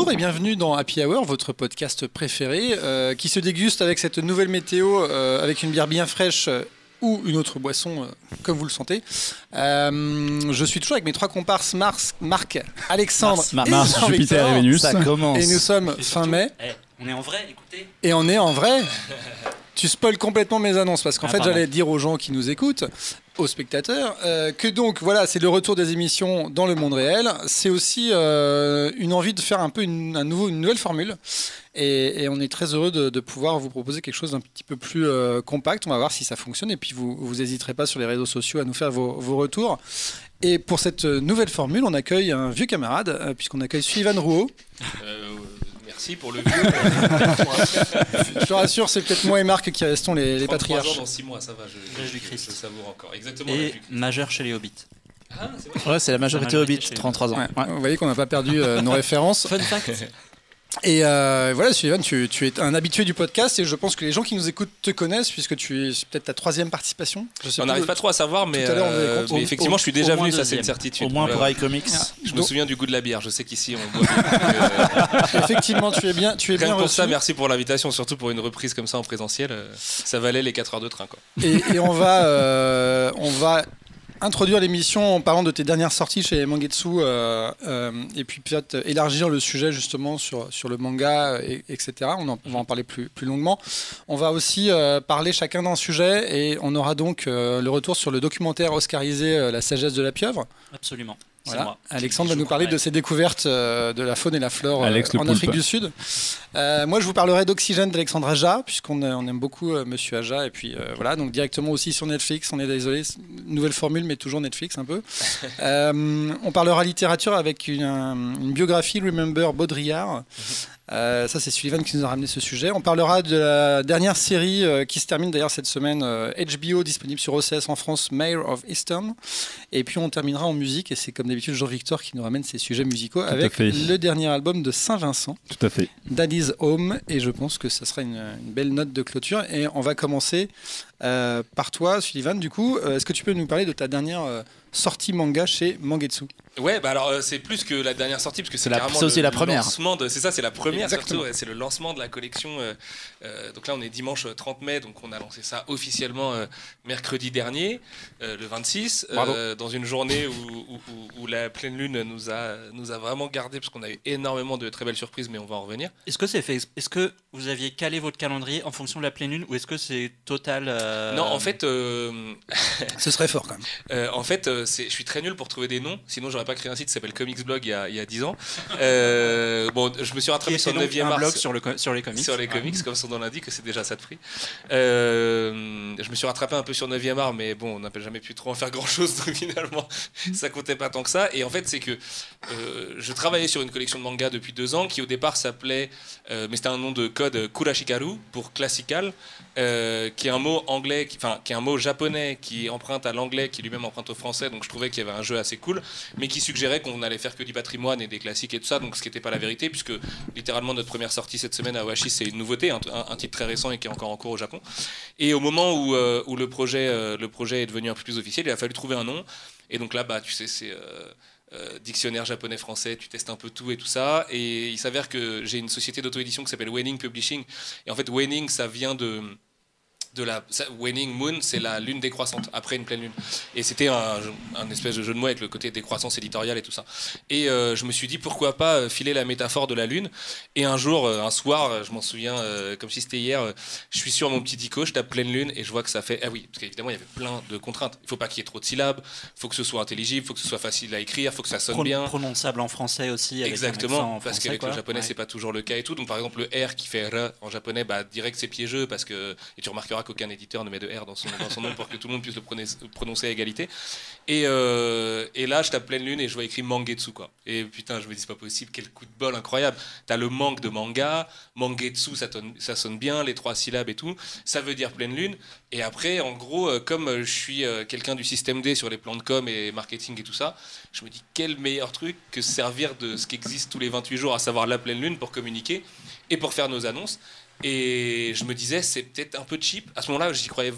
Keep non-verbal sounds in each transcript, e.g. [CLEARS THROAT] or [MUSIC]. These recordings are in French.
Bonjour et bienvenue dans Happy Hour, votre podcast préféré, euh, qui se déguste avec cette nouvelle météo, euh, avec une bière bien fraîche euh, ou une autre boisson, comme vous le sentez. Euh, je suis toujours avec mes trois comparses, Mars, Marc, Alexandre Mars, et Mars. Jupiter et Vénus. Ça commence. Et nous sommes Et fin surtout, mai, eh, on est en vrai, écoutez. et on est en vrai. [LAUGHS] Tu spoil complètement mes annonces parce qu'en Ah, fait j'allais dire aux gens qui nous écoutent, aux spectateurs, euh, que donc voilà c'est le retour des émissions dans le monde réel. C'est aussi euh, une envie de faire un peu une, un nouveau, une nouvelle formule. Et, et on est très heureux de, de pouvoir vous proposer quelque chose d'un petit peu plus euh, compact. On va voir si ça fonctionne. Et puis vous vous n'hésiterez pas sur les réseaux sociaux à nous faire vos, vos retours. Et pour cette nouvelle formule, on accueille un vieux camarade, euh, puisqu'on accueille Sullivan Rouault. Euh, merci pour le vieux. Je te rassure, c'est peut-être moi et Marc qui restons les, les 33 ans patriarches. dans 6 mois, ça va, je, je, du Christ. je savoure encore. Exactement. Et majeur chez les Hobbits. Ah, c'est vrai. Ouais, c'est la majorité La Hobbit, majorité, 33 ans. Ouais, Ouais. Vous voyez qu'on n'a pas perdu euh, nos [LAUGHS] références. Fun fact. Et euh, voilà, Sullivan, tu, tu es un habitué du podcast et je pense que les gens qui nous écoutent te connaissent puisque tu es c'est peut-être ta troisième participation. Je sais On n'arrive pas trop à savoir, mais, Tout à l'heure, on avait euh, mais effectivement, au- je suis déjà venu, ça c'est une certitude. Au moins pour Voilà. iComics. Je me Donc- souviens du goût de la bière, je sais qu'ici on boit. [LAUGHS] euh, Effectivement, tu es bien, tu es Rien bien pour reçu. ça, merci pour l'invitation, surtout pour une reprise comme ça en présentiel. euh, Ça valait les 4 heures de train. Quoi. Et, et on va, euh, on va introduire l'émission en parlant de tes dernières sorties chez Mangetsu euh, euh, et puis peut-être élargir le sujet justement sur, sur le manga, et- etc. On, en- va en parler plus, plus longuement. On va aussi euh, parler chacun d'un sujet et on aura donc le retour sur le documentaire oscarisé La sagesse de la pieuvre. Absolument. C'est Voilà. moi. Alexandre va nous parler de ses découvertes euh, de la faune et la flore euh, Alex en. Afrique du Sud. Euh, moi, je vous parlerai d'Oxygène d'Alexandre Aja, puisqu'on on aime beaucoup euh, Monsieur Aja. Et puis euh, voilà, donc directement aussi sur Netflix. On est désolé, nouvelle formule, mais toujours Netflix un peu. [LAUGHS] Euh, on parlera littérature avec une, un- une biographie, Remember Baudrillard. Euh, ça, c'est Sullivan qui nous a ramené ce sujet. On parlera de la dernière série euh, qui se termine d'ailleurs cette semaine, euh, HBO, disponible sur OCS en France, Mayor of Eastern. Et puis on terminera en musique, et c'est comme d'habitude Jean-Victor qui nous ramène ses sujets musicaux avec le dernier album de Saint-Vincent, Tout à fait. Daddy's Home, et je pense que ça sera une, une belle note de clôture. Et on va commencer euh, par toi, Sullivan. Du coup, euh, est-ce que tu peux nous parler de ta dernière euh, sortie manga chez Mangetsu Ouais, bah alors euh, c'est plus que la dernière sortie, parce que c'est la- aussi le la première. lancement de- C'est ça, c'est la première Exactement. surtout. ouais, c'est le lancement de la collection. euh, euh, donc là, on est dimanche euh, 30 mai, donc on a lancé ça officiellement euh, mercredi dernier, euh, le 26, Bravo. euh, dans une journée où, où- où- où la pleine lune nous a, nous a vraiment gardé, parce qu'on a eu énormément de très belles surprises, mais on va en revenir. Est-ce que c'est fait Est-ce que vous aviez calé votre calendrier en fonction de la pleine lune ou est-ce que c'est total euh, Non, en fait, euh, Ce serait fort quand même. [LAUGHS] Euh, en fait, euh, je suis très nul pour trouver des noms. Sinon, j'aurais pas créé un site qui s'appelle Comics Blog il y a, il y a 10 ans. Euh, bon, je me suis rattrapé sur le donc 9e un mars. blog sur, le, co- sur les comics. Sur les comics, comme son nom l'indique, c'est déjà ça de prix. Euh, je me suis rattrapé un peu sur 9e art, mais bon, on n'a jamais pu trop en faire grand chose, donc finalement, [LAUGHS] ça comptait pas tant que ça. Et en fait, c'est que euh, je travaillais sur une collection de mangas depuis deux ans qui au départ s'appelait, mais c'était un nom de code Kurashikaru pour classical, euh, qui est un mot anglais, enfin, qui est un mot japonais qui emprunte à l'anglais, qui lui-même emprunte au français, donc je trouvais qu'il y avait un jeu assez cool, mais qui suggérait qu'on allait faire que du patrimoine et des classiques et tout ça, donc ce qui n'était pas la vérité, puisque littéralement notre première sortie cette semaine à Oashi, c'est une nouveauté, un, titre très récent et qui est encore en cours au Japon. Et au moment où, euh, où le, projet, euh, le projet est devenu un peu plus officiel, il a fallu trouver un nom. Et donc là, bah, tu sais, c'est euh, dictionnaire japonais-français, tu testes un peu tout et tout ça. Et il s'avère que j'ai une société d'auto-édition qui s'appelle Waning Publishing. Et en fait, Waning, ça vient de de la waning moon, c'est la lune décroissante après une pleine lune. Et c'était un, espèce de jeu de mots avec le côté décroissance éditoriale et tout ça. Et euh, je me suis dit pourquoi pas euh, filer la métaphore de la lune. Et un jour, euh, un soir, je m'en souviens euh, comme si c'était hier, euh, je suis sur mon petit dico, je tape pleine lune et je vois que ça fait ah oui, parce qu'évidemment il y avait plein de contraintes. Il faut pas qu'il y ait trop de syllabes, il faut que ce soit intelligible, il faut que ce soit facile à écrire, il faut que ça sonne Pro- bien. prononçable en français aussi. Avec Exactement, en parce qu'avec le japonais Ouais. c'est pas toujours le cas et tout. Donc par exemple le R qui fait R en japonais, bah direct c'est piégeux parce que et tu remarqueras qu'aucun éditeur ne met de R dans son, nom pour que tout le monde puisse le prononcer, à égalité. Et, euh, et là je tape pleine lune et je vois écrit Mangetsu quoi. Et putain je me dis c'est pas possible, quel coup de bol incroyable. T'as le manque de manga, Mangetsu ça, ça sonne bien, les trois syllabes et tout. Ça veut dire pleine lune. Et après en gros euh, comme euh, je suis quelqu'un du système D sur les plans de com et marketing et tout ça, je me dis quel meilleur truc que se servir de ce qui existe tous les 28 jours, à savoir la pleine lune, pour communiquer et pour faire nos annonces. Et je me disais, c'est peut-être un peu cheap. À ce moment-là, j'y croyais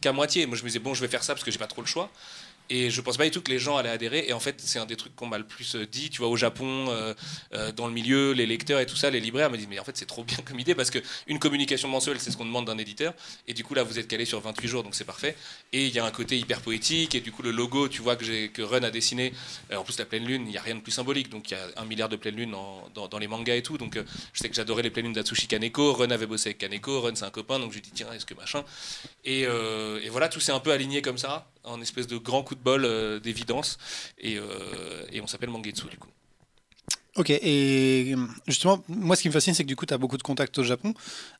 qu'à moitié. Moi, je me disais, bon, je vais faire ça parce que j'ai pas trop le choix. Et je pense pas du tout que les gens allaient adhérer. Et en fait, c'est un des trucs qu'on m'a le plus euh, dit. Tu vois, au Japon, euh, euh, dans le milieu, les lecteurs et tout ça, les libraires me disent Mais en fait, c'est trop bien comme idée parce qu'une communication mensuelle, c'est ce qu'on demande d'un éditeur. Et du coup, là, vous êtes calé sur 28 jours, donc c'est parfait. Et il y a un côté hyper poétique. Et du coup, le logo, tu vois, que, que Run a dessiné, en plus, la pleine lune, il n'y a rien de plus symbolique. Donc, il y a un milliard de pleine lune en- dans, dans les mangas et tout. Donc, je sais que j'adorais les pleines lunes d'Atsushi Kaneko. Run avait bossé avec Kaneko. Run, c'est un copain. Donc, je lui dis Tiens, est-ce que machin? Et, et voilà, tout s'est un peu aligné comme ça, en espèce de grand coup de bol euh, d'évidence. Et, euh, et on s'appelle Mangetsu, du coup. Ok, et justement, moi ce qui me fascine, c'est que du coup, tu as beaucoup de contacts au Japon.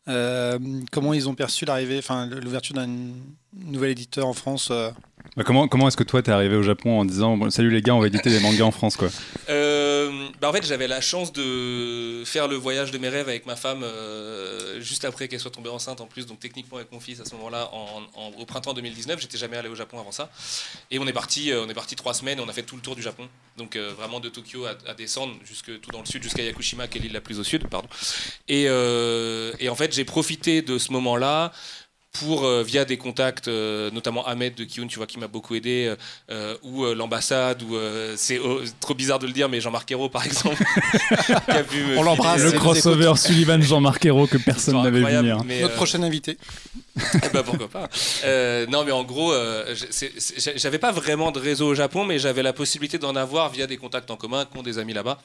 Euh, comment ils ont perçu l'arrivée, enfin l'ouverture d'un nouvel éditeur en France euh, Bah, comment comment est-ce que toi t'es arrivé au Japon en disant bon, salut les gars, on va éditer des mangas en France quoi? Euh, bah en fait, j'avais la chance de faire le voyage de mes rêves avec ma femme euh, juste après qu'elle soit tombée enceinte en plus. Donc techniquement avec mon fils à ce moment-là, en, en- au printemps 2019, j'étais jamais allé au Japon avant ça. Et on est parti, on est parti trois semaines. Et on a fait tout le tour du Japon. Donc euh, vraiment de Tokyo à, à descendre jusque tout dans le sud jusqu'à Yakushima, qui est l'île la plus au sud, pardon. Et, euh, et en fait, j'ai profité de ce moment-là pour euh, via des contacts, euh, notamment Ahmed de Kiyun, tu vois, qui m'a beaucoup aidé, euh, ou euh, l'ambassade, ou euh, c'est oh, trop bizarre de le dire, mais Jean-Marc Ayrault, par exemple, [LAUGHS] qui a pu me On l'embrasse. filer, Le crossover Sullivan Jean-Marc Ayrault que personne n'avait vu venir. mais, Notre euh, prochain invité. [LAUGHS] eh ben, pourquoi pas. Euh, non, mais en gros, euh, je- c'est- c'est- j'avais pas vraiment de réseau au Japon, mais j'avais la possibilité d'en avoir via des contacts en commun, qui ont des amis là-bas.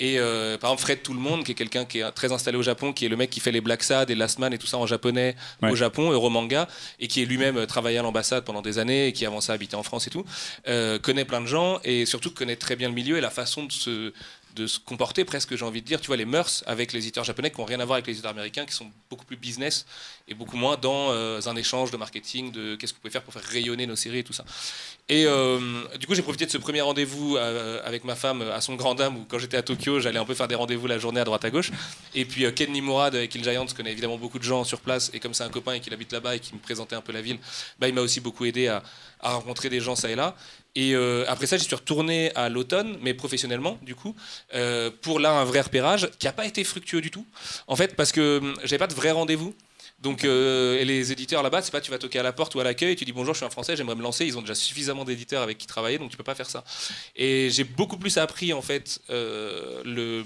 Et euh, par exemple, Fred Tout le Monde, qui est quelqu'un qui est très installé au Japon, qui est le mec qui fait les Black Sad et Last Man et tout ça en japonais Ouais. au Japon, Euromanga, et qui est lui-même euh, travaillé à l'ambassade pendant des années et qui avant ça habitait en France et tout, euh, connaît plein de gens et surtout connaît très bien le milieu et la façon de se de se comporter presque, j'ai envie de dire, tu vois, les mœurs avec les éditeurs japonais qui n'ont rien à voir avec les éditeurs américains, qui sont beaucoup plus business et beaucoup moins dans euh, un échange de marketing, de qu'est-ce que vous pouvez faire pour faire rayonner nos séries et tout ça. Et euh, du coup, j'ai profité de ce premier rendez-vous euh, avec ma femme à son grand dame, où quand j'étais à Tokyo, j'allais un peu faire des rendez-vous la journée à droite à gauche. Et puis Ken Nimura de Kill Giants connaît évidemment beaucoup de gens sur place, et comme c'est un copain et qu'il habite là-bas et qui me présentait un peu la ville, bah, il m'a aussi beaucoup aidé à, rencontrer des gens ça et là. Et après ça, j'y suis retourné à l'automne, mais professionnellement, du coup, pour là un vrai repérage qui n'a pas été fructueux du tout. En fait, parce que hum, j'avais pas de vrai rendez-vous. Donc, euh, et les éditeurs là-bas, c'est pas tu vas toquer à la porte ou à l'accueil, tu dis bonjour, je suis un Français, j'aimerais me lancer. Ils ont déjà suffisamment d'éditeurs avec qui travailler, donc tu peux pas faire ça. Et j'ai beaucoup plus appris en fait euh, le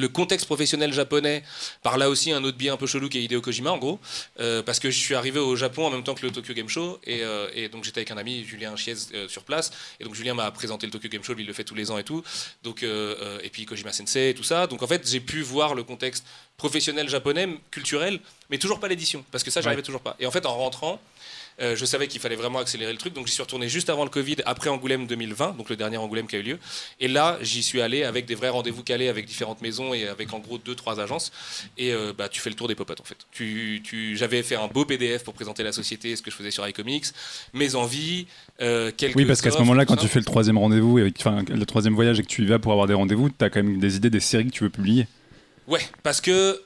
le contexte professionnel japonais, par là aussi un autre biais un peu chelou qui est Hideo Kojima en gros, euh, parce que je suis arrivé au Japon en même temps que le Tokyo Game Show, et, euh, et donc j'étais avec un ami, Julien Chiez, euh, sur place, et donc Julien m'a présenté le Tokyo Game Show, lui il le fait tous les ans et tout, donc, euh, et puis Kojima Sensei et tout ça, donc en fait j'ai pu voir le contexte professionnel japonais, culturel, mais toujours pas l'édition, parce que ça j'arrivais toujours pas. Et en fait en rentrant, euh, je savais qu'il fallait vraiment accélérer le truc, donc j'y suis retourné juste avant le Covid, après Angoulême 2020, donc le dernier Angoulême qui a eu lieu. Et là, j'y suis allé avec des vrais rendez-vous calés avec différentes maisons et avec en gros deux, trois agences. Et euh, bah, tu fais le tour des popotes en fait. Tu, tu, J'avais fait un beau PDF pour présenter la société, ce que je faisais sur iComics, mes envies, euh, quelques. Oui, parce qu'à ce moment-là, quand ça. tu fais le troisième rendez-vous, et enfin le troisième voyage et que tu y vas pour avoir des rendez-vous, tu as quand même des idées des séries que tu veux publier. Ouais, parce que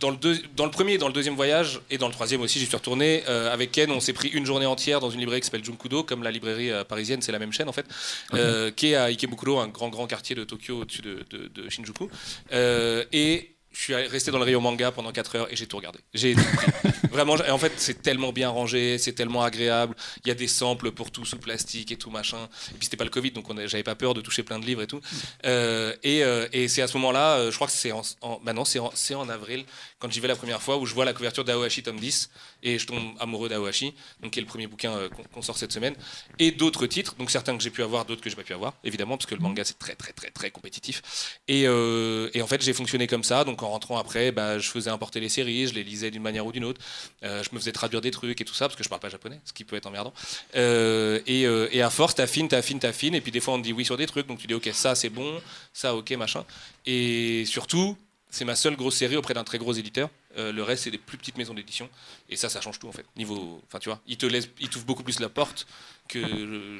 dans le, deux- dans le premier et dans le deuxième voyage, et dans le troisième aussi, j'y suis retourné. euh, avec Ken, on s'est pris une journée entière dans une librairie qui s'appelle Junkudo, comme la librairie euh, parisienne, c'est la même chaîne en fait, euh, qui est à Ikebukuro, un grand grand quartier de Tokyo au-dessus de, de- de Shinjuku. Euh, et je suis resté dans le rayon manga pendant 4 heures et j'ai tout regardé. J'ai. [LAUGHS] Vraiment, en fait, c'est tellement bien rangé, c'est tellement agréable. Il y a des samples pour tout sous plastique et tout machin. Et puis c'était pas le Covid, donc j'avais pas peur de toucher plein de livres et tout. Euh, et euh, et c'est à ce moment-là, euh, je crois que c'est en, en- bah non, c'est en, c'est en avril, quand j'y vais la première fois, où je vois la couverture d'Aohashi tome 10 et je tombe amoureux d'Aohashi, donc qui est le premier bouquin euh, qu'on sort cette semaine, et d'autres titres, donc certains que j'ai pu avoir, d'autres que j'ai pas pu avoir, évidemment, parce que le manga c'est très très très très compétitif. Et, euh, en fait, j'ai fonctionné comme ça. Donc en rentrant après, bah, je faisais importer les séries, je les lisais d'une manière ou d'une autre. Euh, je me faisais traduire des trucs et tout ça, parce que je parle pas japonais, ce qui peut être emmerdant. Et, et à force, t'affines, t'affines, t'affines. Et puis des fois, on te dit oui sur des trucs. Donc tu dis ok, ça c'est bon, ça ok, machin. Et surtout, c'est ma seule grosse série auprès d'un très gros éditeur. Euh, le reste, c'est des plus petites maisons d'édition. Et ça, ça change tout en fait. Niveau, enfin tu vois, te ils t'ouvrent beaucoup plus la porte que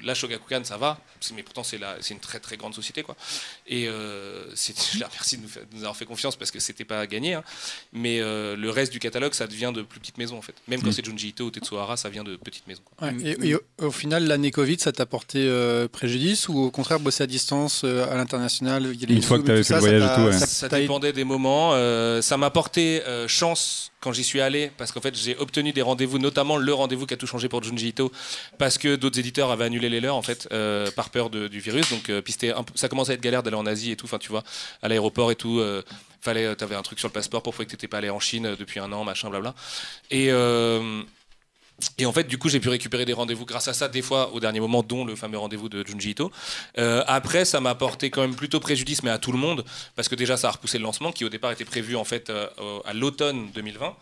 la Shogakukan, ça va. Mais pourtant, c'est la- une très très grande société quoi. Et euh, [LAUGHS] je leur remercie de nous, faire- de nous avoir fait confiance parce que c'était pas gagné. hein. Mais euh, le reste du catalogue, ça devient de plus petites maisons en fait. Même quand Mm. c'est Junji Ito ou Tetsuo Hara, ça vient de petites maisons. quoi. Ouais, et, et au, au final, l'année Covid, ça t'a porté euh, préjudice ou au contraire, bosser à distance euh, à l'international Une fois que t'avais tout fait le voyage et tout, ouais. ça Ça t'a- dépendait des moments. euh, ça m'a porté euh, chance quand j'y suis allé, parce qu'en fait j'ai obtenu des rendez-vous, notamment le rendez-vous qui a tout changé pour Junji Ito, parce que d'autres éditeurs avaient annulé les leurs en fait euh, par peur du virus. Donc euh, ça commençait à être galère d'aller en Asie et tout. Enfin tu vois, à l'aéroport et tout, euh, fallait, t'avais un truc sur le passeport pour prouver que t'étais pas allé en Chine depuis un an, machin, blabla. Et et en fait, du coup, j'ai pu récupérer des rendez-vous grâce à ça, des fois au dernier moment, dont le fameux rendez-vous de Junji Ito. Euh, après, ça m'a apporté quand même plutôt préjudice, mais à tout le monde, parce que déjà, ça a repoussé le lancement, qui au départ était prévu en fait euh, à l'automne 2020.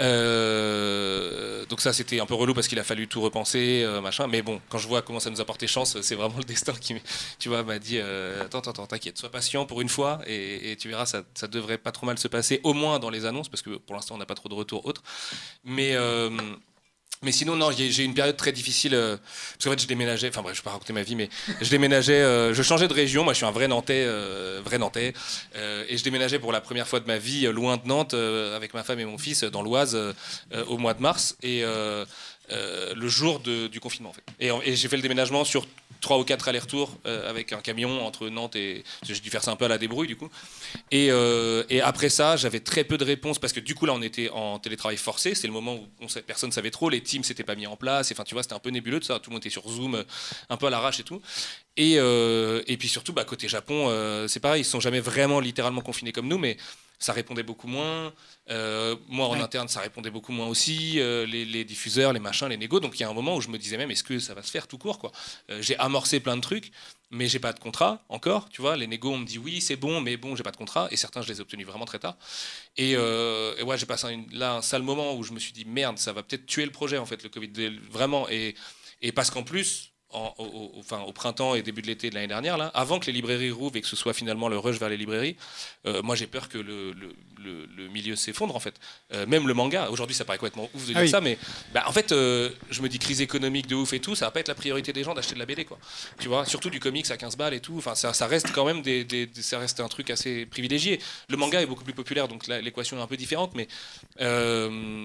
Euh, donc ça, c'était un peu relou parce qu'il a fallu tout repenser, machin. Mais bon, quand je vois comment ça nous a porté chance, c'est vraiment le destin qui, tu vois, m'a dit attends, attends, t'inquiète, sois patient pour une fois, et, tu verras, ça, ça devrait pas trop mal se passer, au moins dans les annonces, parce que pour l'instant, on n'a pas trop de retours autres. Mais mais sinon, non, j'ai une période très difficile. euh, parce qu'en fait, je déménageais. Enfin bref, je vais pas raconter ma vie, mais je déménageais. euh, je changeais de région. Moi, je suis un vrai Nantais, euh, vrai Nantais. euh, et je déménageais pour la première fois de ma vie euh, loin de Nantes euh, avec ma femme et mon fils dans l'Oise au mois de mars. Et le jour de- du confinement, en fait. Et, et j'ai fait le déménagement sur trois ou quatre allers-retours euh, avec un camion entre Nantes et. J'ai dû faire ça un peu à la débrouille, du coup. Et, euh, et après ça, j'avais très peu de réponses parce que du coup là, on était en télétravail forcé. C'est le moment où personne ne savait trop, les teams s'étaient pas mis en place. Enfin, tu vois, c'était un peu nébuleux de ça. Tout le monde était sur Zoom, euh, un peu à l'arrache et tout. Et, puis surtout, bah, côté Japon, c'est pareil. Ils sont jamais vraiment littéralement confinés comme nous, mais ça répondait beaucoup moins. Euh, moi, en Ouais. interne, ça répondait beaucoup moins aussi. Euh, les, les diffuseurs, les machins, les négos. Donc il y a un moment où je me disais même, est-ce que ça va se faire tout court quoi Euh, J'ai amorcé plein de trucs, mais j'ai pas de contrat encore. Tu vois, les négos, on me dit oui, c'est bon, mais bon, j'ai pas de contrat. Et certains, je les ai obtenus vraiment très tard. Et, et ouais, j'ai passé là un sale moment où je me suis dit merde, ça va peut-être tuer le projet en fait, le Covid, vraiment. Et, et parce qu'en plus. En- au, au- enfin, au printemps et début de l'été de l'année dernière, là, avant que les librairies rouvrent et que ce soit finalement le rush vers les librairies, euh, moi j'ai peur que le, le- le- le milieu s'effondre en fait. Euh, même le manga, aujourd'hui ça paraît complètement ouf de dire Ah oui. ça, mais bah, en fait euh, je me dis crise économique de ouf et tout, ça va pas être la priorité des gens d'acheter de la BD quoi. Tu vois, surtout du comics à 15 balles et tout, enfin ça, ça reste quand même des, des- des- ça reste un truc assez privilégié. Le manga est beaucoup plus populaire donc l'équation est un peu différente, mais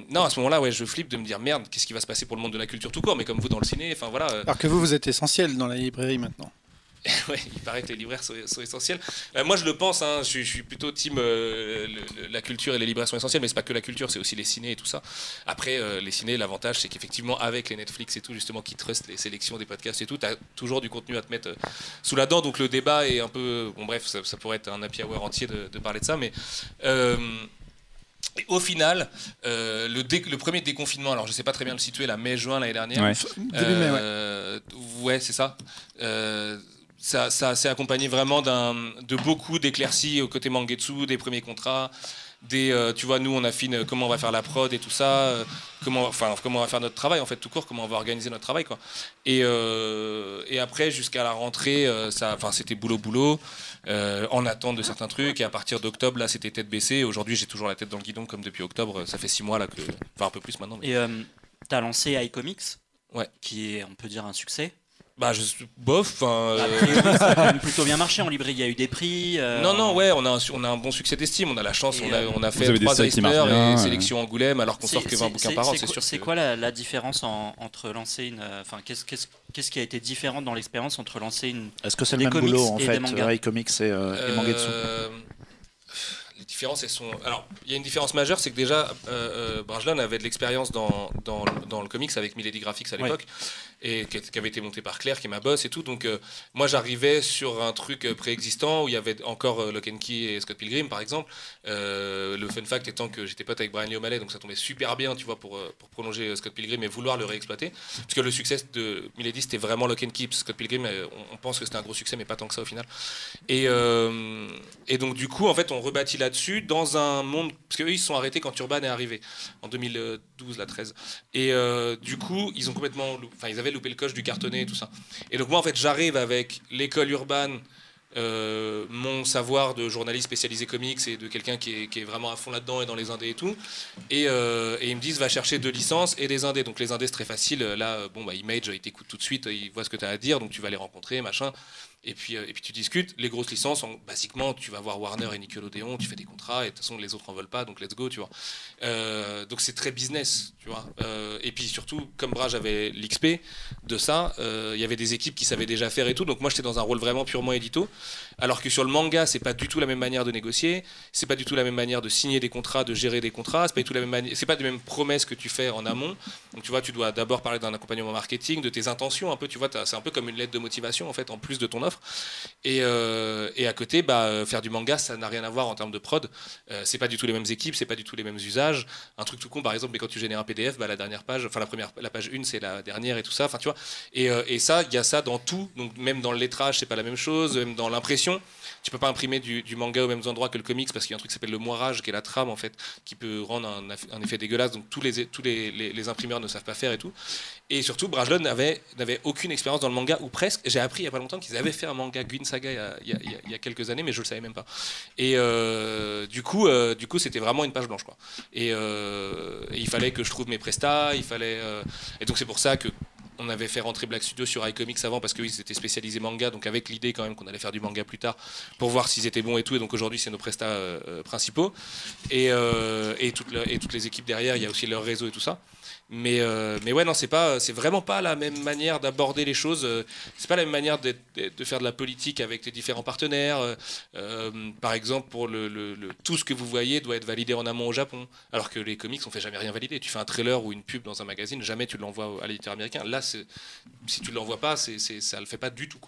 non à ce moment-là ouais je flippe de me dire merde qu'est-ce qui va se passer pour le monde de la culture tout court, mais comme vous dans le ciné, enfin voilà. Alors que vous, vous êtes essentiel dans la librairie maintenant. [LAUGHS] Ouais, il paraît que les libraires sont, essentiels. Euh, moi, je le pense. hein, je, suis- plutôt team. euh, la culture et les libraires sont essentiels, mais c'est pas que la culture, c'est aussi les cinés et tout ça. Après, euh, les cinés, l'avantage, c'est qu'effectivement, avec les Netflix et tout, justement, qui trustent les sélections des podcasts et tout, t'as toujours du contenu à te mettre sous la dent. Donc le débat est un peu. Bon, bref, ça, pourrait être un happy hour entier de parler de ça, mais. Et au final, euh, le, dé- le premier déconfinement, alors je sais pas très bien le situer, la mai-juin l'année dernière, Ouais. Début mai, ouais. euh, ouais, c'est ça. Euh, ça, ça s'est accompagné vraiment d'un, de beaucoup d'éclaircies au côté Mangetsu, des premiers contrats, des, euh, tu vois, nous on affine comment on va faire la prod et tout ça, euh, comment, enfin, comment on va faire notre travail en fait, tout court, comment on va organiser notre travail quoi. Et, euh, et après jusqu'à la rentrée, euh, ça, enfin, c'était boulot boulot, euh, en attente de certains trucs. Et à partir d'octobre là, c'était tête baissée. Aujourd'hui, j'ai toujours la tête dans le guidon comme depuis octobre. Ça fait six mois là que, enfin un peu plus maintenant. mais- Et euh, t'as lancé iComics, Ouais. qui est, on peut dire, un succès. Bah, je, bof. enfin, A euh, ça a quand même plutôt bien marché en librairie. Il y a eu des prix. euh, Non, non, ouais, on a, un, on a un bon succès d'estime. On a la chance, Et, on a, euh, on a Vous fait avez des trois bien, et sélection Angoulême, alors qu'on sort que 20 c'est- bouquins par an, c'est sûr. C'est que- quoi la, la différence en- entre lancer une. Enfin, qu'est-ce qu'est-ce- qu'est-ce qui a été différent dans l'expérience entre lancer une. Est-ce que c'est le même comics boulot en fait. Rai Comics et, euh, et Mangetsu Euh, Les différences, elles sont. Alors, il y a une différence majeure, c'est que déjà, euh, avait de l'expérience dans, dans, le- dans le comics avec Milady Graphics à Ouais. Et qui, avait été monté par Claire, qui est ma boss et tout. Donc, euh, moi, j'arrivais sur un truc euh, préexistant où il y avait encore euh, Lock Key et Scott Pilgrim, par exemple. Le fun fact étant que j'étais pote avec Brian Lee O'Malley, donc ça tombait super bien, tu vois, pour, prolonger Scott Pilgrim et vouloir le réexploiter. Parce que le succès de Milady, c'était vraiment Lock and Key. Scott Pilgrim, on, pense que c'était un gros succès, mais pas tant que ça au final. Et, et donc, du coup, en fait, on rebâtit là-dessus dans un monde. Parce qu'eux, ils se sont arrêtés quand Urban est arrivé, en 2012, la 13. Et du coup, ils ont complètement. Enfin, ils avaient loupé le coche du cartonné et tout ça. Et donc, moi, en fait, j'arrive avec l'école urbaine. euh, mon savoir de journaliste spécialisé comics et de quelqu'un qui est, vraiment à fond là-dedans et dans les indés et tout. Et, euh, et ils me disent va chercher deux licences et des indés. Donc les indés c'est très facile. Là, bon bah Image, ils t'écoutent tout de suite, ils voient ce que tu as à dire, donc tu vas les rencontrer, machin. Et puis, euh, et puis tu discutes. Les grosses licences, en- basiquement, tu vas voir Warner et Nickelodeon, tu fais des contrats, et de toute façon, les autres en veulent pas, donc let's go, tu vois. Euh, donc c'est très business, tu vois. Euh, et puis surtout, comme Brage avait l'XP de ça, il y avait des équipes qui savaient déjà faire et tout. Donc moi, j'étais dans un rôle vraiment purement édito. Alors que sur le manga, c'est pas du tout la même manière de négocier, c'est pas du tout la même manière de signer des contrats, de gérer des contrats, c'est pas du tout la même manière, c'est pas les mêmes promesses que tu fais en amont. Donc tu vois, tu dois d'abord parler d'un accompagnement marketing, de tes intentions, un peu, tu vois, c'est un peu comme une lettre de motivation en fait, en plus de ton offre. Et, euh, à côté, bah, euh, faire du manga, ça n'a rien à voir en termes de prod. Euh, c'est pas du tout les mêmes équipes, c'est pas du tout les mêmes usages. Un truc tout con, par exemple, mais quand tu génères un PDF, bah, la dernière page, enfin la première, la page 1, c'est la dernière et tout ça. Enfin, tu vois. Et, euh, et ça, il y a ça dans tout. Donc même dans le lettrage, c'est pas la même chose. Même dans l'impression, tu peux pas imprimer du, manga aux mêmes endroits que le comics parce qu'il y a un truc qui s'appelle le moirage, qui est la trame en fait, qui peut rendre un, effet dégueulasse. Donc tous les imprimeurs ne savent pas faire et tout. Et surtout, Brajlon n'avait aucune expérience dans le manga ou presque. J'ai appris il y a pas longtemps qu'ils avaient fait un manga Gwyn Saga il y a, quelques années, mais je le savais même pas. Et euh, du coup, euh, du coup, c'était vraiment une page blanche quoi. Et, euh, et il fallait que je trouve mes prestats, il fallait. et donc c'est pour ça que on avait fait rentrer Black Studio sur iComics avant parce qu'ils étaient spécialisés manga, donc avec l'idée quand même qu'on allait faire du manga plus tard pour voir s'ils étaient bons et tout. Et donc aujourd'hui, c'est nos prestats euh, euh, principaux et, euh, et, toutes les équipes derrière. Il y a aussi leur réseau et tout ça. Mais, mais ouais, non, c'est pas, c'est vraiment pas la même manière d'aborder les choses. C'est pas la même manière de faire de la politique avec les différents partenaires. par exemple, pour le, tout ce que vous voyez doit être validé en amont au Japon, alors que les comics on fait jamais rien valider. Tu fais un trailer ou une pub dans un magazine, jamais tu l'envoies à l'éditeur américain. Là, si tu l'envoies pas, ça le fait pas du tout.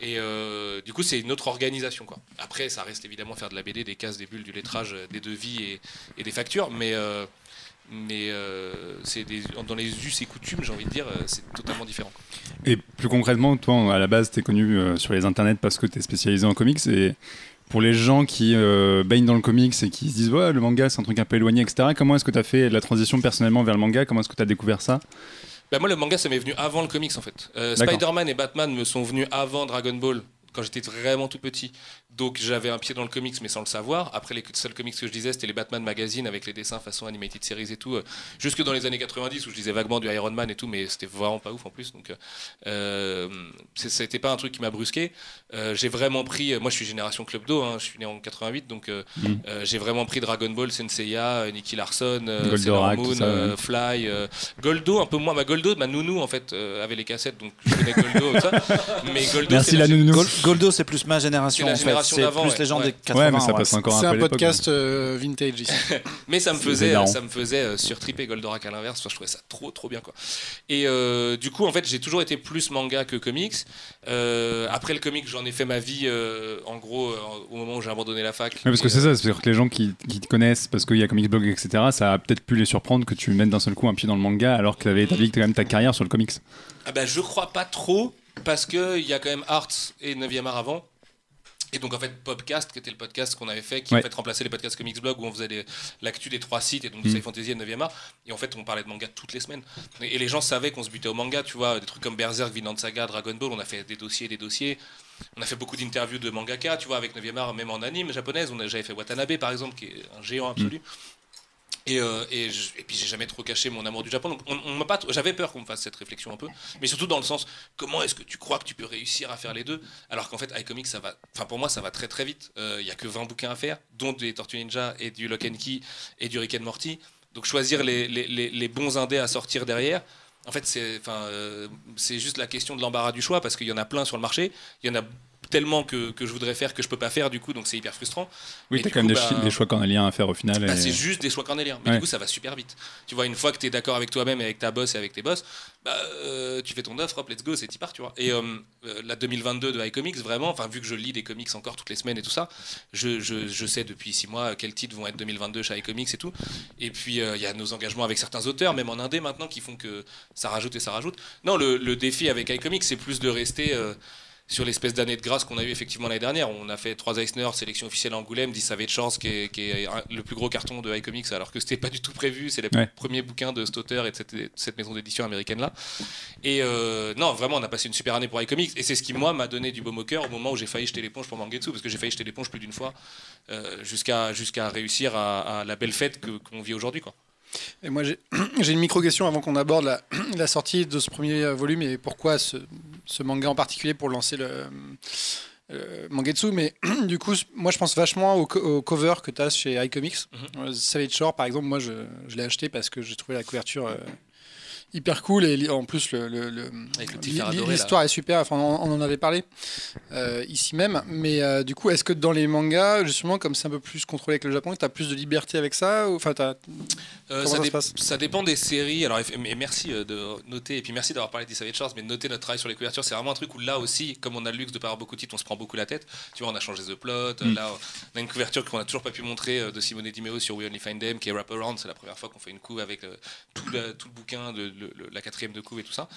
Et euh, du coup, c'est une autre organisation. Après, ça reste évidemment faire de la BD, des cases, des bulles, du lettrage, des devis et, des factures, mais euh, euh, dans les us et coutumes, j'ai envie de dire, euh, c'est totalement différent. Et plus concrètement, toi, à la base, tu es connu sur les internets parce que tu es spécialisé en comics. Et pour les gens qui baignent dans le comics et qui se disent, ouais, le manga, c'est un truc un peu éloigné, etc., comment est-ce que tu as fait la transition personnellement vers le manga? Comment est-ce que tu as découvert ça? Bah, moi, le manga, ça m'est venu avant le comics en fait. Euh. Spider-Man et Batman me sont venus avant Dragon Ball quand j'étais vraiment tout petit. Donc j'avais un pied dans le comics mais sans le savoir. Après les seuls comics que je disais c'était les Batman Magazine avec les dessins façon animated series et tout. euh, jusque dans les années 90 où je disais vaguement du Iron Man et tout mais c'était vraiment pas ouf en plus. Donc euh, euh, n'était pas un truc qui m'a brusqué. Euh, j'ai vraiment pris, moi je suis génération Club Do, hein, je suis né en 88 donc euh, j'ai vraiment pris Dragon Ball, Senseiya, Nicky Larson, euh, Goldorak, Sailor Moon, ça, ouais. euh, Fly, euh, Goldo un peu moins. Ma Goldo, ma nounou en fait euh, avait les cassettes donc je connais Goldo et ça. [LAUGHS] Mais Goldo Merci c'est la nounou. Gol- Goldo, c'est plus ma génération. En fait. Génération C'est d'avant, plus ouais. les gens Ouais. des 80. Ouais, mais ça ouais. passe encore un C'est un podcast euh, vintage ici. [LAUGHS] Mais ça me faisait, hilarant. ça me faisait euh, surtriper Goldorak à l'inverse. Enfin, je trouvais ça trop, trop bien quoi. Et euh, du coup, en fait, j'ai toujours été plus manga que comics. Euh, après le comics, j'en ai fait ma vie. euh, en gros, euh, au moment où j'ai abandonné la fac. Ouais, parce que c'est euh, ça, c'est-à-dire que les gens qui, qui te connaissent parce qu'il y a Comics Blog, etc., ça a peut-être pu les surprendre que tu mettes d'un seul coup un pied dans le manga alors que tu avais établi quand même ta carrière sur le comics. Ah bah, je crois pas trop, parce qu'il y a quand même Arts et 9e art avant. Et donc en fait Popcast, qui était le podcast qu'on avait fait, qui Ouais. en fait remplaçait les podcasts Comics Blog où on faisait l'actu des trois sites et donc Mm. Sci Fantasy et 9e art. Et en fait on parlait de manga toutes les semaines. Et, et les gens savaient qu'on se butait au manga, tu vois, des trucs comme Berserk, Vinland Saga, Dragon Ball, on a fait des dossiers, des dossiers. On a fait beaucoup d'interviews de mangaka, tu vois, avec 9e art, même en anime japonaise. On a- J'avais fait Watanabe par exemple, qui est un géant absolu. Et, euh, et, puis j'ai jamais trop caché mon amour du Japon. Donc on, m'a pas, j'avais peur qu'on me fasse cette réflexion un peu, mais surtout dans le sens comment est-ce que tu crois que tu peux réussir à faire les deux alors qu'en fait iComics ça va, enfin pour moi ça va très très vite. Euh, Il y a que 20 bouquins à faire, dont des Tortues Ninja et du Lock Key et du Rick and Morty. Donc choisir les, les, les, les bons indés à sortir derrière. En fait, c'est enfin, euh, c'est juste la question de l'embarras du choix parce qu'il y en a plein sur le marché. Il y en a tellement que, que je voudrais faire que je peux pas faire du coup, donc c'est hyper frustrant. Oui, t'as quand même des, bah, des choix cornéliens à faire au final. bah, et- c'est juste des choix cornéliens. Mais Ouais. du coup, ça va super vite. Tu vois, une fois que tu es d'accord avec toi-même et avec ta boss et avec tes boss, bah, euh, tu fais ton offre, hop, let's go, c'est y part, tu vois. Et euh, euh, la 2022 de iComics, vraiment, enfin, vu que je lis des comics encore toutes les semaines et tout ça, je, je, je sais depuis six mois quels titres vont être 2022 chez iComics et tout. Et puis, il y a nos engagements avec certains auteurs, même en indé maintenant, qui font que ça rajoute et ça rajoute. Non, le, le défi avec iComics, c'est plus de rester. Sur l'espèce d'année de grâce qu'on a eu effectivement l'année dernière. On a fait 3 Eisner, sélection officielle à Angoulême, 10 Savage Chance, qui est, qui est un- le plus gros carton de iComics, alors que c'était pas du tout prévu. C'est le Ouais. premier bouquin de cet auteur et de cette, cette maison d'édition américaine-là. Et euh, non, vraiment, on a passé une super année pour iComics. Et c'est ce qui, moi, m'a donné du baume au cœur au moment où j'ai failli jeter l'éponge pour Mangetsu, parce que j'ai failli jeter l'éponge plus d'une fois, euh, jusqu'à réussir à, à la belle fête que- qu'on vit aujourd'hui. quoi. Et moi, [CLEARS THROAT] j'ai une micro-question avant qu'on aborde la, [CLEARS THROAT] la sortie de ce premier volume et pourquoi ce, ce manga en particulier pour lancer le, Mangetsu. Mais [CLEARS THROAT] du coup, moi, je pense vachement au, co- au cover que tu as chez iComics. Euh, Savage Shore, par exemple, moi, je, je l'ai acheté parce que j'ai trouvé la couverture euh, hyper cool et en plus, le, le- le- l'histoire est super. Enfin, on, on en avait parlé euh, ici même. Mais euh, du coup, est-ce que dans les mangas, justement, comme c'est un peu plus contrôlé avec le Japon, tu as plus de liberté avec ça ou, Enfin, t'as- Euh, ça, ça se dé- passe? ça dépend des séries. Alors, et merci euh, de noter, et puis merci d'avoir parlé de Savage Shores, mais de noter notre travail sur les couvertures, c'est vraiment un truc où là aussi, comme on a le luxe de pas avoir beaucoup de titres, on se prend beaucoup la tête. Tu vois, on a changé The Plot. Mm. Là, on a une couverture qu'on a toujours pas pu montrer de Simone Dimeo sur We Only Find Them, qui est Wraparound. C'est la première fois qu'on fait une couve avec tout, le, tout le bouquin, de, le- le- la quatrième de couve et tout ça.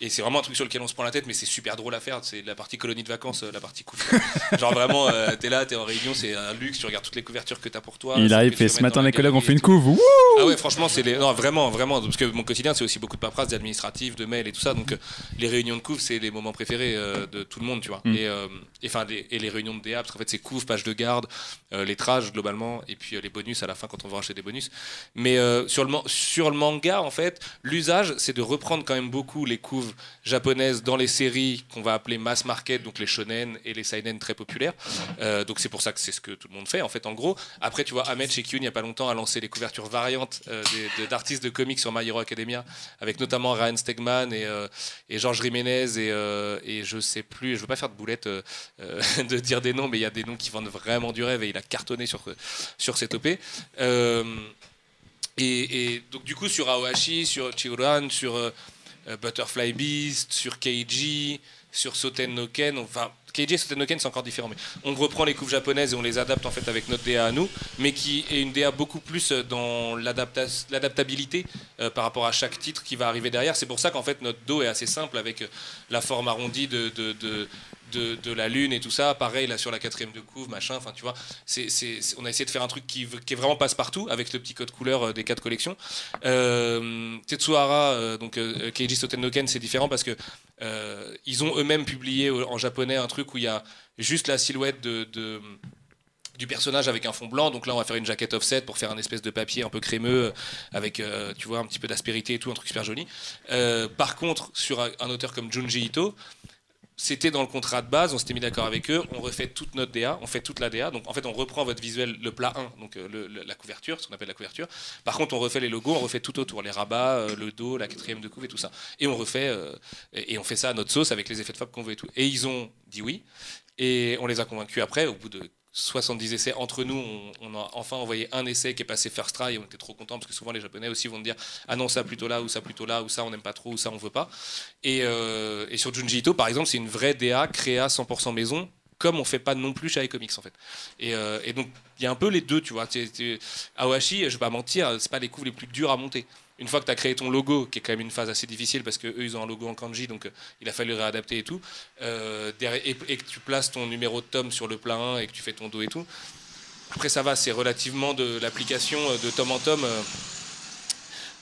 Et c'est vraiment un truc sur lequel on se prend la tête, mais c'est super drôle à faire. C'est la partie colonie de vacances, euh, la partie couve. [LAUGHS] Genre vraiment, euh, t'es là, t'es en réunion, c'est un luxe. Tu regardes toutes les couvertures que t'as pour toi. il arrive, veux ce matin les collègues, on galerie fait et une couve. Wouh Ah ouais, franchement, c'est les. Non, vraiment, vraiment. Parce que mon quotidien, c'est aussi beaucoup de paperasse, d'administratif, de mails et tout ça. Donc, euh, les réunions de couve, c'est les moments préférés euh, de tout le monde, tu vois. Mm. Et, euh, et, les, et les réunions de DA, parce qu'en fait, c'est couve, page de garde, les trages globalement, et puis les bonus à la fin quand on va racheter des bonus. Mais sur, le, sur le manga, en fait, l'usage, c'est de reprendre quand même beaucoup les couves japonaises dans les séries qu'on va appeler mass market, donc les shonen et les seinen très populaires. Euh, donc, c'est pour ça que c'est ce que tout le monde fait, en fait, en gros. Après, tu vois, Ahmed chez Kyun, il n'y a pas longtemps, a lancé les couvertures variantes euh, d'artistes de comics sur My Hero Academia, avec notamment Ryan Stegman et, euh, et Georges Jiménez et, euh, et je sais plus, je veux pas faire de boulette [LAUGHS] de dire des noms, mais il y a des noms qui vendent vraiment du rêve et il a cartonné sur, sur cette OP. Et, donc du coup sur Aohashi, sur Chihuran, sur euh, euh, Butterfly Beast, sur Keiji, sur Soten no Ken, enfin Keiji et Soten no Ken c'est encore différent, mais on reprend les couves japonaises et on les adapte en fait avec notre DA à nous, mais qui est une DA beaucoup plus euh, dans l'adapta- l'adaptabilité par rapport à chaque titre qui va arriver derrière. C'est pour ça qu'en fait notre dos est assez simple avec la forme arrondie de, de- la lune et tout ça. Pareil là sur la quatrième de couve, machin. Enfin tu vois, on a essayé de faire un truc qui, est vraiment passe-partout avec le petit code couleur euh, des quatre collections. Euh, Tetsuhara, euh, donc euh, Keiji Sotennoken, c'est différent parce que ils ont eux-mêmes publié en japonais un truc où il y a juste la silhouette du personnage avec un fond blanc. Donc là, on va faire une jaquette offset pour faire un espèce de papier un peu crémeux avec, tu vois, un petit peu d'aspérité et tout, un truc super joli. Par contre, sur un auteur comme Junji Ito, c'était dans le contrat de base, on s'était mis d'accord avec eux, on refait toute notre DA, on fait toute la DA. Donc en fait, on reprend votre visuel, le plat 1, donc euh, la couverture, ce qu'on appelle la couverture. Par contre, on refait les logos, on refait tout autour, les rabats, euh, le dos, la quatrième de couve et tout ça. Et on refait, euh, et, et on fait ça à notre sauce avec les effets de fab qu'on veut et tout. Et ils ont dit oui, et on les a convaincus après, au bout de 70 essais entre nous, on, a enfin envoyé un essai qui est passé first try et on était trop contents parce que souvent les japonais aussi vont dire ah non ça plutôt là ou ça plutôt là ou ça on n'aime pas trop ou ça on veut pas et, euh, et sur Junji Ito par exemple c'est une vraie DA créa 100% maison comme on fait pas non plus chez iComics en fait. Et, euh, donc il y a un peu les deux tu vois. Awashi je vais pas mentir c'est pas les coups les plus durs à monter une fois que tu as créé ton logo, qui est quand même une phase assez difficile parce que eux ils ont un logo en kanji, donc euh, il a fallu réadapter et tout, euh, et, que tu places ton numéro de tome sur le plat 1 et que tu fais ton dos et tout. Après ça va, c'est relativement de l'application euh, de tome en tome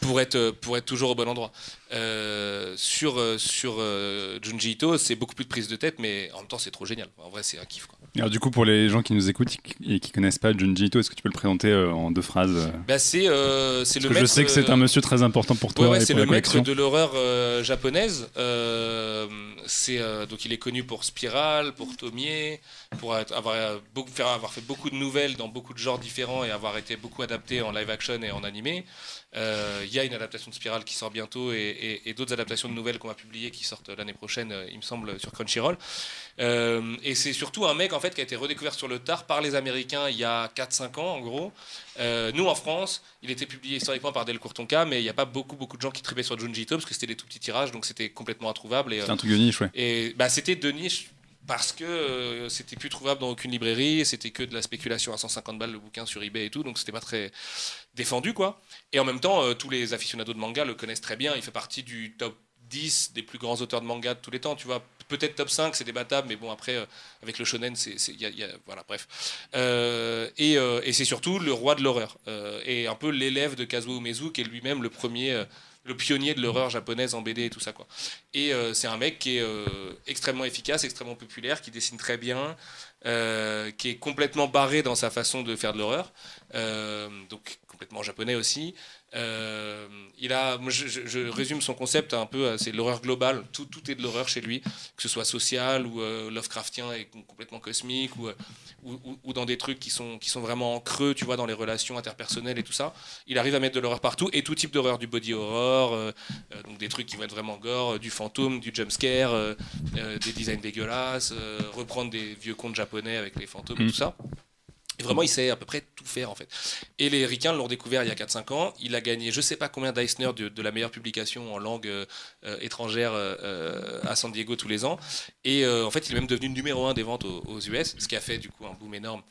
pour être, pour être toujours au bon endroit. Euh, sur euh, sur euh, Junji Ito, c'est beaucoup plus de prise de tête, mais en même temps c'est trop génial. En vrai c'est un kiff. Quoi. Alors du coup, pour les gens qui nous écoutent et qui connaissent pas Junji Ito, est-ce que tu peux le présenter en deux phrases Bah, c'est le que je sais que c'est un monsieur très important pour toi Ouais, ouais, et c'est pour le maître de l'horreur japonaise. C'est donc il est connu pour Spiral, pour Tomie, pour avoir beaucoup, faire, avoir fait beaucoup de nouvelles dans beaucoup de genres différents et avoir été beaucoup adapté en live action et en animé. Il y a une adaptation de Spiral qui sort bientôt et, et- et d'autres adaptations de nouvelles qu'on va publier qui sortent l'année prochaine, euh, il me semble, sur Crunchyroll. Euh, et c'est surtout un mec en fait qui a été redécouvert sur le tard par les Américains il y a 4-5 ans en gros. Euh, nous en France, il était publié historiquement par Delcourt Tonka, mais il n'y a pas beaucoup beaucoup de gens qui tripaient sur Junji Ito parce que c'était des tout petits tirages, donc c'était complètement introuvable. Et, C'est un truc de niche, ouais. et bah, c'était de niche parce que euh, c'était plus trouvable dans aucune librairie, c'était que de la spéculation à 150 balles le bouquin sur eBay et tout, donc c'était pas très défendu quoi. Et en même temps, euh, tous les aficionados de manga le connaissent très bien, il fait partie du top 10 des plus grands auteurs de manga de tous les temps, tu vois. Peut-être top 5, c'est débattable, mais bon, après, euh, avec le shonen, c'est. voilà, bref. Euh, et et c'est surtout le roi de l'horreur. et un peu l'élève de Kazuo Umezu, qui est lui-même le premier. Le pionnier de l'horreur japonaise en BD et tout ça quoi. Et euh, c'est un mec qui est euh, extrêmement efficace, extrêmement populaire, qui dessine très bien, euh, qui est complètement barré dans sa façon de faire de l'horreur. Donc complètement japonais aussi. Euh, il a, je, résume son concept un peu, euh, c'est l'horreur globale. Tout, tout est de l'horreur chez lui, que ce soit social ou euh, Lovecraftien et complètement cosmique ou, ou, ou- ou dans des trucs qui sont, qui sont vraiment en creux, tu vois, dans les relations interpersonnelles et tout ça. Il arrive à mettre de l'horreur partout et tout type d'horreur, du body horror, euh, donc des trucs qui vont être vraiment gore, du fantôme, du jumpscare, des designs dégueulasses, reprendre des vieux contes japonais avec les fantômes et Mm. tout ça. Et vraiment, il sait à peu près tout faire en fait. Et les Ricains l'ont découvert il y a 4-5 ans. Il a gagné je sais pas combien d'Eisner de, la meilleure publication en langue euh, euh, étrangère euh, à San Diego tous les ans. Et en fait, il est même devenu numéro un des ventes aux, aux US, ce qui a fait du coup un boom énorme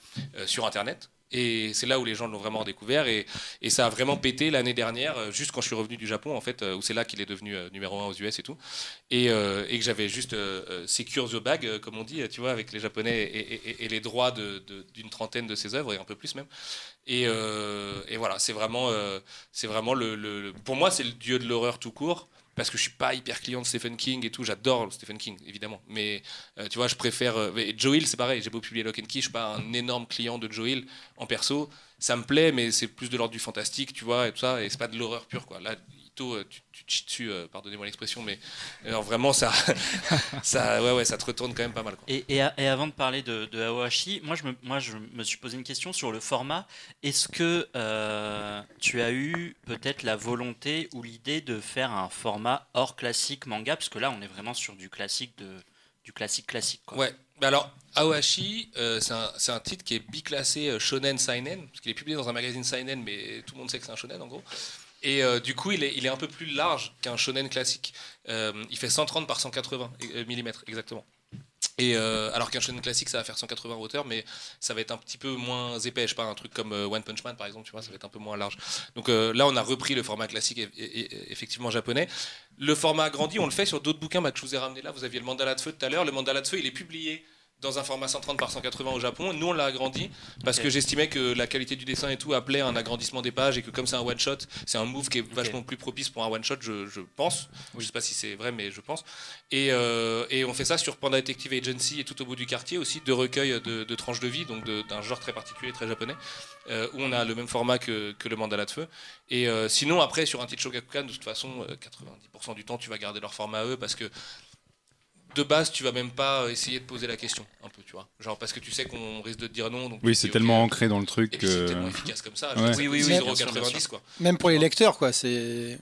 sur Internet. Et c'est là où les gens l'ont vraiment découvert. Et, ça a vraiment pété l'année dernière, euh, juste quand je suis revenu du Japon, en fait, euh, où c'est là qu'il est devenu euh, numéro un aux US et tout. Et, que j'avais juste euh, secure the bag, comme on dit, tu vois, avec les Japonais et, les droits d'une trentaine de ses œuvres, et un peu plus même. Et, voilà, c'est vraiment, c'est vraiment le- Pour moi, c'est le dieu de l'horreur tout court. Parce que je suis pas hyper client de Stephen King et tout, j'adore Stephen King évidemment, mais euh, tu vois, je préfère. euh, et Joe Hill, c'est pareil, j'ai beau publier Lock and Key, je suis pas un énorme client de Joe en perso, ça me plaît, mais c'est plus de l'ordre du fantastique, tu vois, et tout ça, et c'est pas de l'horreur pure quoi. Là, Euh, tu, tu te dessus, euh, pardonnez-moi l'expression, mais alors, vraiment ça, [LAUGHS] ça, ouais, ouais, ça te retourne quand même pas mal. Quoi. Et, et a- et avant de parler de, de Aohashi, moi je, me, moi je me suis posé une question sur le format. Est-ce que euh, tu as eu peut-être la volonté ou l'idée de faire un format hors classique manga? Parce que là on est vraiment sur du classique de, du classique classique. Quoi. Ouais. Mais alors, Aohashi, euh, c'est un, c'est un titre qui est biclassé euh, Shonen Seinen, parce qu'il est publié dans un magazine Seinen, mais tout le monde sait que c'est un Shonen en gros. Et euh, du coup, il est, un peu plus large qu'un Shonen classique. Euh, il fait 130 par 180 mm exactement. Et euh, alors qu'un shonen classique, ça va faire 180 en hauteur, mais ça va être un petit peu moins épais. Je sais pas, un truc comme euh, One Punch Man, par exemple, tu vois, ça va être un peu moins large. Donc euh, là, on a repris le format classique, et- et- effectivement japonais. Le format agrandi, on le fait sur d'autres bouquins bah, que je vous ai ramené là. Vous aviez le mandala de feu tout à l'heure. Le mandala de feu, il est publié dans un format 130 par 180 au Japon. Nous, on l'a agrandi parce que j'estimais que la qualité du dessin et tout appelait un agrandissement des pages et que comme c'est un one shot, c'est un move qui est vachement plus propice pour un one shot, je, je pense. Je sais pas si c'est vrai, mais je pense. Et, euh, et on fait ça sur Panda Detective Agency et tout au bout du quartier aussi, deux recueils de, de tranches de vie, donc de- d'un genre très particulier, très japonais, euh, où on a le même format que, que le mandala de feu. Et euh, sinon, après, sur un titre Shogakukan, de toute façon, euh, 90% du temps, tu vas garder leur format à eux parce que de base, tu vas même pas essayer de poser la question, un peu, tu vois. Genre parce que tu sais qu'on risque de te dire non. Donc Oui, c'est tellement ancré dans le Et truc puis c'est que. tellement efficace comme ça. Ouais. Oui, oui, oui, oui, oui, bien sûr, bien 0,90 sûr. quoi. Même pour les lecteurs, quoi. C'est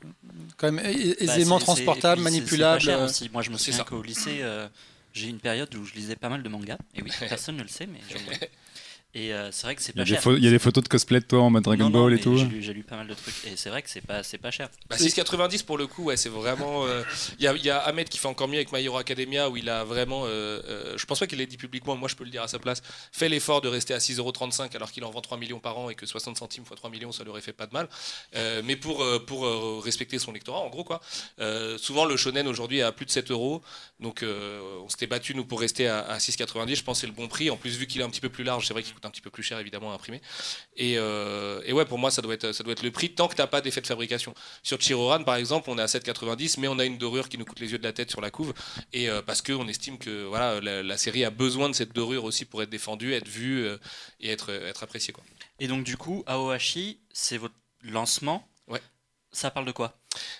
quand même Bah, aisément transportable, manipulable. c'est pas cher euh, aussi. Moi, je me souviens qu'au lycée, euh, j'ai eu une période où je lisais pas mal de mangas. Et oui, [LAUGHS] personne ne le sait, mais. Et euh, c'est vrai que c'est Il y, a pas des cher. il y a des photos de cosplay de toi en mode Dragon Non, non, Ball et tout. J'ai lu, pas mal de trucs. Et c'est vrai que c'est pas, c'est pas cher. Bah, 6,90 pour le coup, ouais, c'est vraiment. euh, Il y, a, il y a Ahmed qui fait encore mieux avec My Hero Academia où il a vraiment. euh, euh, je pense pas qu'il l'ait dit publiquement, moi je peux le dire à sa place. Fait l'effort de rester à 6,35€ alors qu'il en vend 3 millions par an et que 60 centimes x 3 millions ça lui aurait fait pas de mal. Euh, mais pour, euh, pour euh, respecter son lectorat, en gros quoi. Euh, souvent le shonen aujourd'hui est à plus de 7 euros. Donc euh, on s'était battu nous pour rester à, à 6,90. Je pense que c'est le bon prix. En plus, vu qu'il est un petit peu plus large, c'est vrai qu'il coûte un petit peu plus cher évidemment à imprimer. Et, euh, et ouais, pour moi, ça doit être, ça doit être le prix tant que t'as pas d'effet de fabrication. Sur Chiroran, par exemple, on est à 7,90, mais on a une dorure qui nous coûte les yeux de la tête sur la couve, et euh, parce qu'on estime que voilà, la, la série a besoin de cette dorure aussi pour être défendue, être vue euh, et être, être appréciée. Quoi. Et donc, du coup, Aohashi, c'est votre lancement. Ouais. Ça parle de quoi?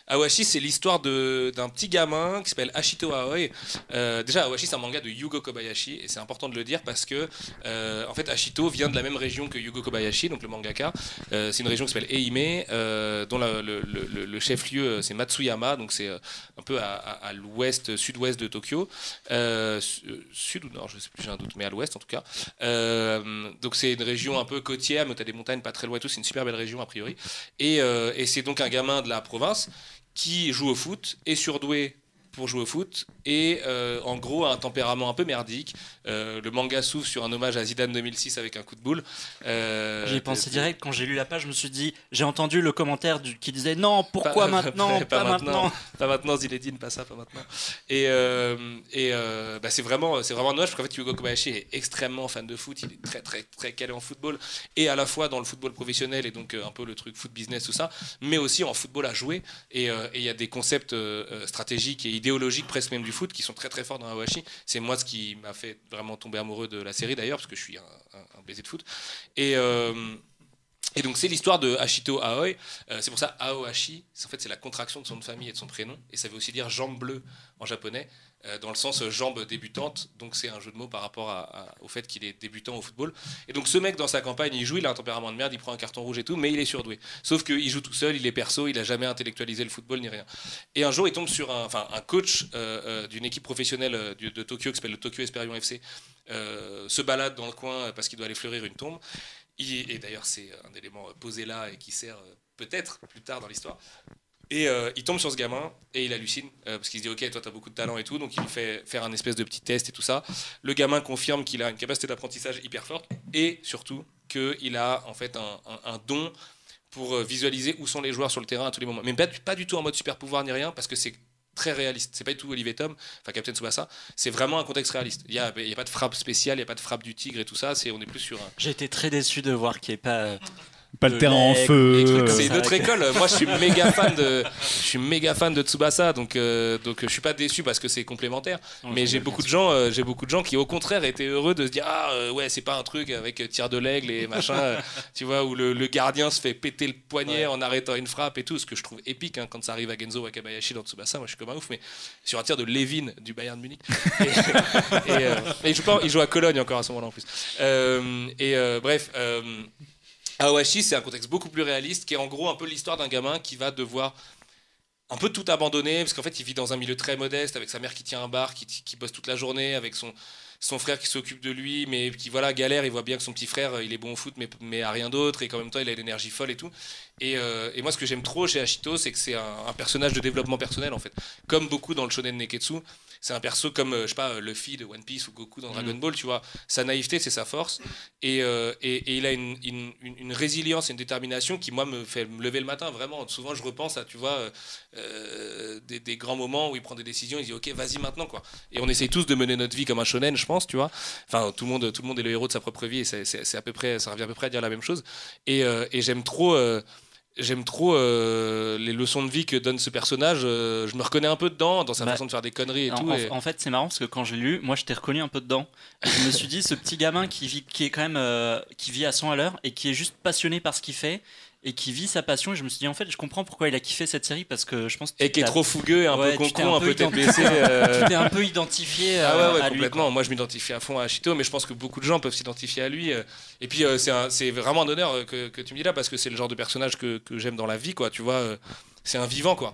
Awashi, c'est l'histoire d'un petit gamin qui s'appelle Ashito Aoi. Euh, déjà, Awashi, c'est un manga de Yugo Kobayashi, et c'est important de le dire parce que, euh, en fait, Ashito vient de la même région que Yugo Kobayashi, donc le mangaka. Euh, c'est une région qui s'appelle Eime, euh, dont le, chef-lieu, c'est Matsuyama, donc c'est un peu à, l'ouest, sud-ouest de Tokyo. Su- sud ou nord, je sais plus, j'ai un doute, mais à l'ouest en tout cas. Donc c'est une région un peu côtière, mais tu as des montagnes pas très loin et tout, c'est une super belle région a priori. Et c'est donc un gamin de la province qui joue au foot, est surdoué pour jouer au foot et euh, en gros a un tempérament un peu merdique. Euh, le manga s'ouvre sur un hommage à Zidane 2006 avec un coup de boule. Euh, J'y ai pensé de- direct quand j'ai lu la page. Je me suis dit, j'ai entendu le commentaire du- qui disait non, pourquoi Pas- [LAUGHS] maintenant pas Pas, maintenant. maintenant. Pas maintenant, Zinedine, pas ça, pas maintenant. Et, euh, et euh, bah, c'est vraiment, c'est vraiment dommage parce qu'en fait, Yugo Kobayashi est extrêmement fan de foot. Il est très, très, très calé en football et à la fois dans le football professionnel et donc euh, un peu le truc foot business, tout ça, mais aussi en football à jouer. Et euh, il y a des concepts euh, euh, stratégiques et idéologiques presque même du foot qui sont très très forts dans Awashi. C'est moi ce qui m'a fait vraiment tomber amoureux de la série d'ailleurs parce que je suis un, un, un baiser de foot. Et. Et donc c'est l'histoire de Hashito Aoi. Euh, c'est pour ça Aohashi, en fait c'est la contraction de son de famille et de son prénom. Et ça veut aussi dire jambe bleue en japonais, euh, dans le sens euh, jambe débutante. Donc c'est un jeu de mots par rapport au fait qu'il est débutant au football. Et donc ce mec dans sa campagne, il joue, il a un tempérament de merde, il prend un carton rouge et tout, mais il est surdoué. Sauf qu'il joue tout seul, il est perso, il a jamais intellectualisé le football ni rien. Et un jour il tombe sur un, un coach d'une équipe professionnelle du- de Tokyo qui s'appelle le Tokyo Esperion FC. se balade dans le coin parce qu'il doit aller fleurir une tombe. Et d'ailleurs, c'est un élément euh, posé là et qui sert euh, peut-être plus tard dans l'histoire. Et euh, il tombe sur ce gamin et il hallucine parce qu'il se dit Ok, toi, tu as beaucoup de talent et tout. Donc, il lui fait faire un espèce de petit test et tout ça. Le gamin confirme qu'il a une capacité d'apprentissage hyper forte et surtout qu'il a en fait un, don pour visualiser où sont les joueurs sur le terrain à tous les moments. Mais pas du tout en mode super pouvoir ni rien parce que c'est très réaliste. C'est pas du tout Olivier Tom, enfin Captain Tsubasa. C'est vraiment un contexte réaliste. Il n'y a, pas de frappe spéciale, il n'y a pas de frappe du tigre et tout ça. C'est, on est plus sur un. J'ai été très déçu de voir qu'il n'y ait pas. Pas le Le terrain en feu. Euh, c'est ça, une autre ouais. école. Moi, je suis [LAUGHS] méga fan de, je suis méga fan de Tsubasa, donc euh, donc je suis pas déçu parce que c'est complémentaire. Mais j'ai beaucoup de gens, euh, j'ai beaucoup de gens qui au contraire étaient heureux de se dire ah euh, ouais c'est pas un truc avec euh, tir de l'aigle et machin, [LAUGHS] tu vois où le, le gardien se fait péter le poignet Ouais. en arrêtant une frappe et tout, ce que je trouve épique hein, quand ça arrive à Genzo Wakabayashi dans Tsubasa. Moi je suis comme un ouf, mais sur un tir de Levin du Bayern de Munich. [LAUGHS] Et, et, euh, et il joue pas, il joue à Cologne encore à ce moment-là en plus. Euh, et euh, bref. Aohashi, c'est un contexte beaucoup plus réaliste, qui est en gros un peu l'histoire d'un gamin qui va devoir un peu tout abandonner, parce qu'en fait, il vit dans un milieu très modeste, avec sa mère qui tient un bar, qui, bosse toute la journée, avec son, frère qui s'occupe de lui, mais qui voilà galère, il voit bien que son petit frère, il est bon au foot, mais, à rien d'autre, et qu'en même temps, il a une énergie folle et tout. Et, euh, et moi, ce que j'aime trop chez Ashito, c'est que c'est un, un personnage de développement personnel, en fait. Comme beaucoup dans le shonen Neketsu, c'est un perso comme, euh, je sais pas, euh, Luffy de One Piece ou Goku dans Dragon Ball, tu vois. Sa naïveté, c'est sa force. Et, euh, et, et il a une, une, résilience et une détermination qui, moi, me fait me lever le matin, vraiment. Souvent, je repense à, tu vois, euh, des, des grands moments où il prend des décisions, il dit, OK, vas-y maintenant, quoi. Et on essaye tous de mener notre vie comme un shonen, je pense, tu vois. Enfin, tout le monde, tout le monde est le héros de sa propre vie et c'est- à peu près, ça revient à peu près à dire la même chose. Et, euh, et j'aime trop. J'aime trop euh, les leçons de vie que donne ce personnage. euh, je me reconnais un peu dedans, dans sa Bah, façon de faire des conneries et En, tout. en- et- en fait, c'est marrant parce que quand j'ai lu, moi, je t'ai reconnu un peu dedans. Je me suis dit, ce petit gamin qui vit, qui est quand même, euh, qui vit à 100 à l'heure et qui est juste passionné par ce qu'il fait et qui vit sa passion. Et je me suis dit, en fait, je comprends pourquoi il a kiffé cette série parce que je pense que et qui est trop fougueux et un Ouais, peu concon, un un peu tête baissée. euh, tu t'es un peu identifié Ah euh, ouais, ouais, à lui. complètement. Moi, je m'identifie à fond à Ashito, mais je pense que beaucoup de gens peuvent s'identifier à lui. euh. Et puis, euh, c'est vraiment un honneur euh, que, que tu me dis là, parce que c'est le genre de personnage que, que j'aime dans la vie, quoi. Tu vois, euh, c'est un vivant, quoi.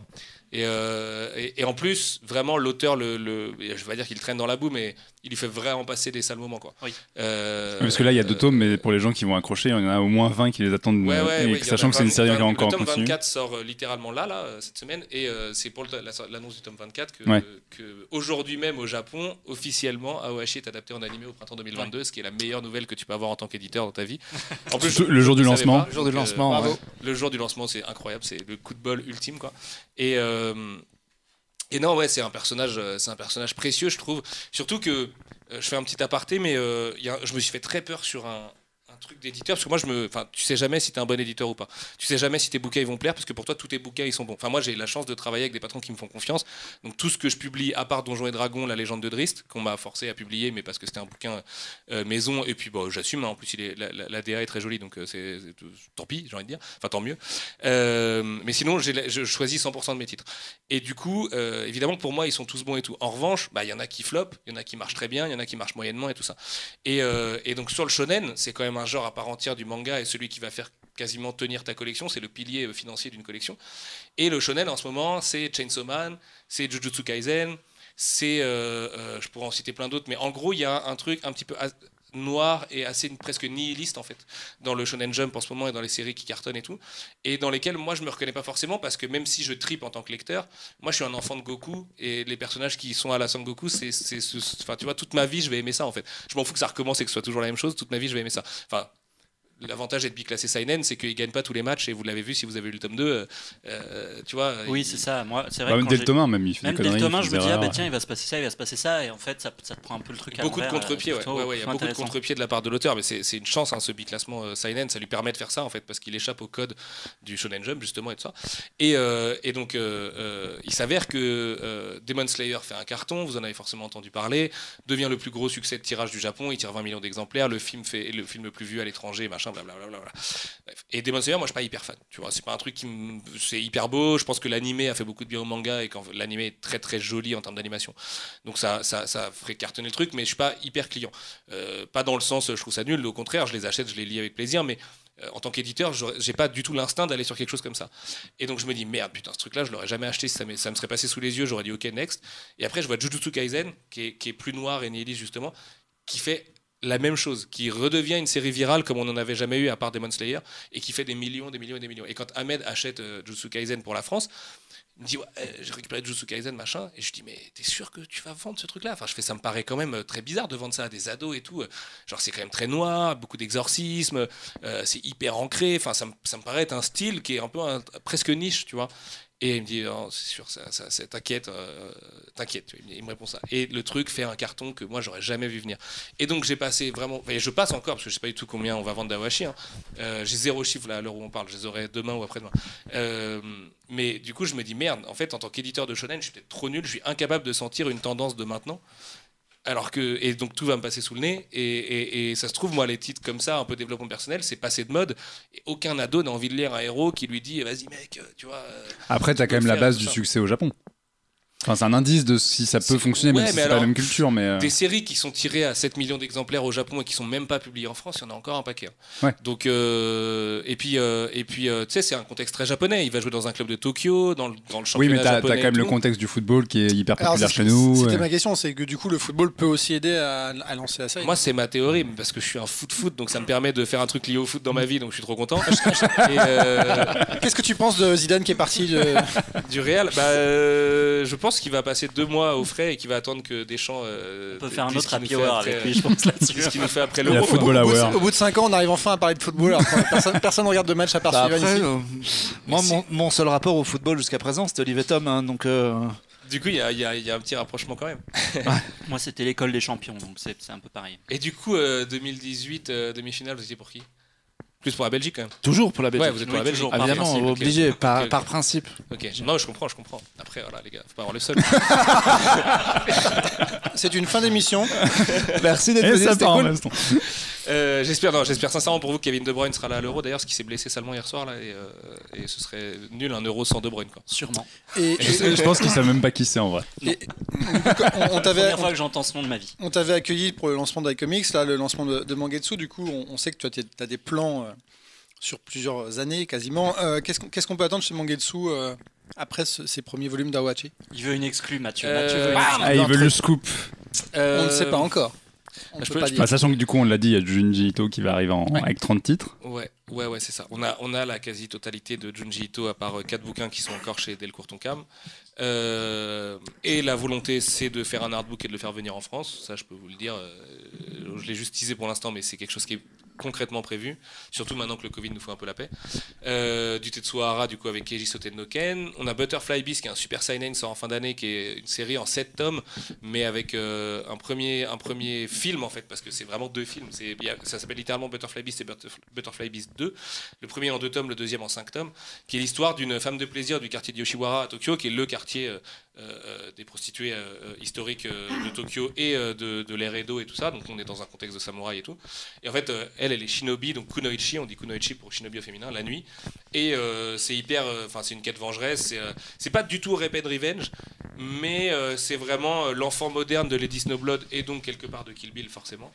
Et, euh, et, et en plus, vraiment, l'auteur, le, le- je vais pas dire qu'il traîne dans la boue, mais il lui fait vraiment passer des sales moments, quoi. Oui. Euh, Parce que là, il y a deux euh, tomes, mais pour les gens qui vont accrocher, il y en a au moins 20 qui les attendent. Ouais, ouais, et ouais, que il y sachant que c'est une série qui est 20, encore en Le tome continu. 24 sort littéralement là, là, cette semaine, et euh, c'est pour l'annonce du tome 24 que, Ouais. que aujourd'hui même au Japon, officiellement, Aohashi est adapté en animé au printemps 2022, ce qui est la meilleure nouvelle que tu peux avoir en tant qu'éditeur dans ta vie. En Surtout le jour je du le lancement. Le jour du lancement, bravo. ouais. Le jour du lancement, c'est incroyable, c'est le coup de bol ultime, quoi. Et euh, et non, ouais, c'est un personnage, euh, c'est un personnage précieux, je trouve. Surtout que euh, je fais un petit aparté, mais euh, je me suis fait très peur sur un truc d'éditeur parce que moi, je me, enfin, tu sais jamais si t'es un bon éditeur ou pas. Tu sais jamais si tes bouquins ils vont plaire parce que pour toi, tous tes bouquins ils sont bons. Enfin, moi, j'ai la chance de travailler avec des patrons qui me font confiance. Donc tout ce que je publie, à part Donjons et Dragons, la légende de Drist, qu'on m'a forcé à publier, mais parce que c'était un bouquin euh, maison, et puis bon, j'assume. hein, en plus, il est, la, DA est très jolie, donc euh, c'est, tant pis, j'ai envie de dire. Enfin, tant mieux. Euh, mais sinon, la- je choisis 100% de mes titres. Et du coup, évidemment, pour moi, ils sont tous bons et tout. En revanche, bah, il y en a qui flopent, il y en a qui marchent très bien, il y en a qui marchent moyennement et tout ça. Et, et donc, sur le shonen, c'est quand même un genre à part entière du manga et celui qui va faire quasiment tenir ta collection, c'est le pilier euh, financier d'une collection. Et le shonen en ce moment, c'est Chainsaw Man, c'est Jujutsu Kaisen, c'est, euh, euh, je pourrais en citer plein d'autres, mais en gros, il y a un truc un petit peu noir et assez presque nihiliste en fait dans le shonen jump en ce moment et dans les séries qui cartonnent et tout et dans lesquelles moi je me reconnais pas forcément parce que même si je tripe en tant que lecteur moi je suis un enfant de Goku et les personnages qui sont à la Sangoku c'est c'est ce- enfin tu vois toute ma vie je vais aimer ça en fait. Je m'en fous que ça recommence et que ce soit toujours la même chose toute ma vie je vais aimer ça. Enfin L'avantage d'être biclassé Seinen, c'est qu'il gagne pas tous les matchs et vous l'avez vu si vous avez lu le tome 2. euh, euh, tu vois, Oui, il- c'est ça. Moi, c'est Bah, vrai même que dès le j'ai- tome 1, même, il fait même des dès le conneries. tome 1, il je me dis, ah bah tiens, il va se passer ça, il va se passer ça, et en fait, ça, ça te prend un peu le truc à Beaucoup de contre-pieds, euh, ouais. Ouais, ouais, il y a beaucoup de contre-pieds de la part de l'auteur, mais c'est c'est une chance, hein, ce biclassement euh, Seinen, ça lui permet de faire ça en fait, parce qu'il échappe au code du Shonen Jump justement et tout ça. Et, euh, et donc, euh, euh, il s'avère que euh, Demon Slayer fait un carton, vous en avez forcément entendu parler, devient le plus gros succès de tirage du Japon, il tire 20 millions d'exemplaires, le film fait est le film le plus vu à l'étranger, machin. Machin, blablabla. Bref. Et Demon Slayer, moi, je suis pas hyper fan. Tu vois, c'est pas un truc qui c'est hyper beau. Je pense que l'animé a fait beaucoup de bien au manga et que l'animé est très très joli en termes d'animation. Donc ça, ça, ça ferait cartonner le truc, mais je suis pas hyper client. Euh, pas dans le sens, je trouve ça nul. Au contraire, je les achète, je les lis avec plaisir, mais euh, en tant qu'éditeur, j'ai pas du tout l'instinct d'aller sur quelque chose comme ça. Et donc je me dis merde, putain, ce truc-là, je l'aurais jamais acheté si ça, ça me serait passé sous les yeux, j'aurais dit ok next. Et après, je vois Jujutsu Kaisen, qui est, qui est plus noir et nihiliste justement, qui fait la même chose, qui redevient une série virale comme on n'en avait jamais eu à part Demon Slayer, et qui fait des millions, des millions et des millions. Et quand Ahmed achète euh, Kaisen pour la France, il me dit ouais, j'ai récupéré Jujutsu Kaisen machin et je dis mais t'es sûr que tu vas vendre ce truc là enfin je fais ça me paraît quand même euh, très bizarre de vendre ça à des ados et tout genre c'est quand même très noir beaucoup d'exorcisme euh, c'est hyper ancré enfin ça, ça, me paraît être un style qui est un peu presque niche tu vois et il me dit, c'est sûr, ça, t'inquiète, euh, t'inquiète. Il me répond ça. Et le truc fait un carton que moi, j'aurais jamais vu venir. Et donc, j'ai passé vraiment. Et je passe encore, parce que je sais pas du tout combien on va vendre d'Awashi. Hein. Euh, j'ai zéro chiffre là, à l'heure où on parle. Je les aurai demain ou après-demain. Euh, mais du coup, je me dis, merde, en fait, en tant qu'éditeur de Shonen, je suis peut-être trop nul. Je suis incapable de sentir une tendance de maintenant. Alors que, et donc tout va me passer sous le nez. Et, ça se trouve, moi, les titres comme ça, un peu développement personnel, c'est passé de mode. Et aucun ado n'a envie de lire un héros qui lui dit Vas-y, mec, tu vois. Euh, Après, tu as quand même la base du succès au Japon. Enfin, c'est un indice de si ça peut fonctionner, même si c'est pas la même culture. Mais euh. Des séries qui sont tirées à 7 millions d'exemplaires au Japon et qui sont même pas publiées en France, il y en a encore un paquet. Hein. Donc, euh, et puis, euh, et puis tu sais, c'est un contexte très japonais. Il va jouer dans un club de Tokyo, dans le, dans le championnat Oui, mais t'as as quand même le contexte du football qui est hyper populaire chez nous. C'était ma question, c'est que du coup, le football peut aussi aider à, à lancer la série. Moi, c'est ma théorie, parce que je suis un foot-foot, donc ça me permet de faire un truc lié au foot dans ma vie, donc je suis trop content. [LAUGHS] Qu'est-ce que tu penses de Zidane qui est parti [LAUGHS] du Real? Bah, Je pense qu'il va passer deux mois au frais et qui va attendre que Deschamps. Euh, on peut faire un autre happy hour avec lui, je pense là-dessus. Ce qu'il nous fait après l'Euro. Au, bout de 5 ans, on arrive enfin à parler de football. [LAUGHS] personne, personne regarde de match à part bah euh, moi, mon, seul rapport au football jusqu'à présent, c'était Olivier Tom. Hein, donc. Euh, du coup, il y, y, a un petit rapprochement quand même. Moi, c'était l'école des champions, donc c'est un peu pareil. Et du coup, 2018, demi-finale, vous étiez pour qui? Plus pour la Belgique quand même. Toujours pour la Belgique. Ouais, vous êtes pour la Belgique. Évidemment, obligé, par, par, principe. Ok, non, je comprends, je comprends. Après, voilà, les gars, faut pas avoir le seul. [LAUGHS] C'est une fin d'émission. Merci d'être venu. Euh, j'espère, non, j'espère sincèrement pour vous que Kevin De Bruyne sera là à l'Euro. D'ailleurs, ce qui s'est blessé salement hier soir là, et, euh, et, ce serait nul un Euro sans De Bruyne, quoi. Sûrement. Et, je, pense qu'il sait même pas qui c'est en vrai. Et, on, t'avait, première fois que j'entends ce nom de ma vie. On t'avait accueilli pour le lancement d'iComics, là, le lancement de, de Mangetsu. Du coup, on, sait que tu as, des plans. Euh, sur plusieurs années quasiment. Euh, qu'est-ce qu'on peut attendre chez Mangetsu euh, après ces premiers volumes d'Awachi? Il veut une exclue, Mathieu. Euh, ah, il veut le scoop. On ne sait pas encore. On peut pas dire. sachant que du coup, on l'a dit, il y a Junji Ito qui va arriver avec 30 titres. Ouais, ouais, ouais, c'est ça. On a, on a la quasi-totalité de Junji Ito, à part 4 bouquins qui sont encore chez Delcourt Tonkam. et la volonté, c'est de faire un artbook et de le faire venir en France. Ça, je peux vous le dire. je l'ai juste teasé pour l'instant, mais c'est quelque chose qui est concrètement prévu, surtout maintenant que le Covid nous fait un peu la paix. Euh, du Tetsuhara, du coup, avec Keiji Sotennoken. On a Butterfly Beast, qui est un super seinen, sort en fin d'année, qui est une série en 7 tomes, mais avec euh, un, premier, un premier film, en fait, parce que c'est vraiment deux films. ça s'appelle littéralement Butterfly Beast et Butterfly Beast 2. Le premier en deux tomes, le deuxième en 5 tomes, qui est l'histoire d'une femme de plaisir du quartier de Yoshiwara à Tokyo, qui est le quartier euh, euh, des prostituées historiques de Tokyo et de, de et tout ça. Donc on est dans un contexte de samouraï et tout. Et en fait, elle, elle est shinobi, donc kunoichi, on dit kunoichi pour shinobi au féminin, la nuit. Et euh, c'est hyper, euh, enfin c'est une quête vengeresse. C'est, euh, pas du tout Rapid Revenge, mais c'est vraiment l'enfant moderne de Lady Snowblood et donc quelque part de Kill Bill forcément.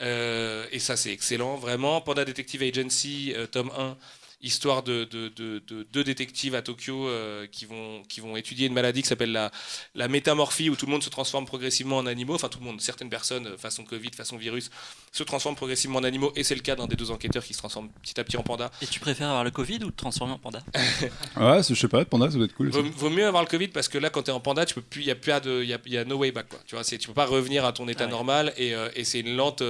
et ça c'est excellent, vraiment. Panda Detective Agency, tome 1 histoire de deux détectives à Tokyo euh, qui, vont, qui vont étudier une maladie qui s'appelle la, la métamorphie, où tout le monde se transforme progressivement en animaux. Enfin, tout le monde, certaines personnes, euh, façon Covid, façon virus, se transforment progressivement en animaux. Et c'est le cas d'un des deux enquêteurs qui se transforme petit à petit en panda. Et tu préfères avoir le Covid ou te transformer en panda? [LAUGHS] Ouais, je sais pas, panda, ça doit être cool. Vaut, mieux avoir le Covid parce que là, quand tu es en panda, tu peux plus, il y a plus de, il y a, no way back. Quoi. Tu vois, tu peux pas revenir à ton état ah normal et, euh, et c'est une lente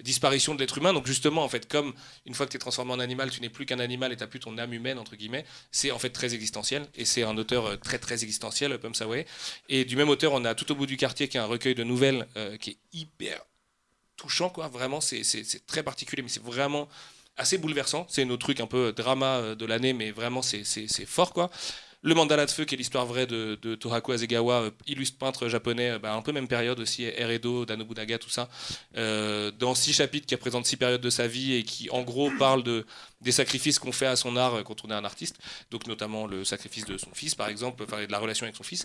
disparition de l'être humain. Donc justement, en fait, comme une fois que tu es transformé en animal, tu n'es plus qu'un animal et tu plus ton âme humaine, entre guillemets, c'est en fait très existentiel. Et c'est un auteur euh, très très existentiel, Pum Saway. Et du même auteur, on a Tout au bout du quartier, qui est un recueil de nouvelles euh, qui est hyper touchant, quoi. Vraiment, c'est très particulier, mais c'est vraiment assez bouleversant. C'est nos trucs un peu drama euh, de l'année, mais vraiment, c'est fort, quoi. Le Mandala de Feu, qui est l'histoire vraie de, de Toraku Azegawa, euh, illustre peintre japonais, euh, bah, un peu même période aussi, Eredo, Danobunaga, tout ça, euh, dans six chapitres qui représentent six périodes de sa vie et qui, en gros, parlent de, des sacrifices qu'on fait à son art quand on est un artiste, donc notamment le sacrifice de son fils, par exemple, enfin, de la relation avec son fils.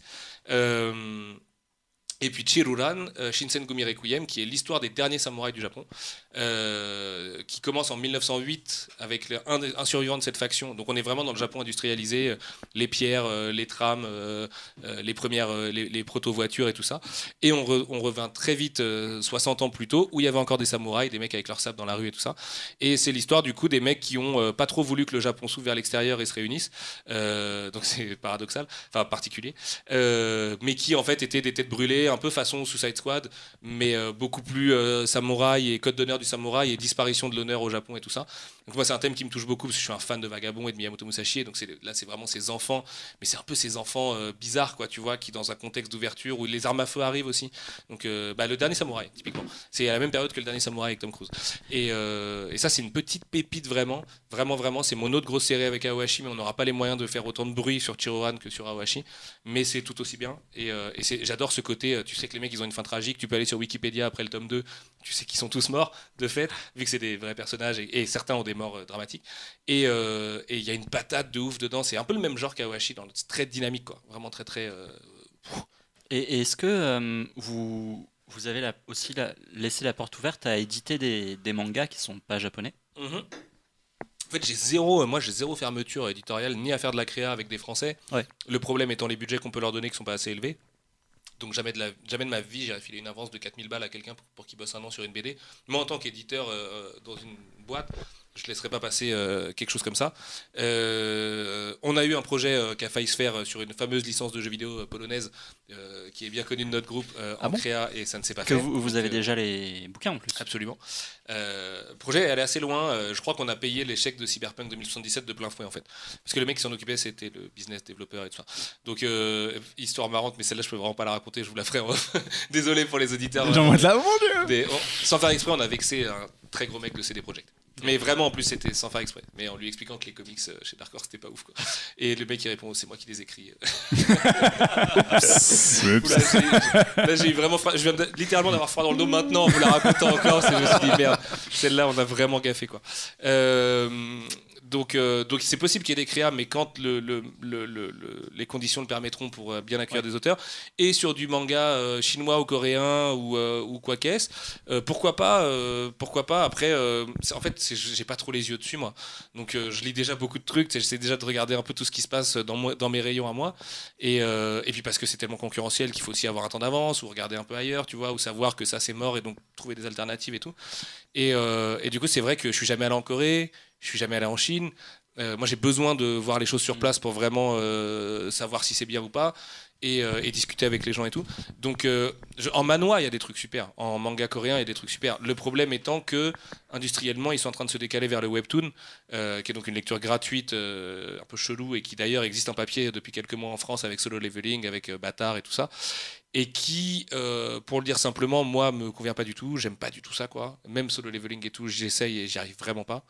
Et puis Chiruran, euh, Shinsen Gumi Requiem, qui est l'histoire des derniers samouraïs du Japon, euh, qui commence en 1908 avec un, survivant de cette faction. Donc on est vraiment dans le Japon industrialisé, euh, les pierres, euh, les trams, les premières, les, proto-voitures et tout ça. Et on, re- revint très vite, euh, 60 ans plus tôt, où il y avait encore des samouraïs, des mecs avec leur sable dans la rue et tout ça. Et c'est l'histoire du coup des mecs qui ont pas trop voulu que le Japon s'ouvre vers l'extérieur et se réunissent. Donc [LAUGHS] c'est paradoxal, enfin particulier. Mais qui en fait étaient des têtes brûlées, un peu façon Suicide Squad, mais euh, beaucoup plus euh, samouraï et code d'honneur du samouraï et disparition de l'honneur au Japon et tout ça. Donc moi c'est un thème qui me touche beaucoup parce que je suis un fan de Vagabond et de Miyamoto Musashi, et donc là c'est vraiment ces enfants, mais c'est un peu ces enfants euh, bizarres quoi, tu vois, qui dans un contexte d'ouverture où les armes à feu arrivent aussi. Donc euh, bah, le dernier samouraï typiquement, c'est à la même période que le dernier samouraï avec Tom Cruise. Et, ça c'est une petite pépite vraiment, vraiment vraiment, c'est mon autre grosse série avec Aohashi, mais on n'aura pas les moyens de faire autant de bruit sur Chiroran que sur Aohashi mais c'est tout aussi bien. Et, j'adore ce côté, euh, tu sais que les mecs ils ont une fin tragique, tu peux aller sur Wikipédia après le tome 2, tu sais qu'ils sont tous morts de fait, vu que c'est des vrais personnages et, et certains ont des morts euh, dramatiques. Et euh, et il y a une patate de ouf dedans, c'est un peu le même genre qu'Awashi, très dynamique quoi, vraiment très très. euh, Et et est-ce que vous, vous avez la- aussi la- laissé la porte ouverte à éditer des, des mangas qui sont pas japonais? Mhm. En fait, j'ai zéro, moi j'ai zéro fermeture éditoriale ni à faire de la créa avec des Français. Ouais. Le problème étant les budgets qu'on peut leur donner qui sont pas assez élevés. Donc jamais de, ma vie j'irai filer une avance de 4000 balles à quelqu'un pour, qu'il bosse un an sur une BD. Moi en tant qu'éditeur euh, dans une boîte, je ne laisserai pas passer euh, quelque chose comme ça. Euh, on a eu un projet euh, qui a failli se faire euh, sur une fameuse licence de jeux vidéo polonaise qui est bien connue de notre groupe Ah en bon? Créa et ça ne s'est pas Que fait. vous, vous avez déjà les bouquins en plus Absolument. Le projet est allé assez loin. Je crois qu'on a payé l'échec de Cyberpunk 2077 de plein fouet en fait. Parce que le mec qui s'en occupait c'était le business développeur et tout ça. Donc histoire marrante, mais celle-là je peux vraiment pas la raconter. Je vous la ferai. en. [LAUGHS] Désolé pour les auditeurs. Vont être là, oh mon dieu Des- on- sans faire exprès, on a vexé un très gros mec de CD Projekt. Mais vraiment, en plus, c'était sans faire exprès. Mais en lui expliquant que les comics euh, chez Dark Horse, c'était pas ouf. Quoi. Et le mec, il répond C'est moi qui les écris. [LAUGHS] Oula, Là, j'ai eu vraiment froid. Je viens de- littéralement d'avoir froid dans le dos maintenant en vous la racontant encore. Je me suis dit, merde, celle-là, on a vraiment gaffé. Quoi. Euh, donc, euh, donc c'est possible qu'il y ait des créas, mais quand le, le- le- le- le- les conditions le permettront pour euh, bien accueillir des auteurs, et sur du manga euh, chinois ou coréen ou, euh, ou quoi qu'est-ce, pourquoi pas Pourquoi pas Après, en fait, j'ai pas trop les yeux dessus, moi. Donc, je lis déjà beaucoup de trucs. J'essaie déjà de regarder un peu tout ce qui se passe dans, moi- dans mes rayons à moi. Et, et puis parce que c'est tellement concurrentiel qu'il faut aussi avoir un temps d'avance ou regarder un peu ailleurs, tu vois, ou savoir que ça c'est mort et donc trouver des alternatives et tout. Et, et du coup, c'est vrai que je suis jamais allé en Corée, je suis jamais allé en Chine. Euh, moi, j'ai besoin de voir les choses sur place pour vraiment euh, savoir si c'est bien ou pas. Et, euh, et discuter avec les gens et tout. Donc, euh, en manhwa, il y a des trucs super. En manga coréen, il y a des trucs super. Le problème étant que, industriellement, ils sont en train de se décaler vers le webtoon, euh, qui est donc une lecture gratuite, un peu chelou, et qui d'ailleurs existe en papier depuis quelques mois en France avec Solo Leveling, avec Bâtard et tout ça. Et qui, pour le dire simplement, moi, me convient pas du tout. J'aime pas du tout ça, quoi. Même Solo Leveling et tout, j'essaye et j'y arrive vraiment pas.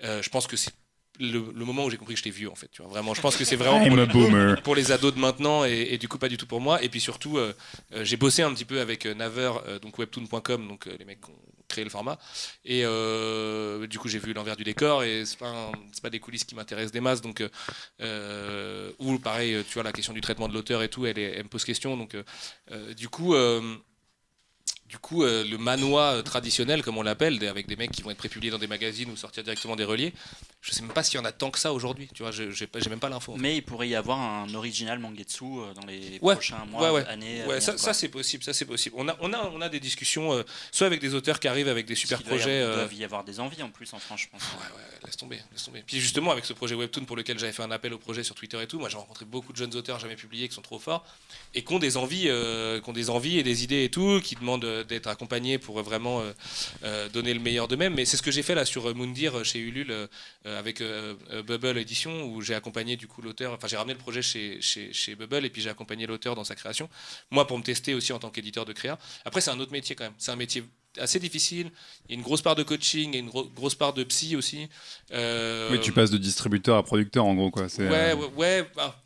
Je pense que c'est le, le moment où j'ai compris que j'étais vieux, en fait. Tu vois, vraiment, je pense que c'est vraiment pour les, boomer. [LAUGHS] pour les ados de maintenant et, et du coup pas du tout pour moi. Et puis surtout, euh, euh, j'ai bossé un petit peu avec euh, Naver, euh, donc webtoon.com, donc les mecs qui ont créé le format. Et du coup, j'ai vu l'envers du décor et c'est pas, un- pas des coulisses qui m'intéressent des masses. Donc, ou pareil, tu vois, la question du traitement de l'auteur et tout, elle, est- elle me pose question. Donc, du coup. Du coup, euh, le manoir euh, traditionnel, comme on l'appelle, avec des mecs qui vont être prépubliés dans des magazines ou sortir directement des reliés, je sais même pas s'il y en a tant que ça aujourd'hui. Tu vois, je- j'ai même pas l'info. en fait. Mais il pourrait y avoir un original Mangetsu euh, dans les Ouais, prochains mois, ouais, ouais. années. Ouais, ça, c'est possible, ça c'est possible. On a, on a, on a des discussions, euh, soit avec des auteurs qui arrivent avec des super Parce qu'il doit y projets. avoir- euh, doivent y avoir des envies en plus en France, je pense. Ouais, ouais, laisse tomber, laisse tomber. Puis justement, avec ce projet Webtoon pour lequel j'avais fait un appel au projet sur Twitter et tout, moi j'ai rencontré beaucoup de jeunes auteurs jamais publiés qui sont trop forts et qui ont des envies, qui ont des envies et des idées et tout, qui demandent d'être accompagnés pour vraiment euh, euh, donner le meilleur d'eux-mêmes. Mais c'est ce que j'ai fait là sur euh, Moundir chez Ulule avec Bubble Edition où j'ai accompagné du coup l'auteur, enfin j'ai ramené le projet chez, chez, chez Bubble et puis j'ai accompagné l'auteur dans sa création. Moi pour me tester aussi en tant qu'éditeur de créa. Après c'est un autre métier quand même, c'est un métier assez difficile. Il y a une grosse part de coaching et une gro- grosse part de psy aussi. Euh, Oui, tu passes de distributeur à producteur en gros quoi. Ouais, ouais, bah,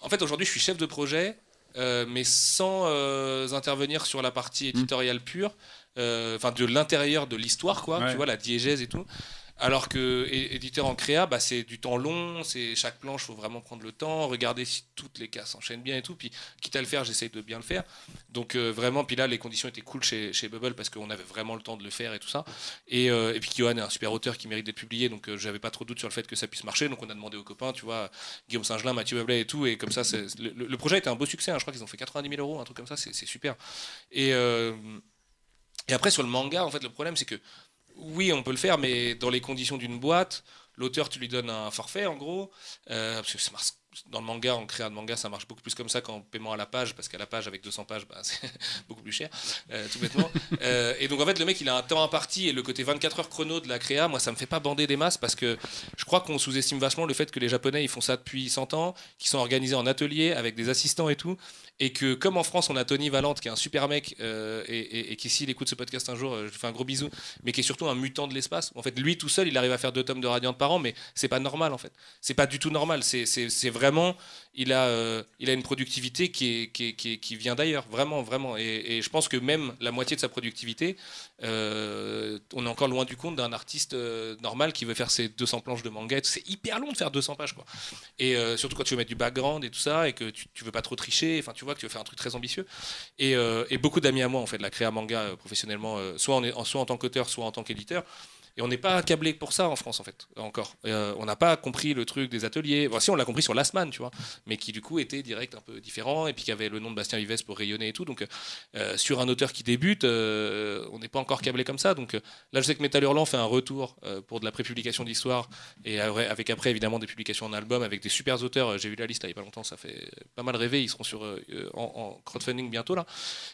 en fait, aujourd'hui, je suis chef de projet, euh, mais sans euh, intervenir sur la partie éditoriale pure, euh, enfin de l'intérieur de l'histoire, quoi. Ouais. Tu vois, la diégèse et tout. Alors que éditeur en créa, bah, c'est du temps long, c'est chaque planche, faut vraiment prendre le temps, regarder si toutes les cases s'enchaînent bien et tout. Puis quitte à le faire, j'essaye de bien le faire. Donc euh, vraiment, puis là, les conditions étaient cool chez, Bubble parce qu'on avait vraiment le temps de le faire et tout ça. Et, euh, puis Johan est un super auteur qui mérite d'être publié, donc euh, j'avais pas trop de doute sur le fait que ça puisse marcher. Donc on a demandé aux copains, tu vois, Guillaume Saint-Gelin, Mathieu Bablet et tout. Et comme ça, le, projet était un beau succès. hein. je crois qu'ils ont fait 90 000 euros, un truc comme ça, c'est super. Et après, sur le manga, en fait, le problème, c'est que oui, on peut le faire, mais dans les conditions d'une boîte, l'auteur, tu lui donnes un forfait, en gros, euh, parce que ça marche. Dans le manga, en créa de manga, ça marche beaucoup plus comme ça qu'en paiement à la page, parce qu'à la page, avec 200 pages, bah, [LAUGHS] c'est beaucoup plus cher, euh, tout bêtement. [LAUGHS] Euh, et donc, en fait, le mec, il a un temps imparti, et le côté 24 heures chrono de la créa, moi, ça me fait pas bander des masses, parce que je crois qu'on sous-estime vachement le fait que les Japonais, ils font ça depuis 100 ans, qu'ils sont organisés en atelier, avec des assistants et tout, et que comme en France, on a Tony Valente, qui est un super mec, euh, et, qui, s'il écoute ce podcast un jour, euh, je lui fais un gros bisou, mais qui est surtout un mutant de l'espace. En fait, lui tout seul, il arrive à faire deux tomes de Radiant par an, mais c'est pas normal en fait. C'est pas du tout normal. C'est vraiment, il a, euh, il a une productivité qui, est, qui, est- qui vient d'ailleurs, vraiment, vraiment. Et, je pense que même la moitié de sa productivité, euh, on est encore loin du compte d'un artiste euh, normal qui veut faire ses 200 planches de manga. C'est hyper long de faire 200 pages, quoi. Et surtout quand tu veux mettre du background et tout ça, et que tu, tu veux pas trop tricher. Enfin, tu vois que tu veux faire un truc très ambitieux. Et, et beaucoup d'amis à moi ont fait la créa manga professionnellement, soit, en, en- soit en tant qu'auteur, soit en tant qu'éditeur. Et on n'est pas câblé pour ça en France, en fait, encore. Euh, on n'a pas compris le truc des ateliers. Bon, si, on l'a compris sur Last Man, tu vois, mais qui du coup était direct un peu différent, et puis qui avait le nom de Bastien Vives pour rayonner et tout. Donc, euh, sur un auteur qui débute, euh, on n'est pas encore câblé comme ça. Donc, là, je sais que Metal Hurlant fait un retour pour de la prépublication d'histoire, et avec après, évidemment, des publications en album avec des super auteurs. J'ai vu la liste il n'y a pas longtemps, ça fait pas mal rêver. Ils seront sur, en, crowdfunding bientôt, là.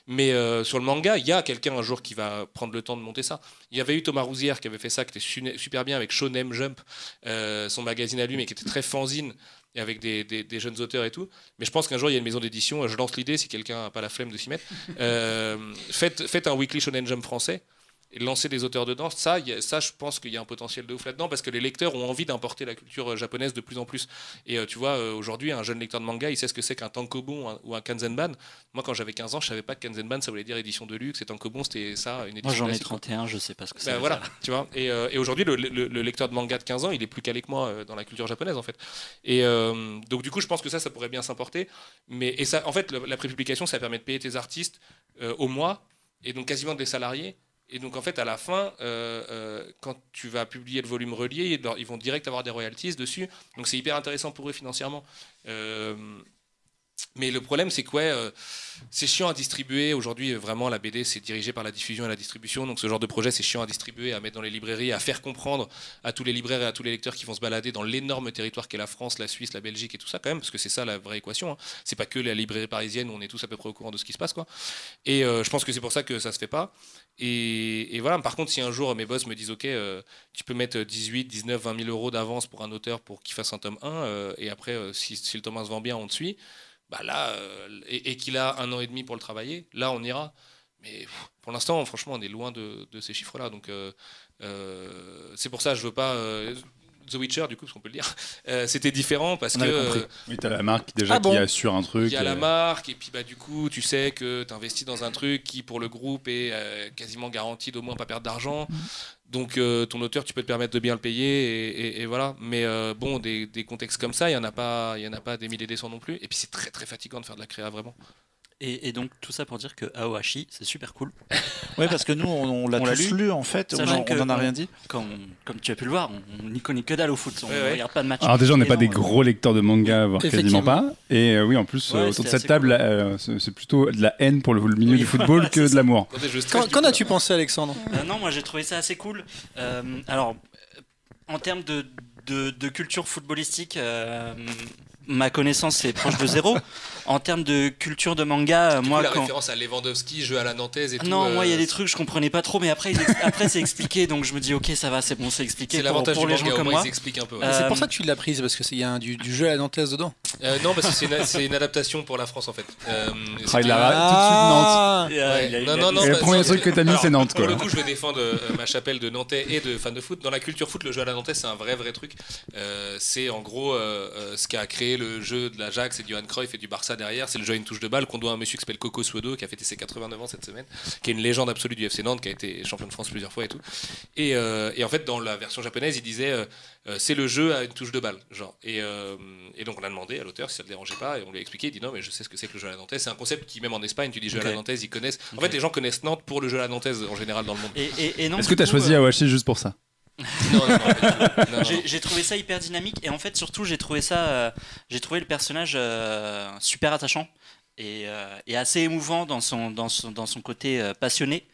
Mais sur le manga, il y a quelqu'un un jour qui va prendre le temps de monter ça. Il y avait eu Thomas Rouzière qui avait fait ça, qui était su- super bien avec Shonen Jump, euh, son magazine à lui, mais qui était très fanzine et avec des, jeunes auteurs et tout. Mais je pense qu'un jour, il y a une maison d'édition, je lance l'idée, si quelqu'un n'a pas la flemme de s'y mettre, euh, faites, faites un weekly Shonen Jump français et lancer des auteurs dedans. Ça, il y a- ça je pense qu'il y a un potentiel de ouf là-dedans parce que les lecteurs ont envie d'importer la culture euh, japonaise de plus en plus. Et euh, tu vois, euh, aujourd'hui, un jeune lecteur de manga, il sait ce que c'est qu'un tankobon ou un- ou un kanzenban. Moi, quand j'avais 15 ans, je savais pas que kanzenban, ça voulait dire édition de luxe et tankobon, c'était ça, une édition Moi j'en ai classique, quoi. 31, je sais pas ce que Ben c'est. voilà, tu vois. Et, euh, et aujourd'hui, le, le- le lecteur de manga de 15 ans, il est plus calé que moi dans la culture japonaise, en fait. Et donc, du coup, je pense que ça, ça pourrait bien s'importer. Mais et ça, en fait, la prépublication, ça permet de payer tes artistes au mois et donc quasiment des salariés. Et donc, en fait, à la fin, euh, euh, quand tu vas publier le volume relié, ils vont direct avoir des royalties dessus. Donc, c'est hyper intéressant pour eux financièrement. Euh, mais le problème, c'est que euh, c'est chiant à distribuer. Aujourd'hui, vraiment, la BD, c'est dirigé par la diffusion et la distribution. Donc, ce genre de projet, c'est chiant à distribuer, à mettre dans les librairies, à faire comprendre à tous les libraires et à tous les lecteurs qui vont se balader dans l'énorme territoire qu'est la France, la Suisse, la Belgique et tout ça, quand même, parce que c'est ça la vraie équation. hein. C'est pas que la librairie parisienne où on est tous à peu près au courant de ce qui se passe, quoi. Et euh, je pense que c'est pour ça que ça se fait pas. Et, voilà. Par contre, si un jour mes boss me disent, OK, euh, tu peux mettre 18, 19, 20 000 euros d'avance pour un auteur pour qu'il fasse un tome 1, euh, et après, si, si le tome 1 se vend bien, on te suit bah là, euh, et, et qu'il a un an et demi pour le travailler, là on ira. Mais pff, pour l'instant, franchement, on est loin de, de ces chiffres-là. Donc euh, euh, c'est pour ça que je veux pas. The Witcher, du coup, parce qu'on peut le dire, [LAUGHS] euh, c'était différent parce On que Oui, t'as la marque déjà Ah bon qui assure un truc. il y a la marque, et puis bah, du coup, tu sais que tu investis dans un truc qui, pour le groupe, est euh, quasiment garanti d'au moins pas perdre d'argent. Donc, euh, ton auteur, tu peux te permettre de bien le payer, et, voilà. Mais euh, bon, des, contextes comme ça, il n'y en, a pas- il y en a pas des milliers des cents non plus. Et puis, c'est très très fatigant de faire de la créa, vraiment. Et, et donc tout ça pour dire que Aohashi, c'est super cool. [LAUGHS] Oui, parce que nous, on, on l'a tous lu, lu, en fait. On, sachant en- que on en a rien dit. Quand comme tu as pu le voir, on n'y connaît que dalle au foot. On Ouais, regarde pas de match. Alors déjà, on n'est pas des non, gros lecteurs de manga, voire quasiment pas. Et euh, oui, en plus, Ouais, euh, autour de cette table, cool. euh, c'est plutôt de la haine pour le, milieu Oui, du football [LAUGHS] que de l'amour. Qu'en as-tu pensé, Alexandre? Euh, non, moi j'ai trouvé ça assez cool. Euh, alors, euh, en termes de, de, de culture footballistique, euh, ma connaissance est proche de zéro. [LAUGHS] en termes de culture de manga, Du moi coup, la quand. référence à Lewandowski, jeu à la nantaise et tout. Non, moi il y a euh, des trucs je comprenais pas trop, mais après, ex- après c'est expliqué, donc je me dis ok ça va, c'est bon, c'est expliqué C'est pour, l'avantage pour du les gens comme moi. ils expliquent un peu. ouais. Euh, C'est pour ça que tu l'as prise, parce qu'il y a un- du, du jeu à la nantaise dedans. Euh, non, parce que c'est une, adaptation pour la France en fait. Euh, Ah, il a Ah. tout de suite Et, euh, Ouais. il a- il Non, a non, non, Et le premier non, truc que t'as mis, c'est Nantes, Pour quoi. le coup, je vais défendre euh, ma chapelle de Nantais et de fans de foot. Dans la culture foot, le jeu à la nantaise, c'est un vrai, vrai truc. Euh, c'est en gros euh, euh, ce qui a créé le jeu de l'Ajax et du Johan Cruyff et du Barça derrière. C'est le jeu à une touche de balle qu'on doit à un monsieur qui s'appelle Coco Suodo, qui a fêté ses 89 ans cette semaine, qui est une légende absolue du FC Nantes, qui a été champion de France plusieurs fois et tout. Et, euh, et en fait, dans la version japonaise, il disait euh, euh, c'est le jeu à une touche de balle. Genre. Et, euh, et donc, on a demandé à l'auteur si ça ne le dérangeait pas, et on lui a expliqué. Il dit non, mais je sais ce que c'est que le jeu à la nantaise. C'est un concept qui, même en Espagne, tu dis jeu à la nantaise, ils connaissent. En fait, les gens connaissent Nantes pour le jeu à la nantaise en général dans le monde. Et, et- et non, Est-ce que t'as coup, choisi euh, Awashi juste pour ça? [LAUGHS] J'ai trouvé ça hyper dynamique et en fait surtout j'ai trouvé ça euh, j'ai trouvé le personnage euh, super attachant et, euh, et assez émouvant dans son dans son, dans son côté passionné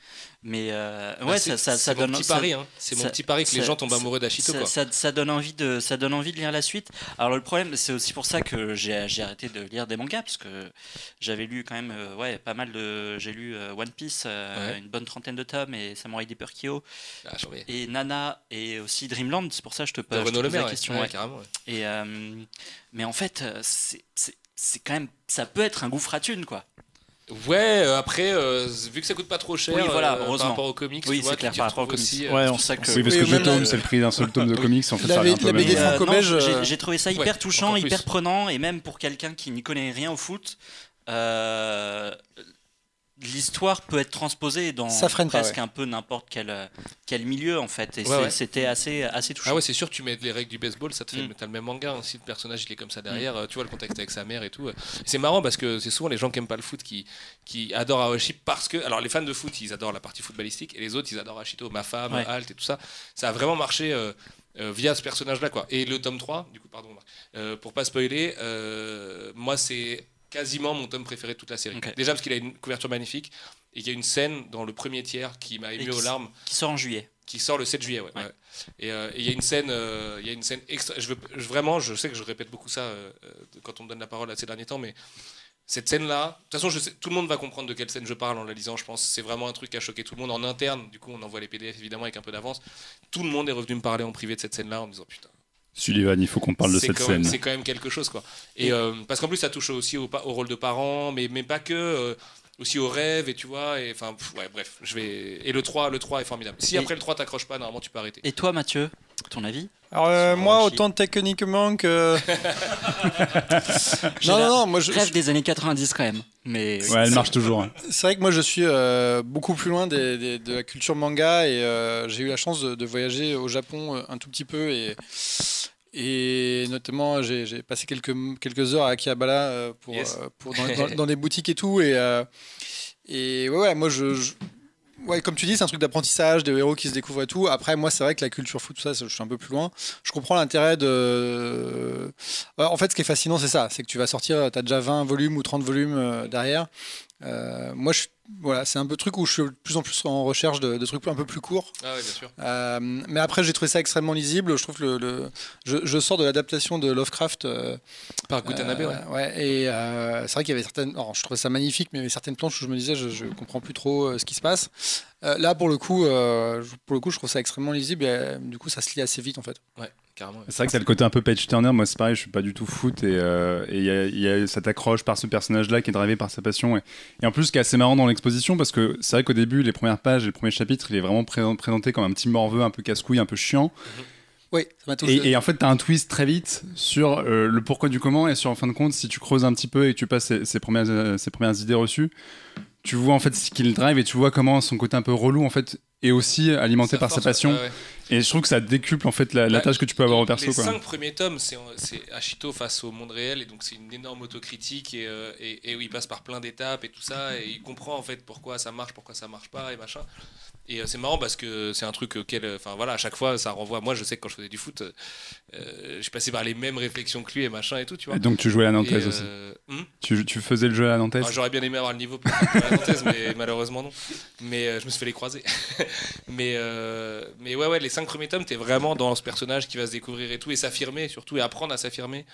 mais euh, Bah, ouais c'est- ça, ça, c'est ça mon donne petit ça- pari, hein. C'est mon petit pari que les gens tombent amoureux d'Achito. ça, ça- donne envie de ça donne envie de lire la suite alors le problème c'est aussi pour ça que j'ai arrêté de lire des mangas parce que j'avais lu quand même euh, ouais pas mal de j'ai lu euh, One Piece euh, Ouais. une bonne trentaine de tomes et Samurai Deeper Kyo Ah, et Nana et aussi Dreamland c'est pour ça que je te, De je te la question ouais, ouais. carrément. Et, mais en fait, c'est c'est- c'est quand même, ça peut être un gouffre à thunes, quoi. Ouais, euh, après, euh, vu que ça coûte pas trop cher Oui, voilà, euh, par heureusement. rapport aux comics, Oui, tu vois, c'est tu clair, par rapport aux comics. aussi, euh, Ouais, c'est on sait que- Oui, parce que deux tomes, la- c'est le prix d'un seul tome de comics. En fait, La ça revient un B- peu la même. BD euh, franco-belge, j'ai- euh, J'ai trouvé ça hyper ouais, touchant, hyper prenant, et même pour quelqu'un qui n'y connaît rien au foot, euh, l'histoire peut être transposée dans Ça freine pas, presque ouais. un peu n'importe quel, euh, quel milieu, en fait. Et Ouais, c'est- ouais. c'était assez, assez touchant. Ah ouais, c'est sûr, tu mets les règles du baseball, ça te fait. Mm. T'as le même manga, hein, si le personnage il est comme ça derrière, euh, tu vois le contexte avec sa mère et tout. euh. C'est marrant parce que c'est souvent les gens qui aiment pas le foot qui, qui adorent Awashi parce que. Alors les fans de foot, ils adorent la partie footballistique et les autres, ils adorent Ashito, ma femme, Ouais. Halt et tout ça. Ça a vraiment marché. euh, euh, via ce personnage-là, quoi. Et le tome 3, du coup, pardon, euh, pour pas spoiler, euh, moi, c'est quasiment mon tome préféré de toute la série. Déjà parce qu'il a une couverture magnifique et qu'il y a une scène dans le premier tiers qui m'a ému qui aux larmes Qui sort en juillet. qui sort le 7 juillet ouais, Ouais. ouais. et euh, et il y a une scène euh, il y a une scène extra je veux je- vraiment je sais que je répète beaucoup ça euh, quand on me donne la parole à ces derniers temps mais cette scène là de toute façon je sais, tout le monde va comprendre de quelle scène je parle en la lisant je pense c'est vraiment un truc qui a choqué tout le monde en interne du coup on envoie les PDF évidemment avec un peu d'avance tout le monde est revenu me parler en privé de cette scène là en me disant putain Sullivan, il faut qu'on parle de cette quand même- scène. c'est quand même quelque chose quoi et euh, parce qu'en plus ça touche aussi au, rôle de parent mais, mais pas que euh, aussi au rêve et tu vois et enfin ouais bref je vais et le 3 le 3 est formidable si Et- après le 3 t'accroches pas normalement tu peux arrêter Et toi, Mathieu, ton avis Alors, euh, moi, autant techniquement que. [LAUGHS] [LAUGHS] Non, non, non, moi, je, Rêve des années 90 quand même. Mais. Ouais, elle marche toujours. hein. C'est vrai que moi je suis euh, beaucoup plus loin des- des- de la culture manga et euh, j'ai eu la chance de, de voyager au Japon euh, un tout petit peu et, et notamment j'ai passé quelques, quelques heures à Akihabara pour, Yes. pour dans, [LAUGHS] dans- dans des boutiques et tout et, euh, et ouais, ouais moi je, je- Ouais, comme tu dis, c'est un truc d'apprentissage, des héros qui se découvrent et tout. Après, moi, c'est vrai que la culture foot, tout ça, je suis un peu plus loin. Je comprends l'intérêt de. Ouais, En fait, ce qui est fascinant, c'est ça c'est que tu vas sortir, tu as déjà 20 volumes ou 30 volumes euh, derrière. Euh, moi, je, voilà, c'est un peu truc où je suis de plus en plus en recherche de, de trucs un peu plus courts. ah ouais bien sûr Euh, mais après, j'ai trouvé ça extrêmement lisible. Je trouve que le, le- je, je sors de l'adaptation de Lovecraft. euh, par Gutanabe ouais ouais, et c'est vrai qu'il y avait certaines. alors, je trouvais ça magnifique, mais il y avait certaines planches où je me disais, je, je comprends plus trop ce qui se passe. Là, pour le coup, je- pour le coup, je trouve ça extrêmement lisible. Et du coup, ça se lit assez vite, en fait. Carrément. C'est vrai que t'as le côté un peu page turner. Moi, c'est pareil, je suis pas du tout foot et euh, et il y a, il y a- ça t'accroche par ce personnage-là qui est drivé par sa passion. Et, et en plus, ce qui est assez marrant dans l'exposition, parce que c'est vrai qu'au début, les premières pages et le premier chapitre, il est vraiment pré- présenté comme un petit morveux, un peu casse-couille, un peu chiant. Oui, ça m'a touché. Et, et en fait, t'as un twist très vite sur euh, le pourquoi du comment et sur en fin de compte, si tu creuses un petit peu et que tu passes ses, ses premières, euh, ses premières idées reçues, tu vois en fait ce qu'il drive et tu vois comment son côté un peu relou en fait est aussi alimenté Ça par sa passion. ouais. Et je trouve que ça décuple en fait la, la Ouais. tâche que tu peux avoir au perso. Les Quoi. cinq premiers tomes, c'est c'est Ashito face au monde réel, et donc c'est une énorme autocritique, et, euh, et, et où il passe par plein d'étapes et tout ça, et il comprend en fait pourquoi ça marche, pourquoi ça marche pas, et machin. Et euh, c'est marrant parce que c'est un truc auquel, euh, enfin voilà, à chaque fois ça renvoie. Moi je sais que quand je faisais du foot, euh, euh, je passais par les mêmes réflexions que lui et machin et tout, tu vois. Et donc tu jouais à la Et, Nantaise aussi. hmm Tu, tu faisais le jeu à la Nantaise? Ah, J'aurais bien aimé avoir le niveau pour la Nantaise, mais [LAUGHS] malheureusement non. Mais je me suis fait les croiser. [LAUGHS] mais, mais ouais, ouais, les cinq premiers tomes, t'es vraiment dans ce personnage qui va se découvrir et tout, et s'affirmer surtout, et apprendre à s'affirmer.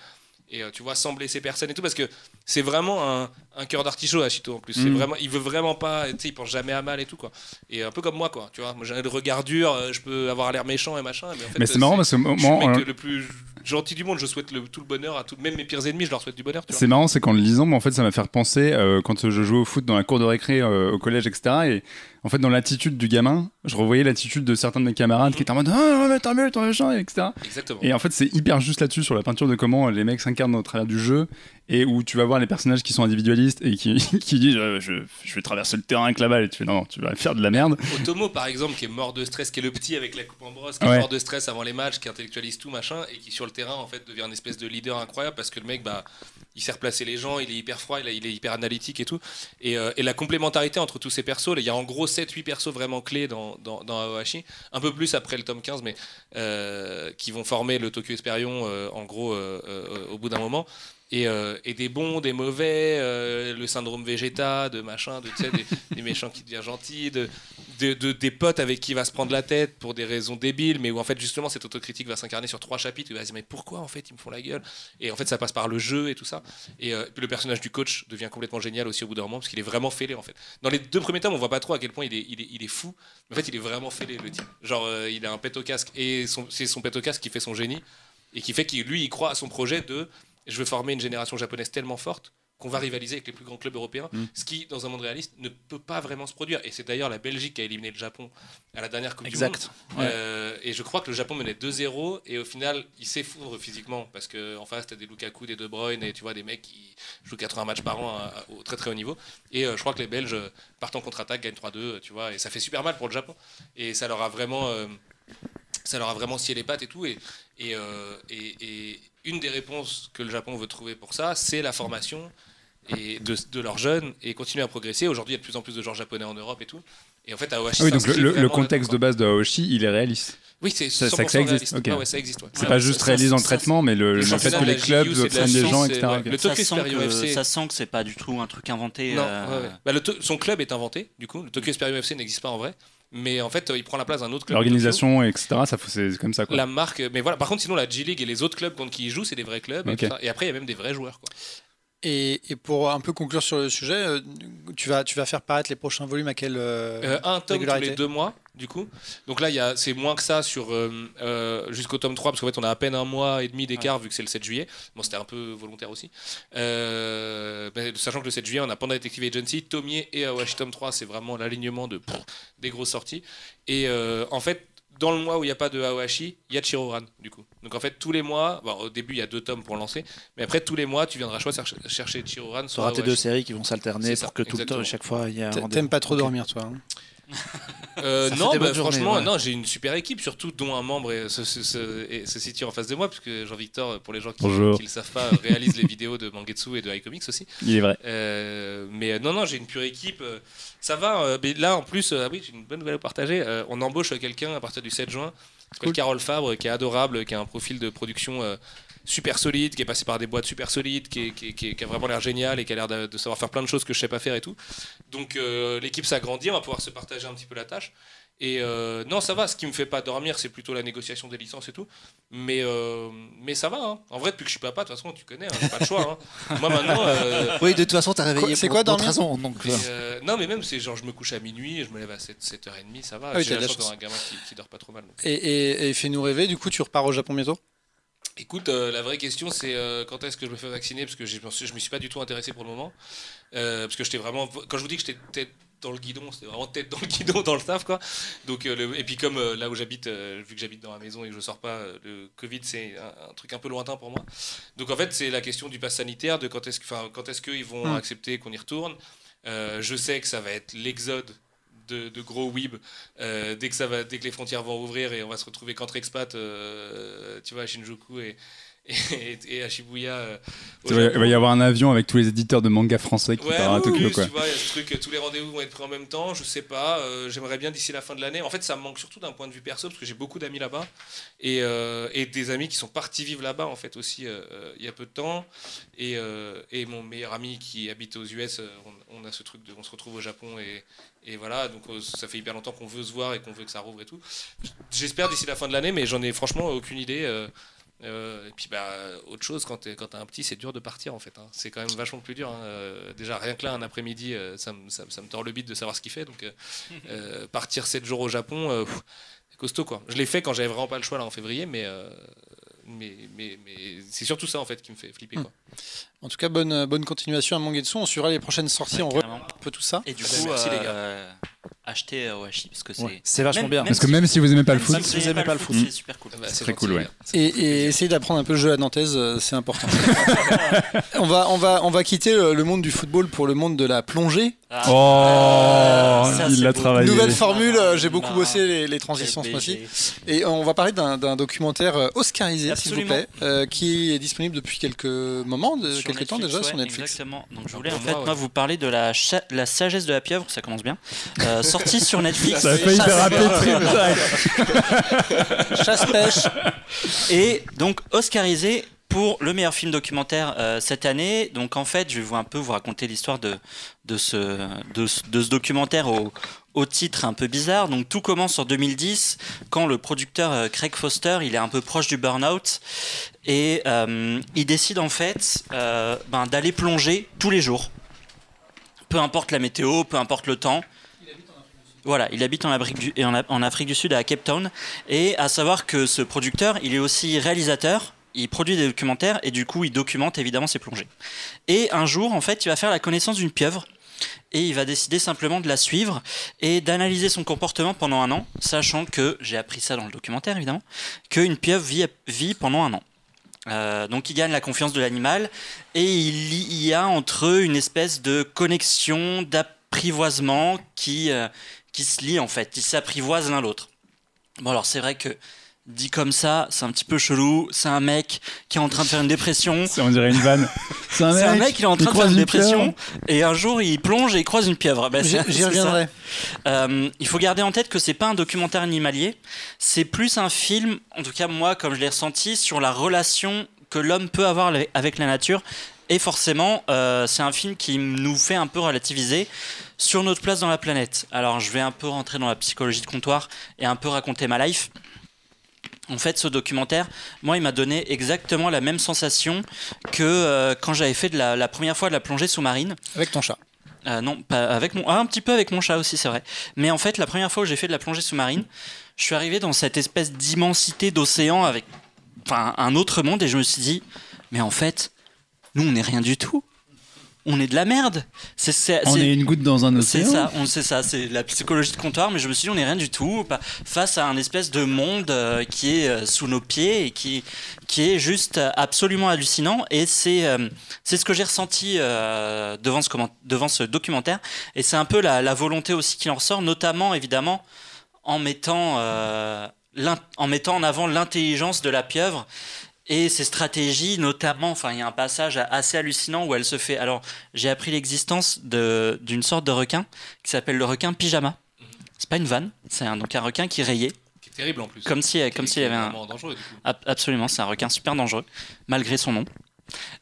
Et euh, tu vois sans blesser personne et tout parce que c'est vraiment un, un cœur d'artichaut Ashito en plus. C'est Mhm. vraiment il veut vraiment pas tu sais il pense jamais à mal et tout quoi. Et un peu comme moi quoi tu vois. Moi j'ai le regard dur euh, je peux avoir l'air méchant et machin mais en fait Mais c'est euh, marrant parce que je suis moi, le mec le plus gentil du monde je souhaite le, tout le bonheur à tout même mes pires ennemis je leur souhaite du bonheur. C'est marrant, c'est qu'en le lisant, moi, en fait, ça m'a fait repenser euh, quand je jouais au foot dans la cour de récré euh, au collège, etc. Et en fait, dans l'attitude du gamin, je revoyais l'attitude de certains de mes camarades qui étaient en mode Ah, mais t'as mieux, machin, etc. exactement Et en fait, c'est hyper juste là-dessus sur la peinture de comment les mecs s'incarnent au travers du jeu et où tu vas voir les personnages qui sont individualistes et qui, [LAUGHS] qui disent euh, je, je vais traverser le terrain avec la balle et tu fais non, non, tu vas faire de la merde. Otomo par exemple qui est mort de stress qui est le petit avec la coupe en brosse qui Ouais. est mort de stress avant les matchs qui intellectualise tout machin et qui sur le terrain en fait devient une espèce de leader incroyable parce que le mec bah il sait replacer les gens il est hyper froid il est, il est hyper analytique et tout et, euh, et la complémentarité entre tous ces persos il y a en gros 7-8 persos vraiment clés dans, dans, dans Aohashi un peu plus après le tome 15 mais euh, qui vont former le Tokyo Esperion euh, en gros au bout d'un moment et, euh, et des bons, des mauvais, euh, le syndrome Vegeta, de machin, de, des, [LAUGHS] des méchants qui deviennent gentils, de, de, de- des potes avec qui il va se prendre la tête pour des raisons débiles, mais où en fait justement cette autocritique va s'incarner sur trois chapitres, où il va se dire mais pourquoi en fait ils me font la gueule? Et en fait ça passe par le jeu et tout ça. Et euh, puis le personnage du coach devient complètement génial aussi au bout d'un moment, parce qu'il est vraiment fêlé en fait. Dans les deux premiers tomes on voit pas trop à quel point il est, il est, il est fou, mais en fait il est vraiment fêlé le type. Genre il a un pet au casque, et c'est son pet au casque qui fait son génie, et qui fait qu'il lui il croit à son projet de je veux former une génération japonaise tellement forte qu'on va rivaliser avec les plus grands clubs européens, Mm. ce qui, dans un monde réaliste, ne peut pas vraiment se produire. Et c'est d'ailleurs la Belgique qui a éliminé le Japon à la dernière Coupe Exact. du Monde. Euh, et je crois que le Japon menait 2-0, et au final, il s'effondre physiquement, parce qu'en face, tu as des Lukaku, des De Bruyne, et tu vois des mecs qui jouent 80 matchs par an à- à- au très très haut niveau. Et euh, je crois que les Belges euh, partent en contre-attaque, gagnent 3-2, tu vois, et ça fait super mal pour le Japon. Et ça leur a vraiment... euh, ça leur a vraiment scié les pattes et tout. Et, et, euh, et- et une des réponses que le Japon veut trouver pour ça, c'est la formation et de, de leurs jeunes et continuer à progresser. Aujourd'hui, il y a de plus en plus de joueurs japonais en Europe et tout. Et en fait, Aohashi Ah oui, donc le, contexte de base de Aoshi, il est réaliste. Oui, c'est ça- 100% ça- ça existe. Ah ouais, ça existe. ouais. C'est Ouais, pas juste réalisé dans le traitement, mais le, fait que les clubs prennent des gens, etc. Le Ça Tokyo sent, Superior que, FC. ça sent que c'est pas du tout un truc inventé. Non, euh, ouais, ouais. Bah, le to- son club est inventé, du coup. Le Tokyo Superior FC n'existe pas en vrai. Mais en fait, il prend la place d'un autre club. L'organisation, etc., ça, c'est comme ça. Quoi. La marque, mais voilà. Par contre, sinon, la G-League et les autres clubs contre qui ils jouent, c'est des vrais clubs. Et. Et après, il y a même des vrais joueurs. Quoi. Et, et pour un peu conclure sur le sujet, euh, tu vas, tu vas faire paraître les prochains volumes à quel euh, Euh, un tome tous les deux mois, du coup. Donc là, c'est moins que ça sur euh, jusqu'au tome 3, parce qu'en fait, on a à peine un mois et demi d'écart vu que c'est le 7 juillet. Bon, c'était un peu volontaire aussi. Euh, mais sachant que le 7 juillet, on a Panda Detective Agency, Tomier et Awashi tome 3, c'est vraiment l'alignement de pff, des grosses sorties. Et en fait, dans le mois où il n'y a pas de Awashi, il y a Chiroran, du coup. Donc en fait, tous les mois, bon, au début, il y a deux tomes pour lancer, mais après, tous les mois, tu viendras choisir chercher Chiroran Tu sur auras tes deux séries qui vont s'alterner pour que tout le temps, chaque fois, il y a. T'aimes pas trop dormir, toi. hein Euh, non, bah, franchement, ouais. non, j'ai une super équipe, surtout dont un membre est- se, se- se- et se situe en face de moi, puisque Jean-Victor, pour les gens qui ne le savent pas, réalise les vidéos de Mangetsu et de iComics aussi. Il est vrai. Euh, mais euh, non, non, j'ai une pure équipe. euh, ça va. euh, mais là, en plus, euh, ah oui, j'ai une bonne nouvelle à partager. euh, on embauche quelqu'un à partir du 7 juin, qui s'appelle Cool. Carole Fabre, qui est adorable, qui a un profil de production euh, super solide, qui est passé par des boîtes super solides, qui, est- qui est- qui est- qui a vraiment l'air génial et qui a l'air de, de savoir faire plein de choses que je sais pas faire et tout. Donc euh, l'équipe s'agrandit, on va pouvoir se partager un petit peu la tâche. Et euh, non, ça va. Ce qui me fait pas dormir, c'est plutôt la négociation des licences et tout. Mais, euh, mais ça va. hein. En vrai, depuis que je suis papa, de toute façon, tu connais, hein, j'ai pas le choix. hein. Moi maintenant. euh, Oui, de toute façon, t'as réveillé c'est quoi, dormir. Donc, euh, euh, non, mais même, c'est genre, je me couche à minuit je me lève à 7, 7h30, ça va. Ah oui, J'ai la la chance chance. d'avoir un gamin qui, qui dort pas trop mal. donc. Et, et, et fais-nous rêver, du coup, tu repars au Japon bientôt? Écoute, euh, la vraie question, c'est euh, quand est-ce que je me fais vacciner? Parce que je ne me suis pas du tout intéressé pour le moment. Euh, parce que j'étais vraiment. Quand je vous dis que j'étais tête dans le guidon, c'était vraiment tête dans le guidon, dans le staff, quoi. Donc, le- et puis, comme là où j'habite, vu que j'habite dans la maison et que je sors pas, le Covid, c'est un, un truc un peu lointain pour moi. Donc, en fait, c'est la question du pass sanitaire, de quand est-ce que- enfin, quand est-ce qu'ils vont Hmm. accepter qu'on y retourne? Je sais que ça va être l'exode. De, gros weeb euh, dès que ça va dès que les frontières vont ouvrir et on va se retrouver qu'entre expats euh, tu vois à Shinjuku et, [LAUGHS] et, et à Shibuya euh, Il va, y avoir un avion avec tous les éditeurs de manga français qui Ouais, part à Tokyo. oui, Quoi. tu vois, il y a ce truc, tous les rendez-vous vont être pris en même temps, je sais pas, euh, j'aimerais bien d'ici la fin de l'année. En fait, ça me manque surtout d'un point de vue perso, parce que j'ai beaucoup d'amis là-bas, et, euh, et des amis qui sont partis vivre là-bas, en fait, aussi, il y a peu de temps. Et, et mon meilleur ami qui habite aux US, on, on a ce truc de, on se retrouve au Japon, et, et voilà, donc ça fait hyper longtemps qu'on veut se voir et qu'on veut que ça rouvre et tout. J'espère d'ici la fin de l'année, mais j'en ai franchement aucune idée. Euh, et puis bah, autre chose, quand tu as un petit, c'est dur de partir en fait. hein. C'est quand même vachement plus dur. hein. Euh, déjà, rien que là, un après-midi, euh, ça, me- ça- ça me tord le bit de savoir ce qu'il fait. Donc, euh, [LAUGHS] partir 7 jours au Japon, c'est costaud quoi. Je l'ai fait quand j'avais vraiment pas le choix là en février, mais, mais, mais, mais c'est surtout ça en fait qui me fait flipper. Quoi. En tout cas, bonne, euh, bonne continuation à Mangetsu. On suivra les prochaines sorties, on Carrément. un peu tout ça. Et du coup, merci, les gars. euh, achetez Awashi parce que c'est. Ouais, C'est vachement Même- bien. même Parce que même si vous aimez pas le foot, si vous aimez pas le foot, c'est super cool. Bah, c'est très cool, ouais. Et, et essayer d'apprendre un peu le jeu à Nantaise, euh, c'est important. [LAUGHS] on, va, on, va, on va quitter le, le monde du football pour le monde de la plongée. Ah. Oh, Ça, il c'est l'a travaillé. Nouvelle formule, euh, j'ai beaucoup Bah, bossé les, les transitions ce mois-ci. Et on va parler d'un documentaire euh, oscarisé, s'il vous plaît, euh, qui est disponible depuis quelques moments, de, Quelques temps déjà ouais, sur Netflix. Exactement. Donc je voulais Pour en moi, fait ouais. moi vous parler de la, la sagesse de la pieuvre, ça commence bien. Euh, sortie [LAUGHS] sur Netflix. Ça a failli faire un Chasse-pêche. Et donc oscarisé pour le meilleur film documentaire euh, cette année. Donc en fait, je vais vous un peu vous raconter l'histoire de, de, ce, de, ce- de ce documentaire au, au titre un peu bizarre. Donc tout commence en 2010 quand le producteur euh, Craig Foster, il est un peu proche du burn-out et euh, il décide en fait euh, ben, d'aller plonger tous les jours. Peu importe la météo, peu importe le temps. Voilà, il habite en Afrique, du, et en, A- en Afrique du Sud à Cape Town. Et à savoir que ce producteur, il est aussi réalisateur, il produit des documentaires et du coup il documente évidemment ses plongées. Et un jour, en fait, il va faire la connaissance d'une pieuvre et il va décider simplement de la suivre et d'analyser son comportement pendant un an, sachant que, j'ai appris ça dans le documentaire évidemment, qu'une pieuvre vit, vit pendant un an. Euh, donc il gagne la confiance de l'animal et il y- a entre eux une espèce de connexion, d'apprivoisement qui, euh, qui se lie en fait, ils s'apprivoisent l'un l'autre. Bon alors c'est vrai que dit comme ça, c'est un petit peu chelou, c'est un mec qui est en train de faire une dépression, [LAUGHS] C'est- On dirait une vanne. [LAUGHS] C'est un mec, il est en train de faire une une dépression et un jour il plonge et il croise une pieuvre. Ben, J'y ça. reviendrai. Euh, il faut garder en tête que c'est pas un documentaire animalier, c'est plus un film, en tout cas moi comme je l'ai ressenti, sur la relation que l'homme peut avoir avec- avec la nature. Et forcément, euh, c'est un film qui nous fait un peu relativiser sur notre place dans la planète. Alors je vais un peu rentrer dans la psychologie de comptoir et un peu raconter ma life. En fait, ce documentaire, moi, il m'a donné exactement la même sensation que euh, quand j'avais fait de la, la première fois de la plongée sous-marine. Avec ton chat. Euh, non, pas avec mon, ah, un petit peu avec mon chat aussi, c'est vrai. Mais en fait, la première fois où j'ai fait de la plongée sous-marine, je suis arrivé dans cette espèce d'immensité d'océan avec, enfin, un autre monde et je me suis dit, mais en fait, nous, on n'est rien du tout. On est de la merde. C'est, c'est, On c'est- est une goutte dans un c'est océan. ça, on c'est ça, c'est la psychologie de comptoir, mais je me suis dit on n'est rien du tout face à un espèce de monde euh, qui est euh, sous nos pieds et qui qui est juste euh, absolument hallucinant et c'est euh, c'est ce que j'ai ressenti devant ce devant ce documentaire et c'est un peu la, la volonté aussi qui en ressort, notamment évidemment en mettant en mettant en avant l'intelligence de la pieuvre et ses stratégies, notamment, enfin, il y a un passage assez hallucinant où elle se fait. Alors, j'ai appris l'existence d'une sorte de requin qui s'appelle le requin pyjama. C'est pas une vanne, c'est un, donc un requin qui rayait, Qui est terrible en plus. comme si, comme s'il y avait un. dangereux, du coup. Ab- Absolument, c'est un requin super dangereux, malgré son nom.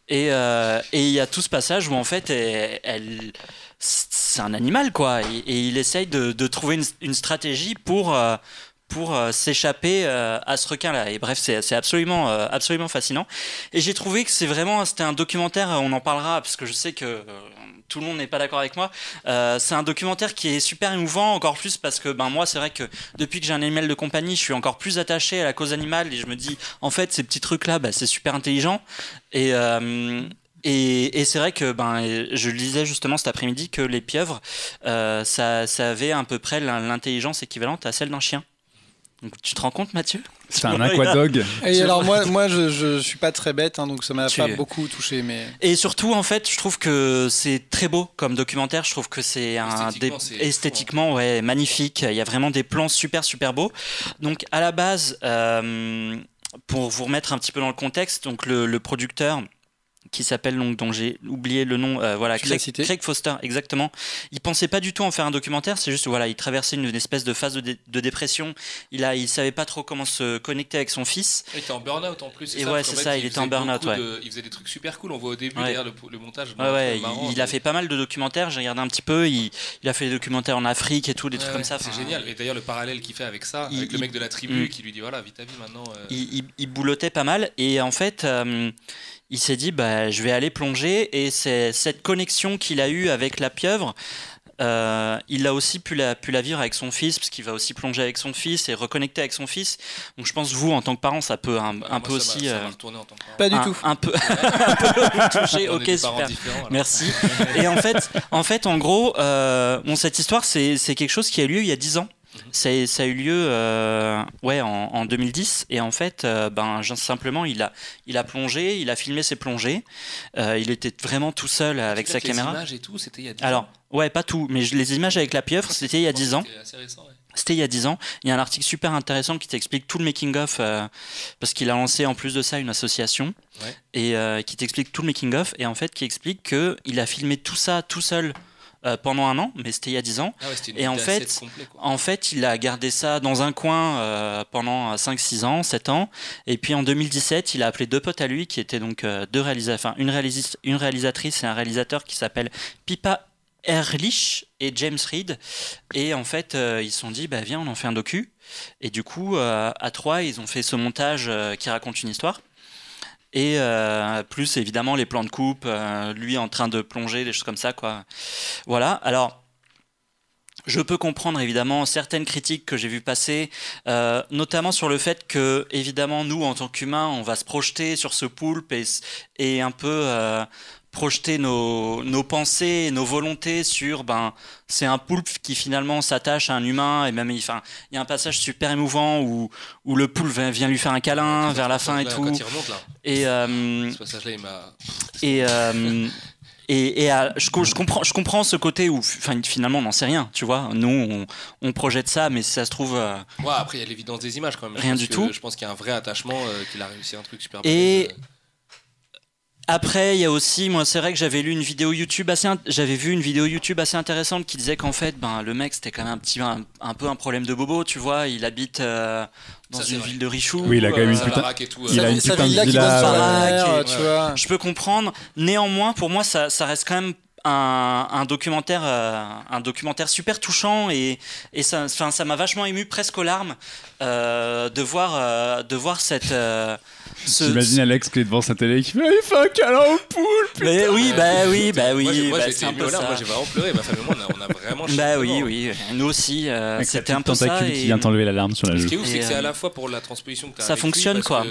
Et euh, et il y a tout ce passage où en fait, elle, elle- c'est un animal quoi, et, et il essaye de, de trouver une, une stratégie pour euh, pour euh, s'échapper euh, à ce requin-là. Et bref, c'est absolument euh, absolument fascinant. Et j'ai trouvé que c'est vraiment c'était un documentaire. On en parlera parce que je sais que euh, tout le monde n'est pas d'accord avec moi. Euh, c'est un documentaire qui est super émouvant, encore plus parce que ben moi c'est vrai que depuis que j'ai un animal de compagnie, je suis encore plus attaché à la cause animale et je me dis en fait ces petits trucs là, bah, c'est super intelligent et euh, et, et c'est vrai que ben je lisais justement cet après-midi que les pieuvres, euh, ça, ça avait à peu près l'in- l'intelligence équivalente à celle d'un chien. Donc, tu te rends compte, Mathieu? C'est un [LAUGHS] aquadog. Et alors moi, moi je, je suis pas très bête, hein, donc ça m'a Tu- pas beaucoup touché, mais Et surtout, en fait, je trouve que c'est très beau comme documentaire. Je trouve que c'est un Esthétiquement, des- esthétiquement, ouais, magnifique. Il y a vraiment des plans super, super beaux. Donc, à la base, euh, pour vous remettre un petit peu dans le contexte, donc le, le producteur. Qui s'appelle donc dont j'ai oublié le nom euh, voilà Craig, cité. Craig Foster exactement il pensait pas du tout en faire un documentaire c'est juste voilà il traversait une, une espèce de phase de, dé- de dépression il a il savait pas trop comment se connecter avec son fils Il était en burn-out en plus. Et ça, ouais, c'est ça, il était en ouais. de- Il faisait des trucs super cool. On voit au début Ouais. derrière le, le montage. Ouais, ouais, marrant, il, il a fait pas mal de documentaires, j'ai regardé un petit peu, il, il a fait des documentaires en Afrique et tout, des Ouais, trucs comme ça. C'est enfin, génial. Et d'ailleurs, le parallèle qu'il fait avec ça, il- avec le il- mec de la tribu Mm. qui lui dit voilà, vis ta vie maintenant. euh, il, il- il boulottait pas mal et en fait euh, il s'est dit bah, je vais aller plonger et c'est cette connexion qu'il a eue avec la pieuvre euh, il a aussi pu la, pu la vivre avec son fils parce qu'il va aussi plonger avec son fils et reconnecter avec son fils donc je pense vous en tant que parent ça peut un, peu aussi euh, m'a retourné en tant que parent. Pas du un, tout. un peu, [LAUGHS] un peu toucher ok super. Merci. Et en fait, en fait, en gros, euh, bon, cette histoire, c'est c'est quelque chose qui a eu lieu il y a 10 ans. Ça, ça a eu lieu euh, ouais, en, en 2010 et en fait euh, ben, simplement il a, il a plongé, il a filmé ses plongées, Euh, il était vraiment tout seul avec sa Peut-être les caméra. images et tout, c'était il y a 10 Alors ans. ouais pas tout, mais je- les images avec la pieuvre c'était il y a 10 ans. C'était assez récent, ouais. C'était il y a 10 ans. Il y a un article super intéressant qui t'explique tout le making-of, euh, parce qu'il a lancé en plus de ça une association, Ouais. et qui t'explique tout le making-of, et en fait qui explique qu'il a filmé tout ça tout seul euh, pendant un an, mais c'était il y a 10 ans. Ah ouais, c'était une Et en fait, complet. En fait, il a gardé ça dans un coin euh, pendant 5-6 ans, 7 ans. Et puis en 2017, il a appelé deux potes à lui qui étaient donc euh, deux réalisateurs, enfin une, réalis- une réalisatrice et un réalisateur qui s'appelle Pipa Ehrlich et James Reed. Et en fait, euh, ils se sont dit, bah viens, on en fait un docu. Et du coup, euh, à trois, ils ont fait ce montage euh, qui raconte une histoire. Et euh, plus évidemment les plans de coupe, euh, lui en train de plonger, des choses comme ça, quoi. Voilà. Alors, je peux comprendre évidemment certaines critiques que j'ai vues passer, euh, notamment sur le fait que, évidemment, nous, en tant qu'humains, on va se projeter sur ce poulpe et, un peu projeter nos, nos pensées, nos volontés sur, ben, c'est un poulpe qui finalement s'attache à un humain et même, il enfin, il y a un passage super émouvant où, où le poulpe vient lui faire un câlin vers la fin et Là, tout. Quand il remonte là, Et, euh, ce passage-là, il m'a. et, euh, et, et, je, co- je comprends, je comprends ce côté où finalement on n'en sait rien, tu vois. Nous, on, on projette ça, mais si ça se trouve. euh, Ouais, après, il y a l'évidence des images quand même. Rien du que- tout. Je pense qu'il y a un vrai attachement, euh, qu'il a réussi un truc super Et- balèze, euh. Après, il y a aussi, moi, c'est vrai que j'avais lu une vidéo YouTube assez, j'avais vu une vidéo YouTube assez intéressante qui disait qu'en fait, ben, le mec, c'était quand même un petit, un, un peu un problème de bobo, tu vois. Il habite euh, dans Ça, une vrai. ville de Richoux. Oui, il a quand même euh, une Sa putain- tout. il euh, a une Sa putain de villa qui donne euh, tu vois. Je peux comprendre. Néanmoins, pour moi, ça, ça reste quand même un, un documentaire, euh, un documentaire super touchant et, et ça, enfin, ça m'a vachement ému, presque aux larmes, euh, de voir, euh, de voir cette. euh, ce- J'imagine Alex qui est devant sa télé et qui fait Il fait un câlin au poulpe Mais oui, bah oui, bah oui. Moi, bah, c'est un peu aux ça. Moi, j'ai vraiment pleuré. Ma femme et moi, on a, on a vraiment Bah oui, oui, nous aussi, euh, c'était un peu ça. et- qui vient t'enlever l'alarme sur la Ce joue. qui est ouf, c'est que c'est à la fois pour la transposition que tu as ça fonctionne, quoi.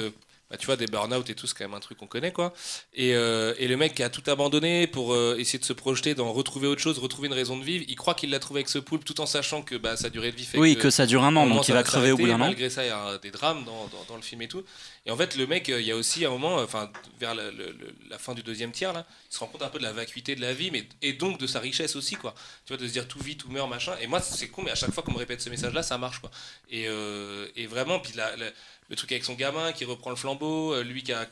Bah, tu vois, des burn-out et tout, c'est quand même un truc qu'on connaît, quoi. Et, euh, et le mec qui a tout abandonné pour euh, essayer de se projeter dans retrouver autre chose, retrouver une raison de vivre, il croit qu'il l'a trouvé avec ce poulpe tout en sachant que bah, sa durée de vie fait Oui, que, que ça dure un an, donc il va crever au bout d'un an. Malgré ça, il y a des drames dans, dans, dans le film et tout. Et en fait, le mec, euh, il y a aussi un moment, enfin, vers la, fin du deuxième tiers, là, il se rend compte un peu de la vacuité de la vie, mais, et donc de sa richesse aussi, quoi. Tu vois, de se dire tout vit, tout meurt, machin. Et moi, c'est con, mais à chaque fois qu'on me répète ce message-là, ça marche, quoi. Et, euh, et vraiment, puis la- la- le truc avec son gamin qui reprend le flambeau, euh, lui qui a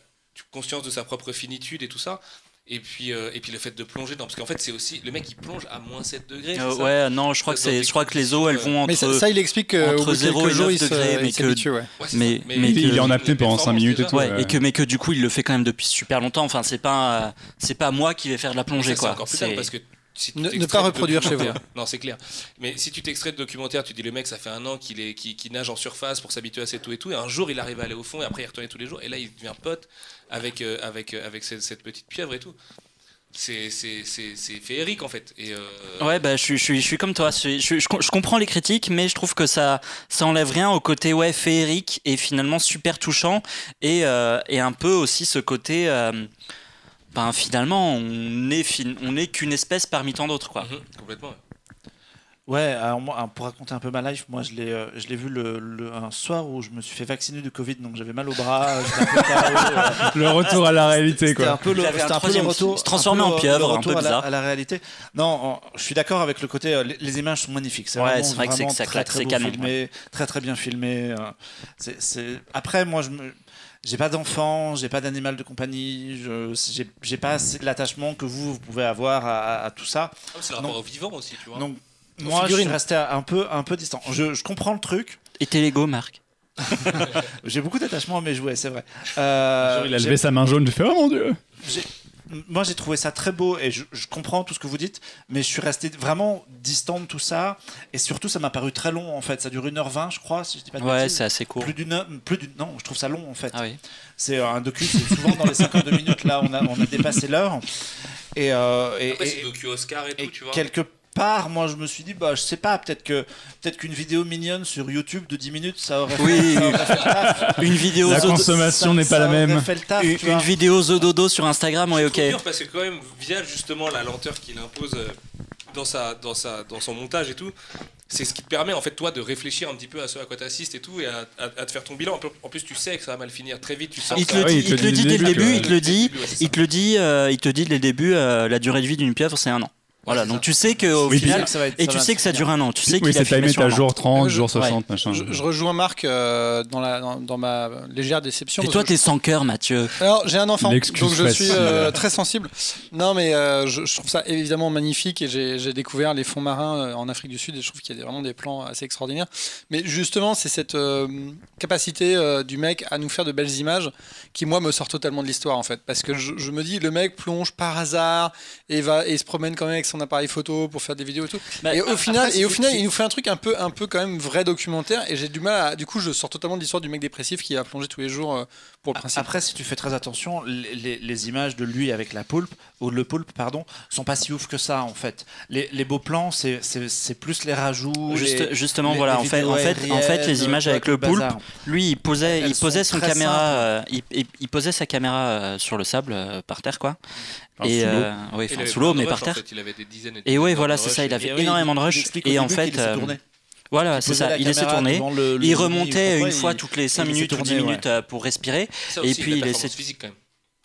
conscience de sa propre finitude et tout ça. Et puis, euh, et puis le fait de plonger dans. Parce qu'en fait, c'est aussi. Le mec, il plonge à moins 7 degrés. Euh, ça ouais, non, je crois que c'est, je crois que les eaux, elles vont entre. Mais ça, ça, il explique entre bout de zéro quelques et jours, 9 il se- degrés, mais que- ouais. Ouais, c'est mais- mais que- il est en apnée pendant cinq minutes et tout. Ouais, Ouais. et que mais que du coup il le fait quand même depuis super longtemps. Enfin, c'est pas c'est pas moi qui vais faire de la plongée Ça, c'est quoi. encore plus C'est- dingue parce que si tu Ne- pas reproduire chez vous. Non, c'est clair. Mais si tu t'extrais de documentaire, tu dis le mec, ça fait un an qu'il est, qu'il, qu'il nage en surface pour s'habituer à cette eau et tout. Et un jour, il arrive à aller au fond et après, il retourne tous les jours. Et là, il devient pote avec, euh, avec, euh, avec cette, cette petite pieuvre et tout. C'est, c'est, c'est, c'est féerique en fait. Et, euh, Ouais, bah, je, suis, je, suis, je suis comme toi. Je, je, je, je comprends les critiques, mais je trouve que ça, ça enlève rien au côté ouais, féerique et finalement super touchant. Et, euh, et un peu aussi ce côté. Euh, ben, finalement, on est, fin- on est qu'une espèce parmi tant d'autres. Quoi. mhm, complètement. ouais. Ouais, alors moi, pour raconter un peu ma life, moi je l'ai, euh, je l'ai vu le, le- un soir où je me suis fait vacciner du Covid, donc j'avais mal au bras, j'étais un peu KO, [LAUGHS] euh, Le retour à la réalité, C'était un quoi. peu le, un peu le retour. se peu en pieuvre, le un retour peu à la, bizarre. à la réalité. Non, en- je suis d'accord avec le côté. euh, Les, les images sont magnifiques. C'est Ouais, vraiment, c'est vrai que c'est- très, très c'est beau canon, filmé, très très bien filmé. euh, c'est- c'est- Après, moi, je me. J'ai pas d'enfant, j'ai pas d'animal de compagnie, je j'ai- pas assez de l'attachement que vous, vous pouvez avoir à, à tout ça. Ah, C'est le rapport au vivant aussi, tu vois. Donc, moi, je suis resté un peu, un peu distant. Je, je comprends le truc. Et tes Lego, Marc? [LAUGHS] J'ai beaucoup d'attachement à mes jouets, c'est vrai. Euh, Genre, il a levé sa main jaune, j'ai fait Oh mon dieu moi j'ai trouvé ça très beau et je, je comprends tout ce que vous dites, mais je suis resté vraiment distant de tout ça et surtout ça m'a paru très long en fait. Ça dure 1h20 je crois, si je dis pas de Ouais, c'est assez court. Plus d'une heure, plus d'une, non, je trouve ça long en fait. Ah oui. C'est euh, un docu, c'est souvent dans les 52 minutes là, on a, on a dépassé l'heure. Et, euh, et, Après, et- docu Oscar et et tout, tu vois. quelque part, moi je me suis dit, bah je sais pas, peut-être que peut-être qu'une vidéo mignonne sur YouTube de 10 minutes, ça aurait fait, Oui. ça aurait fait le taf. [LAUGHS] Une vidéo La consommation n'est pas ça la même. fait le taf, une, vidéo zododo sur Instagram, ouais, ok. dur parce que quand même, via justement la lenteur qu'il impose euh, dans, sa, dans, sa, dans son montage et tout, c'est ce qui te permet en fait toi de réfléchir un petit peu à ce à quoi tu assistes et tout et à, à- à te faire ton bilan. En plus- tu sais que ça va mal finir très vite. Tu sens Il que te ça- le oui, dit, il te le dit dès le début, il te le dit, il te le dit, il te dit dès le début, euh, la durée de vie d'une pieuvre, c'est un an. Voilà, donc ça. tu sais que au Oui, puis- final, ça va être- et ça tu va sais que ça dure un an. Tu sais Oui, qu'il a c'est filmé timé, sur an. jour 30, Ouais, je- jour 60, machin. Je, je rejoins Marc euh, dans, la, dans, dans ma légère déception. Et toi, t'es sans cœur, Mathieu. Alors, j'ai un enfant, donc je suis euh, très sensible. Non, mais euh, je, je trouve ça évidemment magnifique et j'ai découvert les fonds marins en Afrique du Sud et je trouve qu'il y a vraiment des plans assez extraordinaires. Mais justement, c'est cette euh, capacité euh, du mec à nous faire de belles images qui, moi, me sort totalement de l'histoire en fait. Parce que je, je me dis, le mec plonge par hasard et, va, et se promène quand même avec son appareil photo pour faire des vidéos et tout. Bah, et au final, après, et au final il nous fait un truc un peu, un peu quand même vrai documentaire et j'ai du mal à. Du coup, je sors totalement de l'histoire du mec dépressif qui a plongé tous les jours euh, pour le principe. Après, si tu fais très attention, les, les- les images de lui avec la poulpe, ou le poulpe, pardon, sont pas si ouf que ça en fait. Les, les beaux plans, c'est- c'est c'est plus les rajouts. Juste- les- justement, les- voilà, les en fait, en fait, en fait, les images avec le poulpe, bazar. lui, il posait, Elles il posait son caméra, euh, il, il- il posait sa caméra euh, sur le sable, euh, par terre, quoi. Enfin, et sous euh, oui, Il enfin, l'eau, mais par rushs, en terre. fait. Il avait des dizaines et Et ouais, voilà, c'est ça. Il et- avait Et énormément de rush. Et en fait, euh, voilà, Il c'est ça. Il laissait tourner. le- le Il remontait une il- fois toutes les 5 il laissait minutes ou 10 tourner, ouais. minutes euh, pour respirer. Ça Et aussi, puis, la il laissait- physique quand même.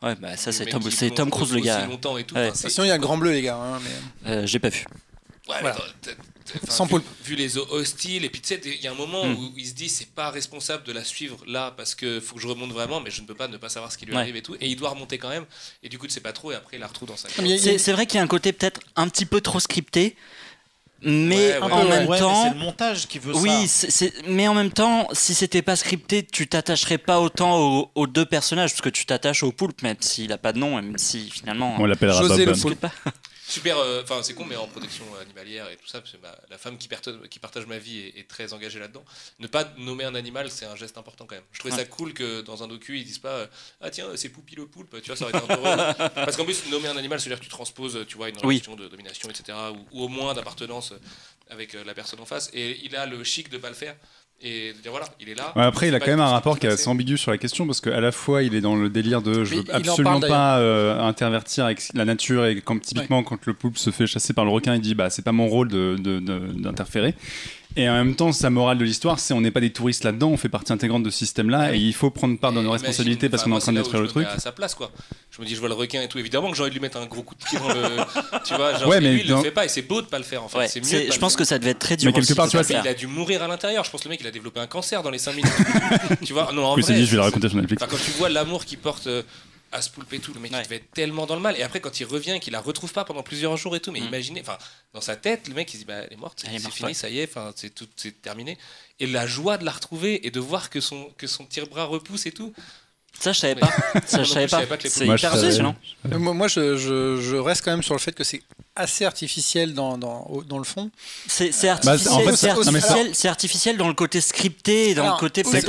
Ouais, bah ça, c'est Tom, Tom Cruise, le gars. et Ouais. Sinon, il y a le grand bleu, les gars. hein, mais... Euh, J'ai pas vu. Ouais, Voilà. attends, Sans vu, poulpe. vu les eaux hostiles, et puis tu sais, il y a un moment Hmm. où il se dit c'est pas responsable de la suivre là parce que faut que je remonte vraiment, mais je ne peux pas ne pas savoir ce qui lui Ouais. arrive et tout. Et il doit remonter quand même, et du coup, tu sais pas trop, et après, il la retrouve dans sa C'est vrai qu'il y a un côté peut-être un petit peu trop scripté, mais Ouais, ouais, en même Ouais, temps. c'est le montage qui veut Oui, ça. c'est- mais en même temps, si c'était pas scripté, tu t'attacherais pas autant aux, aux deux personnages, parce que tu t'attaches au poulpe, même s'il a pas de nom, même si finalement. On l'appellera José le poulpe. pas. Super, euh, enfin c'est con, mais en protection animalière et tout ça, parce que ma- la femme qui, parta- qui partage ma vie est, est très engagée là-dedans. Ne pas nommer un animal, c'est un geste important quand même. Je trouvais Ouais. ça cool que dans un docu, ils disent pas euh, Ah tiens, c'est Poupi le poulpe, tu vois, ça aurait été un peu relou. Parce qu'en plus, nommer un animal, c'est-à-dire que tu transposes, tu vois, une Oui. relation de domination, etc., ou, ou au moins d'appartenance avec euh, la personne en face. Et il a le chic de pas le faire. Et de dire voilà, il est là. Ouais, après, il a quand même un rapport qui est assez ambigu sur la question parce qu'à la fois il est dans le délire de je veux absolument pas euh, intervertir avec la nature et quand typiquement quand le poulpe se fait chasser par le requin il dit bah c'est pas mon rôle de- de- de- d'interférer et en même temps sa morale de l'histoire c'est on n'est pas des touristes là-dedans on fait partie intégrante de ce système là oui. et il faut prendre part dans Et nos imagine, responsabilités parce qu'on est en train de détruire le truc mets à sa place quoi. Je me dis je vois le requin et tout. Évidemment que j'ai envie de lui mettre un gros coup de pied dans le. tu vois, genre, Ouais, mais lui il dans- le fait pas et c'est beau de pas le faire en fait. Ouais, c'est mieux. je pense faire. que ça devait être très dur. Mais quelque part, tu vois. Il a dû mourir à l'intérieur. Je pense que le mec il a développé un cancer dans les 5 minutes. [LAUGHS] tu vois, non en vrai. dit je vais le raconter sur Netflix Enfin, quand tu vois l'amour qu'il porte euh, à ce poulpe et tout, le mec Ouais. il devait être tellement dans le mal. Et après quand il revient et qu'il la retrouve pas pendant plusieurs jours et tout, mais Mm. imaginez, enfin dans sa tête, le mec il se dit bah elle est morte, c'est fini, ouais. ça y est, enfin c'est tout, c'est terminé. Et la joie de la retrouver et de voir que son que son tire-bras repousse et tout. Ça, je savais pas. Ça, je savais pas. pas que les C'est hyper impressionnant. Euh, Moi, moi, je, je- je reste quand même sur le fait que c'est assez artificiel dans, dans, dans le fond. C'est Bah, artificiel, en fait, ça- artificiel, dans le côté scripté et dans Alors, le côté c'est-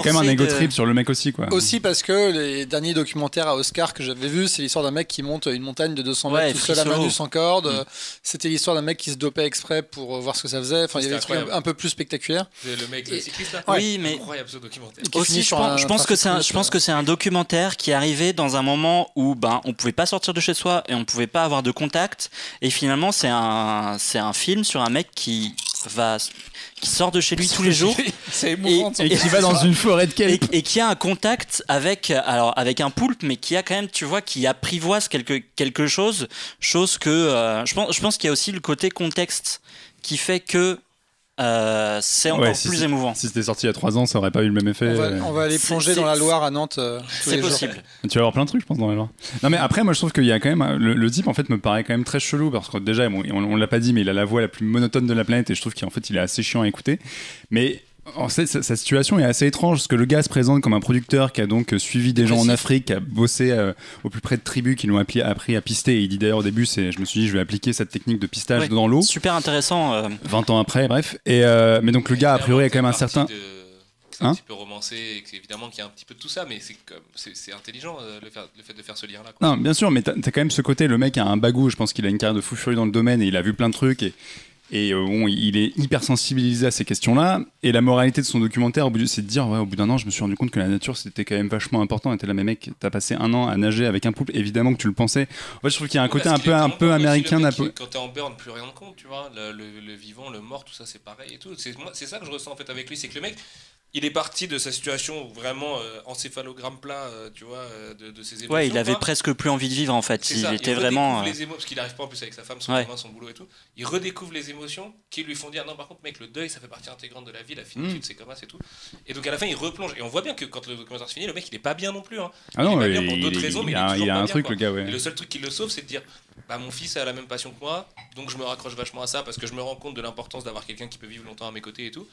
quand même un de- trip sur le mec aussi quoi Aussi parce que les derniers documentaires à Oscar que j'avais vus, c'est l'histoire d'un mec qui monte une montagne de 200 mètres Ouais, tout seul à main sans corde. Mm. C'était l'histoire d'un mec qui se dopait exprès pour euh, voir ce que ça faisait. Enfin, il y avait des trucs un, peu plus spectaculaires. Le mec, le cycliste là. Oui, mais Incroyable ce documentaire. Qui aussi, je pense que c'est un, documentaire qui est arrivé dans un moment où ben on pouvait pas sortir de chez soi et on pouvait pas avoir de contact. Et finalement, c'est un c'est un film sur un mec qui va qui sort de chez lui tous les jours. [LAUGHS] Et qui va dans une forêt de et, kelp. et qui a un contact avec alors avec un poulpe mais qui a quand même tu vois qui apprivoise quelque quelque chose chose que euh, je pense je pense qu'il y a aussi le côté contexte qui fait que euh, c'est encore Ouais, si plus émouvant Si c'était sorti il y a 3 ans, ça aurait pas eu le même effet. On va, on va aller plonger dans la Loire à Nantes. euh, c'est jours. possible Tu vas avoir plein de trucs, je pense, dans la Loire. Non, mais après, moi, je trouve qu'il y a quand même. Le, le type, en fait, me paraît quand même très chelou parce que déjà, bon, on, on l'a pas dit, mais il a la voix la plus monotone de la planète et je trouve qu'en fait, il est assez chiant à écouter. Mais. En fait, sa, sa situation est assez étrange parce que le gars se présente comme un producteur qui a donc euh, suivi des gens en Afrique, qui a bossé euh, au plus près de tribus qui l'ont appris, appris à pister. Et il dit d'ailleurs au début, c'est, je me suis dit, je vais appliquer cette technique de pistage Ouais. dans l'eau. super intéressant euh, 20 ans après, bref. Et euh, mais donc le gars, a priori, a quand même un certain. De... C'est un Hein petit peu romancé, et évidemment qu'il y a un petit peu de tout ça, mais c'est comme- c'est c'est intelligent euh, le, faire- le fait de faire ce lien-là. quoi. Non, bien sûr, mais t'as as quand même ce côté, le mec a un bagou, je pense qu'il a une carrière de fou furieux dans le domaine et il a vu plein de trucs et, et euh, bon, il est hyper sensibilisé à ces questions-là. Et la moralité de son documentaire, au bout du- c'est de dire, ouais, au bout d'un an, je me suis rendu compte que la nature c'était quand même vachement important. Et t'es là, mais mec, t'as passé un an à nager avec un poulpe, évidemment que tu le pensais. En fait, je trouve qu'il y a un côté Parce un peu, un américain. mec, peu- Quand t'es en burn, plus rien ne compte, tu vois. Le, le- le vivant, le mort, tout ça, c'est pareil et tout. C'est moi, c'est ça que je ressens en fait avec lui, c'est que le mec, il est parti de sa situation vraiment euh, encéphalogramme plat, euh, tu vois, euh, de, de ses émotions. ouais il avait presque plus envie de vivre en fait il ça, était il vraiment redécouvre les émotions parce qu'il arrive pas en plus avec sa femme, son Ouais. gamin, son boulot et tout. Il redécouvre les émotions qui lui font dire non par contre mec le deuil ça fait partie intégrante de la vie, la finitude Mm. c'est comme ça c'est tout. Et donc à la fin il replonge et on voit bien que quand le documentaire se finit le mec il est pas bien non plus. Hein. Ah non, il est pas il, bien pour d'autres raisons, mais il il est a, il a un bien, truc, quoi. le gars, ouais. Et le seul truc qui le sauve c'est de dire bah mon fils a la même passion que moi donc je me raccroche vachement à ça parce que je me rends compte de l'importance d'avoir quelqu'un qui peut vivre longtemps à mes côtés et tout.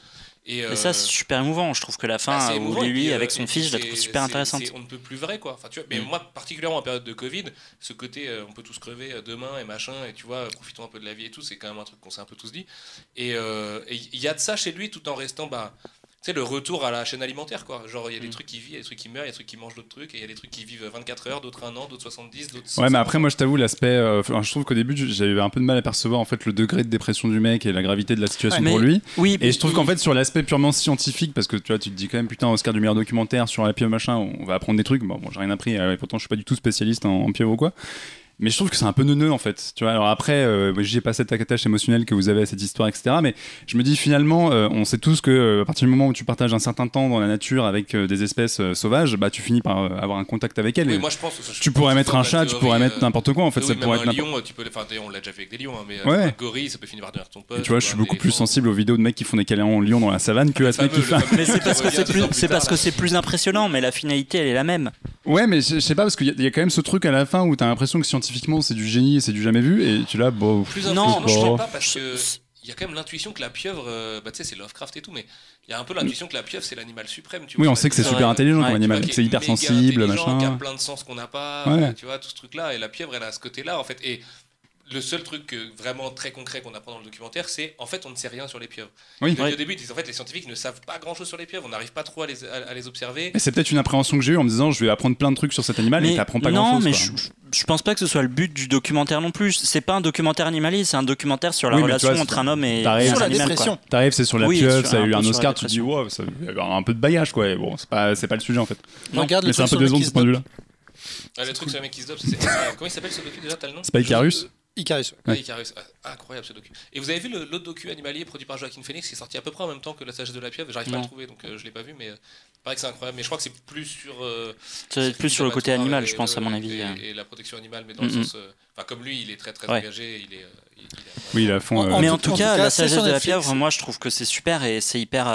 Et, euh, ça c'est super émouvant je trouve que la bah, fin c'est où émouvant, et lui puis, euh, avec son fils je la trouve super intéressante On ne peut plus vrai quoi. Enfin, tu vois, mais Mm. moi particulièrement en période de Covid, ce côté euh, on peut tous crever euh, demain et machin et tu vois euh, profitons un peu de la vie et tout, c'est quand même un truc qu'on s'est un peu tous dit. Et euh, il y a de ça chez lui tout en restant bah sais le retour à la chaîne alimentaire quoi. Genre il y a des Mm. trucs qui vivent, il y a des trucs qui meurent, il y a des trucs qui mangent d'autres trucs et il y a des trucs qui vivent 24 heures, d'autres un an, d'autres 70, d'autres Ouais, 100, mais après, moi, je t'avoue, l'aspect. euh, je trouve qu'au début, j'avais un peu de mal à percevoir en fait le degré de dépression du mec et la gravité de la situation Ouais, pour lui. oui Et je trouve qu'en fait, sur l'aspect purement scientifique, parce que tu vois, tu te dis quand même, putain, Oscar du meilleur documentaire sur la pieuvre, machin, on va apprendre des trucs. Bon, bon j'ai rien appris, euh, et pourtant, je suis pas du tout spécialiste en, en pieuvre ou quoi. Mais je trouve que c'est un peu neuneux en fait. Tu vois, alors après, euh, j'ai pas cette attache émotionnelle que vous avez à cette histoire, etc. Mais je me dis finalement, euh, on sait tous que euh, à partir du moment où tu partages un certain temps dans la nature avec euh, des espèces euh, sauvages, bah tu finis par euh, avoir un contact avec elles. Oui, Et moi je pense je tu pense pourrais mettre un chat, tu pourrais mettre n'importe quoi. En fait, oui, ça même pourrait un être n'importe lion, tu peux, enfin, on l'a déjà vu avec des lions, hein, mais Ouais. un gorille, ça peut finir par devenir ton pote. Tu vois, je suis un beaucoup plus sensible aux vidéos de mecs qui font des câlins en lion dans la savane que à ce mec qui fait. mais c'est parce que c'est plus impressionnant mais la finalité elle est la même Ouais, mais je, sais pas parce qu'il y, a- il y a quand même ce truc à la fin où t'as l'impression que scientifiquement c'est du génie et c'est du jamais vu et tu l'as bon. Plus Non, impressionnant, je sais pas parce que il y a quand même l'intuition que la pieuvre, euh, bah tu sais, c'est Lovecraft et tout, mais il y a un peu l'intuition que la pieuvre c'est l'animal suprême. Tu Oui, on sait que c'est super intelligent comme animal, c'est est hyper sensible, intelligent, Qui a machin. plein de sens qu'on n'a pas, Ouais. tu vois, tout ce truc-là. Et la pieuvre, elle a ce côté-là, en fait. Et le seul truc vraiment très concret qu'on apprend dans le documentaire, c'est en fait, on ne sait rien sur les pieuvres. Oui. Au début, ils disent en fait, les scientifiques ne savent pas grand-chose sur les pieuvres, on n'arrive pas trop à les, à, à les observer. Mais c'est peut-être une appréhension que j'ai eue en me disant je vais apprendre plein de trucs sur cet animal et t'apprends pas non, grand chose. mais je, je- je pense pas que ce soit le but du documentaire non plus. C'est pas un documentaire animalier, c'est un documentaire sur la Oui, mais relation vois, entre un homme et, Sur la animal. dépression. T'arrives, c'est sur la Oui, pieuvre, sur- ça a eu un Oscar, tu te dis wow, ça il y avait un peu de bagage quoi. Et bon, c'est pas, c'est pas le sujet en fait. Non. Regarde Mais le c'est un truc peu décevant de ce point de dope. vue-là. Ah, le truc sur le mec qui se dope, c'est. euh, comment il s'appelle ce docu déjà T'as le nom? C'est pas Icarus Icarus. Oui, Icarus. Ah, incroyable ce docu. Et vous avez vu le- l'autre docu animalier produit par Joaquin Phoenix qui est sorti à peu près en même temps que La sagesse de la pieuvre J'arrive pas à le trouver donc euh, je l'ai pas vu, mais euh, il paraît que c'est incroyable. Mais je crois que c'est plus sur. euh, C'est plus sur le côté animal, et- je pense, à mon avis. Et, euh. et la protection animale, mais dans le Mhm. sens. euh, Enfin, comme lui, il est très très Ouais. engagé. Il est. euh, il- Oui, il a fond. En- euh, en mais tout- en tout en cas, tout cas, la sagesse de la pieuvre, moi je trouve que c'est super et c'est hyper,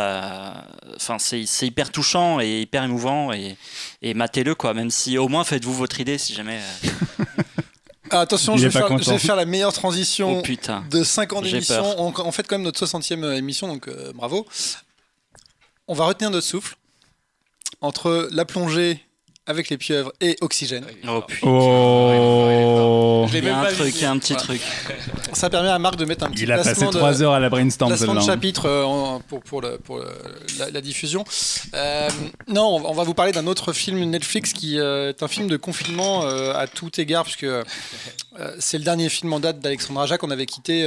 enfin c'est c'est hyper touchant et hyper émouvant et, et matez-le quoi. Même si au moins faites-vous votre idée si jamais. [LAUGHS] euh, Ah, attention, je vais, faire, content. je vais faire la meilleure transition Oh putain. de 5 ans d'émission. On, on fait quand même notre 60e émission, donc euh, bravo. On va retenir notre souffle entre la plongée avec les pieuvres et oxygène. est Oh putain. Oh Il y a un truc, il y a un petit Voilà. truc. Ça permet à Marc de mettre un petit Il a passé 3 heures à la brainstorm placement de chapitre euh, pour, pour, le- pour le- la, la diffusion. Euh, non, on va- vous parler d'un autre film Netflix qui euh, est un film de confinement à tout égard, puisque c'est le dernier film en date d'Alexandre Aja qu'on avait quitté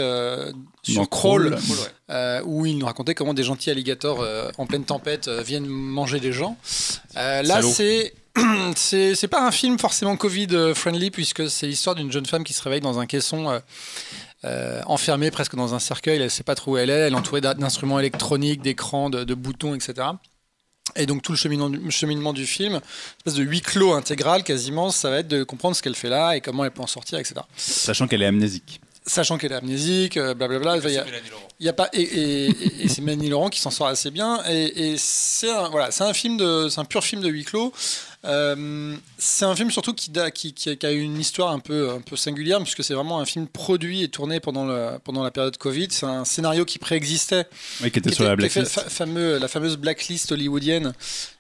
sur Dans Crawl, Crawl. Cool, ouais. euh, où il nous racontait comment des gentils alligators en pleine tempête viennent manger des gens. Euh, là, c'est [CLEARS THROAT] c'est pas un film forcément Covid-friendly, puisque c'est l'histoire d'une jeune femme qui se réveille dans un caisson. euh, euh, enfermée presque dans un cercueil, elle sait pas trop où elle est, elle est entourée d'instruments électroniques, d'écrans, de, de boutons, etc. Et donc tout le cheminement du, cheminement du film, une espèce de huis clos intégral quasiment, ça va être de comprendre ce qu'elle fait là et comment elle peut en sortir, etc. Sachant qu'elle est amnésique. Sachant qu'elle est amnésique, euh, blablabla. il y a- il pas et, et- et- et c'est Mélanie Laurent qui s'en sort assez bien et, et c'est un voilà c'est un film de c'est un pur film de huis clos Euh, c'est un film surtout qui, qui, qui a, qui a une histoire un peu un peu singulière puisque c'est vraiment un film produit et tourné pendant le, pendant la période Covid c'est un scénario qui préexistait Oui, qui était qui sur était- la blacklist. fa- fameux, la fameuse blacklist hollywoodienne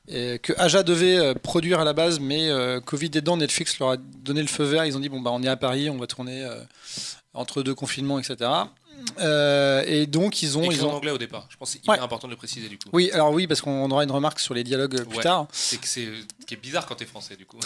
que Aja devait euh, produire à la base, mais euh, Covid aidant, Netflix leur a donné le feu vert. Ils ont dit bon bah on est à Paris, on va tourner euh, entre deux confinements, etc. Euh, et donc ils ont, Écrit ils en ont... anglais au départ. Je pense c'est hyper Ouais. important de le préciser du coup. Oui, alors oui, parce qu'on aura une remarque sur les dialogues plus Ouais. tard. C'est que c'est ce qui est bizarre quand t'es français du coup.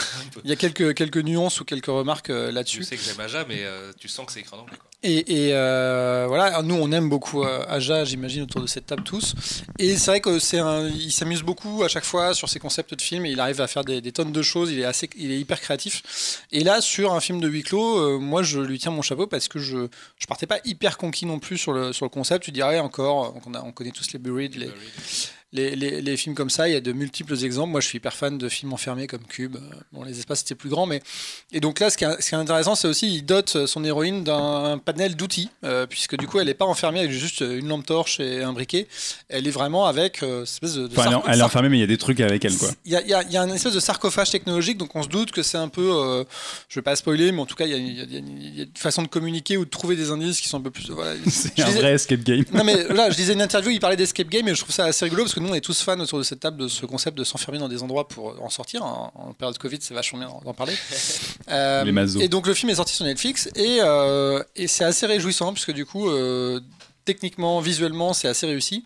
Il y a quelques, quelques nuances ou quelques remarques euh, Je là-dessus. sais que j'aime Aja, mais euh, tu sens que c'est écrit en anglais. Quoi. Et, euh, voilà, nous on aime beaucoup euh, Aja, j'imagine autour de cette table tous. Et c'est vrai que s'amuse beaucoup à chaque fois sur ses concepts de films. Et il arrive à faire des, tonnes de choses. Il est assez, il est hyper créatif. Et là, sur un film de huis clos, euh, moi je lui tiens mon chapeau parce que je, je partais pas hyper conquis non plus sur le, sur le concept. Tu dirais encore, on, connaît tous les Buried, les, les, les- les films comme ça, il y a de multiples exemples. Moi, je suis hyper fan de films enfermés comme Cube. Bon, les espaces étaient plus grands, mais et donc là, ce qui est, ce qui est intéressant, c'est aussi il dote son héroïne d'un panel d'outils, euh, puisque du coup, elle n'est pas enfermée avec juste une lampe torche et un briquet. Elle est vraiment avec euh, espèce de, de Enfin, elle, est- elle enfermée, mais il y a des trucs avec elle, quoi. il y a, il y a- il y a une espèce de sarcophage technologique, donc on se doute que c'est un peu, euh, je vais pas spoiler, mais en tout cas, il y y a- une- façon de communiquer ou de trouver des indices qui sont un peu plus. Voilà. [LAUGHS] C'est un disais- vrai escape game. non mais là, je disais une interview, il parlait d'escape game et je trouve ça assez rigolo parce que nous on est tous fans autour de cette table de ce concept de s'enfermer dans des endroits pour en sortir. En, en période Covid, c'est vachement bien d'en parler. [LAUGHS] Euh, Les. Et donc le film est sorti sur Netflix et, euh, et c'est assez réjouissant puisque du coup, euh, techniquement, visuellement, c'est assez réussi.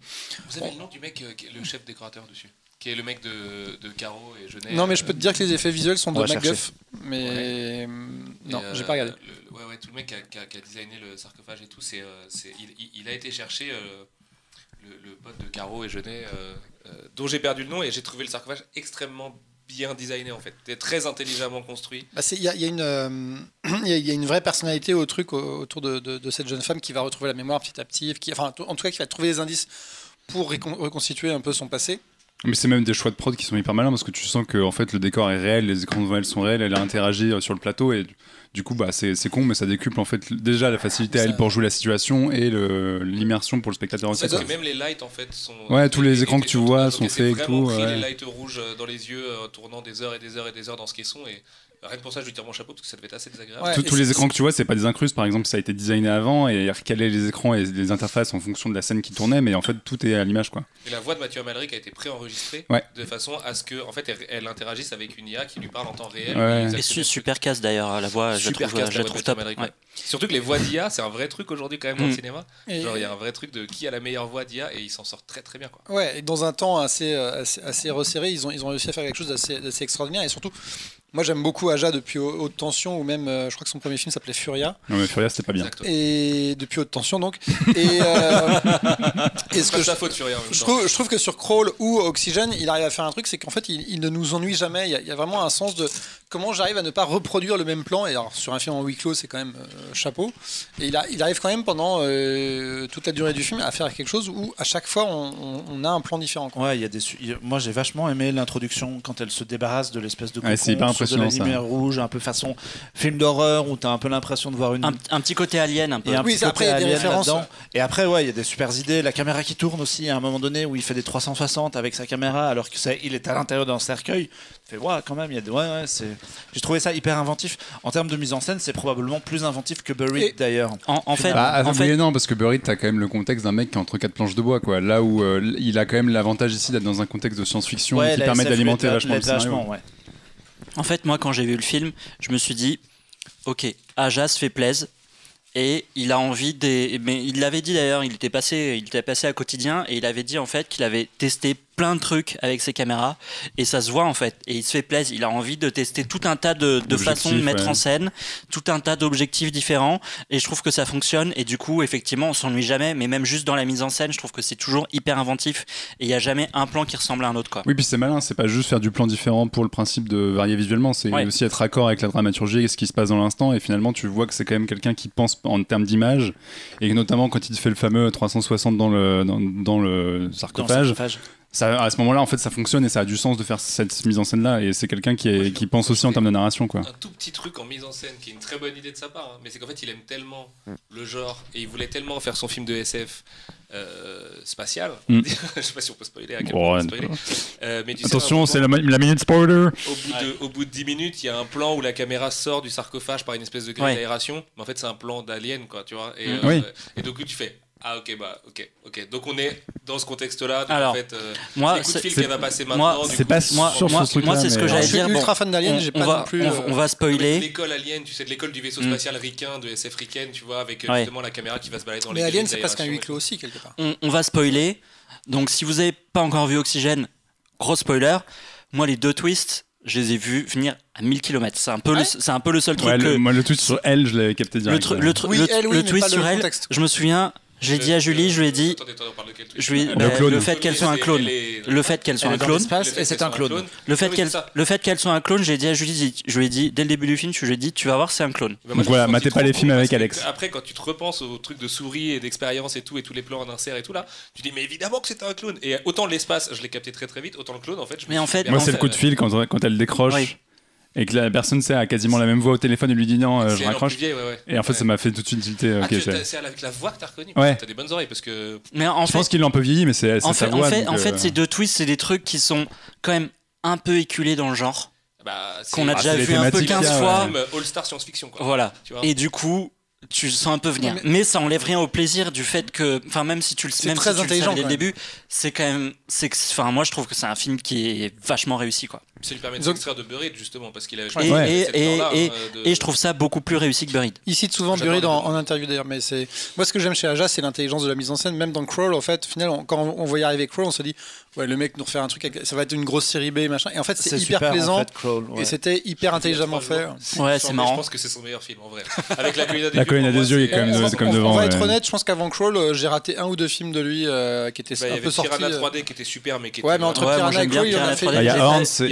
Vous avez le nom du mec, euh, qui est le chef décorateur dessus Qui est le mec de, de Caro et Genet Non mais je peux te dire que les effets visuels sont de On MacGuff, mais hum, non, j'ai pas regardé. euh, ouais, ouais, tout le mec qui a, qui a- qui a designé le sarcophage et tout, c'est, c'est- il, a été chercher euh, le, le pote de Caro et Genet, euh, euh, dont j'ai perdu le nom, et j'ai trouvé le sarcophage extrêmement bien designé en fait. Très intelligemment construit. Bah, Il y, a- y une, euh, [CLEARS THROAT] il y a- il y a une vraie personnalité au truc au- autour de, de- de cette jeune femme qui va retrouver la mémoire petit à petit, qui, enfin en tout cas qui va trouver les indices pour récon- reconstituer un peu son passé. Mais c'est même des choix de prod qui sont hyper malins parce que tu sens que en fait, le décor est réel, les écrans devant elle sont réels, elle a interagi euh, sur le plateau et du- coup, bah, c'est con, mais ça décuple en fait déjà la facilité à Ça- elle pour jouer la situation et le- l'immersion pour le spectateur aussi. Doit- Et même les lights en fait sont. Ouais, tous les écrans que tu vois sont faits et vraiment tout, pris ouais. les lights rouges euh, dans les yeux, euh, tournant des heures et des heures et des heures dans ce caisson. Et rien que pour ça, je lui tire mon chapeau parce que ça devait être assez désagréable. Ouais. Tous- les écrans que tu vois, c'est pas des incrustes, par exemple, ça a été designé avant et recaler les écrans et les interfaces en fonction de la scène qui tournait, mais en fait, tout est à l'image, quoi. Et la voix de Mathieu Amalric a été préenregistrée Ouais. de façon à ce que, en fait, elle, elle interagisse avec une IA qui lui parle en temps réel. Ouais. Et super casse d'ailleurs, la voix, Super trouve, casse, je la trouve top. Ouais. Surtout que les voix d'IA, c'est un vrai truc aujourd'hui quand même dans le Mm. cinéma. Et- Genre, il y a un vrai truc de qui a la meilleure voix d'IA et il s'en sort très très bien. Quoi. Ouais, et dans un temps assez, euh, assez, assez resserré, ils ont, ils ont réussi à faire quelque chose d'assez d'assez extraordinaire. Et surtout, moi j'aime beaucoup Aja depuis Haute Tension, ou même, euh, je crois que son premier film s'appelait Furia. Non, mais Furia, c'était pas bien. Exactement. Et depuis Haute Tension donc. Et, euh, [LAUGHS] et ce que je, faute, Furia. je trouve, je trouve que sur Crawl ou Oxygène, il arrive à faire un truc, c'est qu'en fait, il, il ne nous ennuie jamais. Il y, a, il y a vraiment un sens de comment j'arrive à ne pas reproduire le même plan. Et alors, sur un film en huis clos, c'est quand même euh, chapeau. Et il, a- il arrive quand même pendant euh, toute la durée du film à faire quelque chose où à chaque fois on, on- on a un plan différent. quoi. Ouais, il y a des. Moi, j'ai vachement aimé l'introduction quand elle se débarrasse de l'espèce de Ouais, c'est cocon hyper sous impressionnant, de la ça. lumière rouge, un peu façon film d'horreur où t'as un peu l'impression de voir une. Un, un petit côté alien un peu. et un Oui, petit après, côté il y a des alien références. là-dedans. Et après, ouais, il y a des super idées. La caméra qui tourne aussi à un moment donné où il fait des 360 avec sa caméra alors que ça, il est à l'intérieur d'un cercueil. Tu fais, ouais, quand même, il y a des. Ouais, ouais, c'est. J'ai trouvé ça hyper inventif. En termes de mise en scène, c'est probablement plus inventif que Buried Et- d'ailleurs. En, en fait, Bah, en oui fait et non, parce que Buried, t'as quand même le contexte d'un mec qui est entre quatre planches de bois, quoi. Là où euh, il a quand même l'avantage ici d'être dans un contexte de science-fiction Ouais, qui permet SF d'alimenter vachement le scénario. ouais. En fait, moi, quand j'ai vu le film, je me suis dit, ok, Aja se fait plaise. Et il a envie des. Mais il l'avait dit d'ailleurs, il était passé, il était passé à quotidien et il avait dit en fait qu'il avait testé plein de trucs avec ses caméras. Et ça se voit en fait. Et il se fait plaisir. Il a envie de tester tout un tas de, de façons de mettre ouais. en scène tout un tas d'objectifs différents. Et je trouve que ça fonctionne. Et du coup effectivement on s'ennuie jamais. Mais même juste dans la mise en scène je trouve que c'est toujours hyper inventif. Et il y a jamais un plan qui ressemble à un autre quoi. Oui, puis c'est malin, c'est pas juste faire du plan différent pour le principe de varier visuellement, c'est Ouais. aussi être accord avec la dramaturgie et ce qui se passe dans l'instant. Et finalement, tu vois que c'est quand même quelqu'un qui pense en termes d'image, et notamment quand il fait le fameux 360 dans le, dans, dans le Dans le sarcophage, sarcophage. Ça, à ce moment-là, en fait, ça fonctionne et ça a du sens de faire cette mise en scène-là. Et c'est quelqu'un qui, est, qui pense aussi en termes de narration, quoi. un tout petit truc en mise en scène qui est une très bonne idée de sa part, hein, mais c'est qu'en fait il aime tellement le genre et il voulait tellement faire son film de SF euh, spatial. Mm. [LAUGHS] Je sais pas si on peut spoiler à quel Oh, point on peut spoiler. Euh, mais Attention, c'est la, minute spoiler. au bout, de, au bout de 10 minutes, il y a un plan où la caméra sort du sarcophage par une espèce de grille Ouais. d'aération, mais en fait c'est un plan d'alien quoi, tu vois. Et, Mm. euh, Oui. et donc tu fais ah ok bah ok ok donc on est dans ce contexte-là. Donc Alors, en fait, euh, moi c'est moi, C'est pas moi, sur moi, ce truc-là. moi, c'est ce que mais- j'allais Je suis dire ultra bon, fan d'Alien, on- j'ai pas va- non plus. on- euh, on va spoiler L'école Alien, tu sais, de l'école du vaisseau Mm. spatial ricain, de SF ricaine, tu vois, avec euh, Ouais. justement la caméra qui va se balader dans Mais les Alien, grilles c'est presque un d'aération huis clos aussi, quelque part. on, on va spoiler. Donc, si vous n'avez pas encore vu Oxygène, gros spoiler. Moi, les deux twists, je les ai vus venir à 1000 km. C'est un, peu le- c'est un peu le seul truc Ouais, que. le, moi, le tweet sur elle, je l'avais capté le, direct. tru- le, tru- Oui, le- elle, oui, le mais twist sur elle, contexte. je me souviens, je l'ai dit à Julie, je lui ai dit. Je lui, Le bah, le fait qu'elle soit un clone. Le fait qu'elle soit un clone. et c'est un clone. Le fait qu'elle le fait qu'elle soit un clone, j'ai dit à Julie, je lui ai dit dès le début du film, je lui ai dit tu vas voir c'est un clone. Bah, moi, je voilà, matez pas les films avec Alex. Après, quand tu te repenses aux trucs de souris et d'expérience et tout, et tous les plans en insert et tout là, tu dis, mais évidemment que c'était un clone. Et autant l'espace, je l'ai capté très très vite, autant le clone, en fait, je Mais en fait- Moi, c'est le coup de fil quand, quand elle décroche. Et que la personne sait, a quasiment la même voix au téléphone et lui dit non, euh, je raccroche. plus vieille, ouais, ouais. Et en fait, Ouais. ça m'a fait tout de suite tilter. Ah, ok, tu- c'est- avec la voix que t'as reconnu Ouais. T'as des bonnes oreilles parce que. Mais en je fait, pense qu'il l'a un peu vieilli, mais c'est sa fait, en voix. fait, en fait, euh, ces deux twists, c'est des trucs qui sont quand même un peu éculés dans le genre, Bah, qu'on a Ah, déjà vu un peu thématiques 15 qu'il y a, fois. film All-Star science-fiction, quoi. Voilà. Tu vois Et du coup, tu sens un peu venir. Mais... ça enlève rien au plaisir du fait que, enfin, même si tu le, C'est même très si tu le savais dès le début, c'est quand même, c'est, enfin, moi je trouve que c'est un film qui est vachement réussi, quoi. Ça lui permet de s'extraire de Buried, justement, parce qu'il a. Et, Ouais. et, et, et, hein, de- et je trouve ça beaucoup plus réussi que Buried. Il cite souvent Buried en, interview d'ailleurs, mais c'est moi ce que j'aime chez Aja, c'est l'intelligence de la mise en scène. Même dans Crawl, en fait, au final, on- quand on, on voyait arriver Crawl, on se dit ouais, le mec nous refait un truc, avec- ça va être une grosse série B, machin. Et en fait, c'est hyper super, plaisant en fait, Crawl, ouais. et c'était hyper intelligemment fait. Ouais, c'est marrant. Je pense que c'est son meilleur film, en vrai. Avec la colline à des La yeux, colline des il est quand même comme on- on devant, va ouais. être honnête, je pense qu'avant Crawl, euh, j'ai raté un ou deux films de lui euh, qui étaient Bah, il y un avait peu sortis. Piranha euh. 3D qui était super, mais qui était. Ouais, mais entre Ouais, Piranha et Crawl, il en a Piranha fait. 3D. Ah, il y a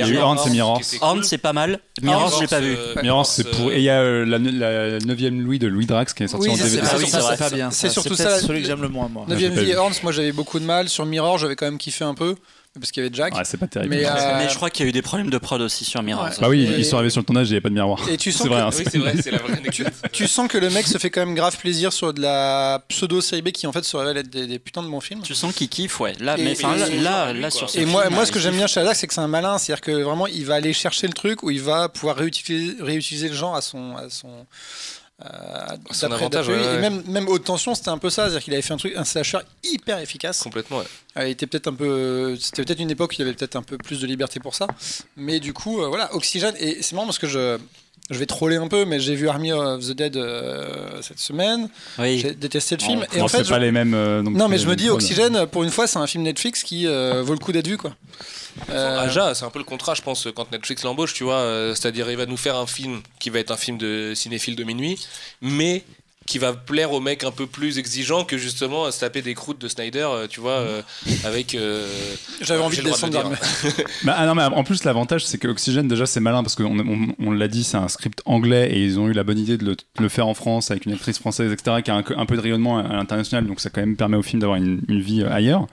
il y eu et Horn, cool. c'est pas mal. Mirrors, je l'ai pas vu. euh, Mirrors, c'est pour. Et il y a euh, la, la 9ème Louis de Louis Drax qui est sorti en DVD. c'est oui, surtout ça, ça, c'est pas bien. c'est surtout ça. celui que j'aime le moins, moi. j'ai 9ème pas vie vu. et Horns, moi j'avais beaucoup de mal. Sur Mirror, j'avais quand même kiffé un peu, parce qu'il y avait Jack. Ouais, c'est pas terrible. Mais, euh, Mais je crois qu'il y a eu des problèmes de prod aussi sur Mirrors. Ouais. Bah oui, Et- ils sont arrivés sur le tournage et il n'y avait pas de miroir. Et tu [LAUGHS] sens C'est vrai, que- hein, Oui, c'est vrai, c'est la vraie [LAUGHS] anecdote. Tu sens que le mec se fait quand même grave plaisir sur de la pseudo série B qui en fait se révèle être des, des putains de bons films. Tu sens qu'il kiffe, ouais. Là, Et- mais enfin, là, là, sur ce Et moi, film, moi, euh, ce que j'aime bien chez Alex, c'est que c'est un malin, c'est-à-dire que vraiment, il va aller chercher le truc où il va pouvoir réutiliser, réutiliser le genre à son, à son, Son d'après- avantage, ouais. Et même, même haute tension, c'était un peu ça, c'est-à-dire qu'il avait fait un truc, un slasher hyper efficace. Complètement, ouais. Euh, il était peut-être un peu, c'était peut-être une époque où il y avait peut-être un peu plus de liberté pour ça. Mais du coup, euh, voilà, Oxygène. Et c'est marrant parce que je, je vais troller un peu, mais j'ai vu Army of the Dead euh, cette semaine. Oui. J'ai détesté le film. et bon, en fait, je- pas les mêmes. euh, non non, mais je me dis, Oxygène, pour une fois, c'est un film Netflix qui euh, vaut le coup d'être vu, quoi. Euh, Aja, c'est un peu le contrat, je pense, quand Netflix l'embauche, tu vois. euh, C'est-à-dire, il va nous faire un film qui va être un film de cinéphile de minuit, mais qui va plaire aux mecs un peu plus exigeants que justement à se taper des croûtes de Snyder, euh, tu vois, euh, avec. euh, J'avais envie de descendre dire. [LAUGHS] Bah, ah non, mais en plus, l'avantage, c'est que Oxygène, déjà, c'est malin parce qu'on on, on l'a dit, c'est un script anglais et ils ont eu la bonne idée de le, de le faire en France avec une actrice française, etc., qui a un, un peu de rayonnement à, à l'international, donc ça quand même permet au film d'avoir une, une vie ailleurs.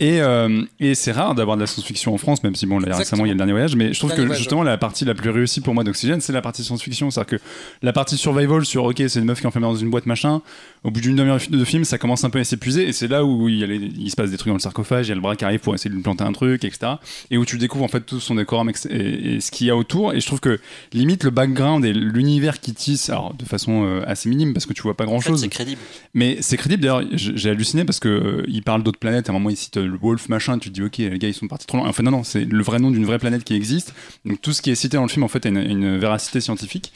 Et, euh, et c'est rare d'avoir de la science-fiction en France, même si bon, là, récemment il y a le dernier voyage, mais je trouve Dernier que voyage, justement la partie la plus réussie pour moi d'Oxygène, c'est la partie science-fiction. C'est-à-dire que la partie survival sur ok, c'est une meuf qui est enfermée dans une boîte machin, au bout d'une demi-heure de film, ça commence un peu à s'épuiser, et c'est là où il, y a les- il se passe des trucs dans le sarcophage, il y a le bras qui arrive pour essayer de lui planter un truc, etc. Et où tu découvres en fait tout son décorum et, et ce qu'il y a autour, et je trouve que limite le background et l'univers qui tisse, alors de façon euh, assez minime parce que tu vois pas En fait, grand-chose, c'est crédible. mais c'est crédible d'ailleurs, j'ai halluciné parce que euh, il parle d'autres planètes, à un moment il cite euh, le Wolf machin, tu te dis ok, les gars ils sont partis trop loin. Enfin non, non, c'est le vrai nom d'une vraie planète qui existe. Donc tout ce qui est cité dans le film en fait a une, une véracité scientifique.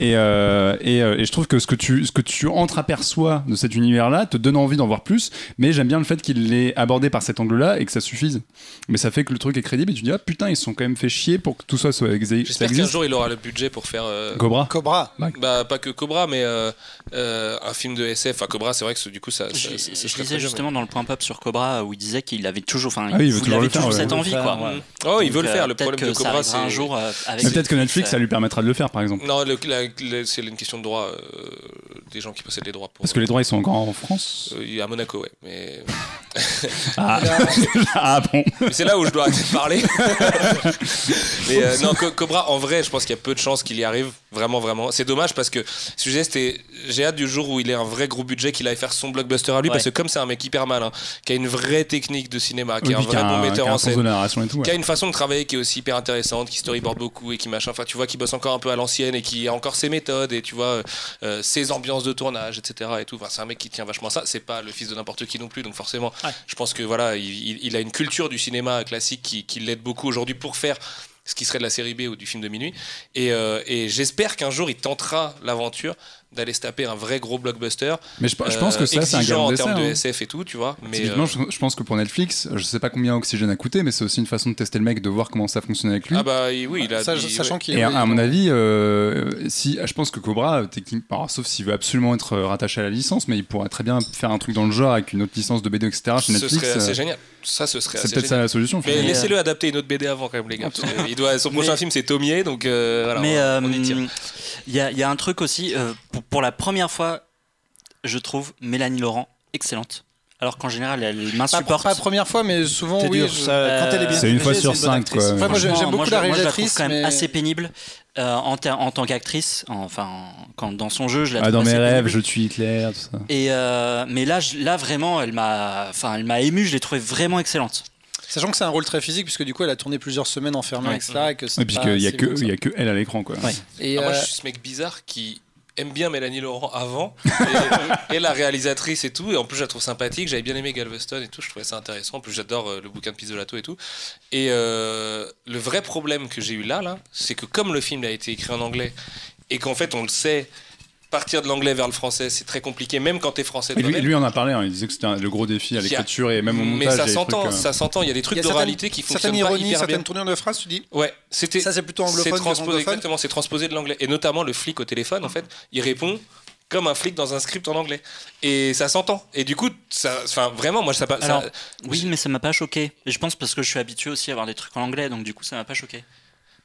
Et, euh, et, euh, et je trouve que ce que tu, ce que tu entreaperçois de cet univers-là te donne envie d'en voir plus. Mais j'aime bien le fait qu'il l'ait abordé par cet angle-là et que ça suffise. Mais ça fait que le truc est crédible et tu dis ah putain ils se sont quand même fait chier pour que tout ça soit ça J'espère qu'un jour il aura le budget pour faire. euh, Cobra. Cobra. bah, pas que Cobra, mais euh, euh, un film de SF. Enfin, Cobra, c'est vrai que du coup, ça. Je, ça- lisais justement dans le point pop sur Cobra où il disait qu'il avait toujours, enfin, Ah oui, il veut toujours avait le faire, toujours ouais. cette envie, le quoi. ouais. Oh, il veut le euh, faire. Le peut-être problème de Cobra, arrivera un c'est. jour euh, peut-être que Netflix euh, ça lui permettra de le faire par exemple. Non, le- c'est une question de droit. euh, des gens qui possèdent les droits. Pour, Parce que les droits ils sont encore en France. Euh, à Monaco, ouais. Mais, Ah, [LAUGHS] ah bon. mais c'est là où je dois arrêter de parler. [LAUGHS] mais euh, non, Co- Cobra, en vrai, je pense qu'il y a peu de chances qu'il y arrive. Vraiment, vraiment. C'est dommage parce que je disais, c'était. J'ai hâte du jour où il ait un vrai gros budget, qu'il aille faire son blockbuster à lui. Ouais. Parce que comme c'est un mec hyper malin, qui a une vraie technique de cinéma, qui Oui, est un vrai bon metteur en scène. tout. ouais. qui a une façon de travailler qui est aussi hyper intéressante, qui storyboard beaucoup et qui machin. Enfin, tu vois, qui bosse encore un peu à l'ancienne et qui a encore ses méthodes et tu vois euh, ses ambiances de tournage, etc. Et tout. Enfin, c'est un mec qui tient vachement à ça. C'est pas le fils de n'importe qui non plus, donc forcément, Je pense que voilà, il, a une culture du cinéma classique qui, qui l'aide beaucoup aujourd'hui pour faire ce qui serait de la série B ou du film de minuit. Et, euh, et j'espère qu'un jour il tentera l'aventure d'aller se taper un vrai gros blockbuster. Mais je, je pense euh, que ça, c'est un exigeant gain en termes de hein. SF et tout, tu vois. Mais Typiquement, euh, je, je pense que pour Netflix, je sais pas combien Oxygène a coûté, mais c'est aussi une façon de tester le mec, de voir comment ça fonctionne avec lui. ah bah oui, il a. Ça, il- sachant ouais. qu'il Et à, mon avis, euh, si, je pense que Cobra, euh, techniquement, alors, sauf s'il veut absolument être euh, rattaché à la licence, mais il pourrait très bien faire un truc dans le genre avec une autre licence de BD, etc. chez ce Netflix. serait assez euh, génial. Ça, ce serait c'est peut-être ça la solution. Mais laissez-le adapter une autre BD avant quand même les gars. parce que [LAUGHS] il doit, son prochain Mais- film c'est Tomier donc euh, voilà, Mais on, on y euh, tire. il y, a- il y a un truc aussi, euh, pour, pour la première fois, je trouve Mélanie Laurent excellente. Alors qu'en général, elle Pas, m'insupporte. pas la première fois, mais souvent, oui. dur, je- ça, quand elle est bien C'est une fois sur cinq, quoi. Enfin, moi, j'aime beaucoup moi, la moi, je la réalisatrice, trouve quand même mais- assez pénible euh, en, tant qu'actrice. Enfin, en- quand dans son jeu, je la Ah, trouve dans mes rêves, pénible. je tue Hitler, tout ça. Et euh, mais là, je- là vraiment, elle m'a, enfin, elle m'a ému. Je l'ai trouvée vraiment excellente. Sachant que c'est un rôle très physique, puisque du coup, elle a tourné plusieurs semaines enfermée, Ouais. etc. Et, que Et puis pas qu'il y a que, y a que elle à l'écran, quoi. Ouais. Et, Ah, moi euh, je suis ce mec bizarre qui aime bien Mélanie Laurent avant [LAUGHS] et, et la réalisatrice et tout et en plus je la trouve sympathique. J'avais bien aimé Galveston et tout je trouvais ça intéressant. En plus j'adore euh, le bouquin de Pizzolato et tout. Et euh, le vrai problème que j'ai eu là là c'est que comme le film a été écrit en anglais et qu'en fait on le sait partir de l'anglais vers le français c'est très compliqué même quand t'es français Et lui, lui en a parlé, hein, il disait que c'était le gros défi à l'écriture et même au montage. mais ça s'entend trucs, euh, ça s'entend il y a des trucs d'oralité qui fonctionnent certaines pas ironies, hyper certaines bien tournures de phrases, tu dis. ouais c'était Ça, c'est plutôt anglophone transposé, exactement, c'est transposé de l'anglais. Et notamment le flic au téléphone, en fait, il répond comme un flic dans un script en anglais. Et ça s'entend. Et du coup, ça, enfin, vraiment, moi, ça, ça- Alors, Oui, mais ça m'a pas choqué. Et je pense parce que je suis habitué aussi à voir des trucs en anglais, donc du coup, ça m'a pas choqué.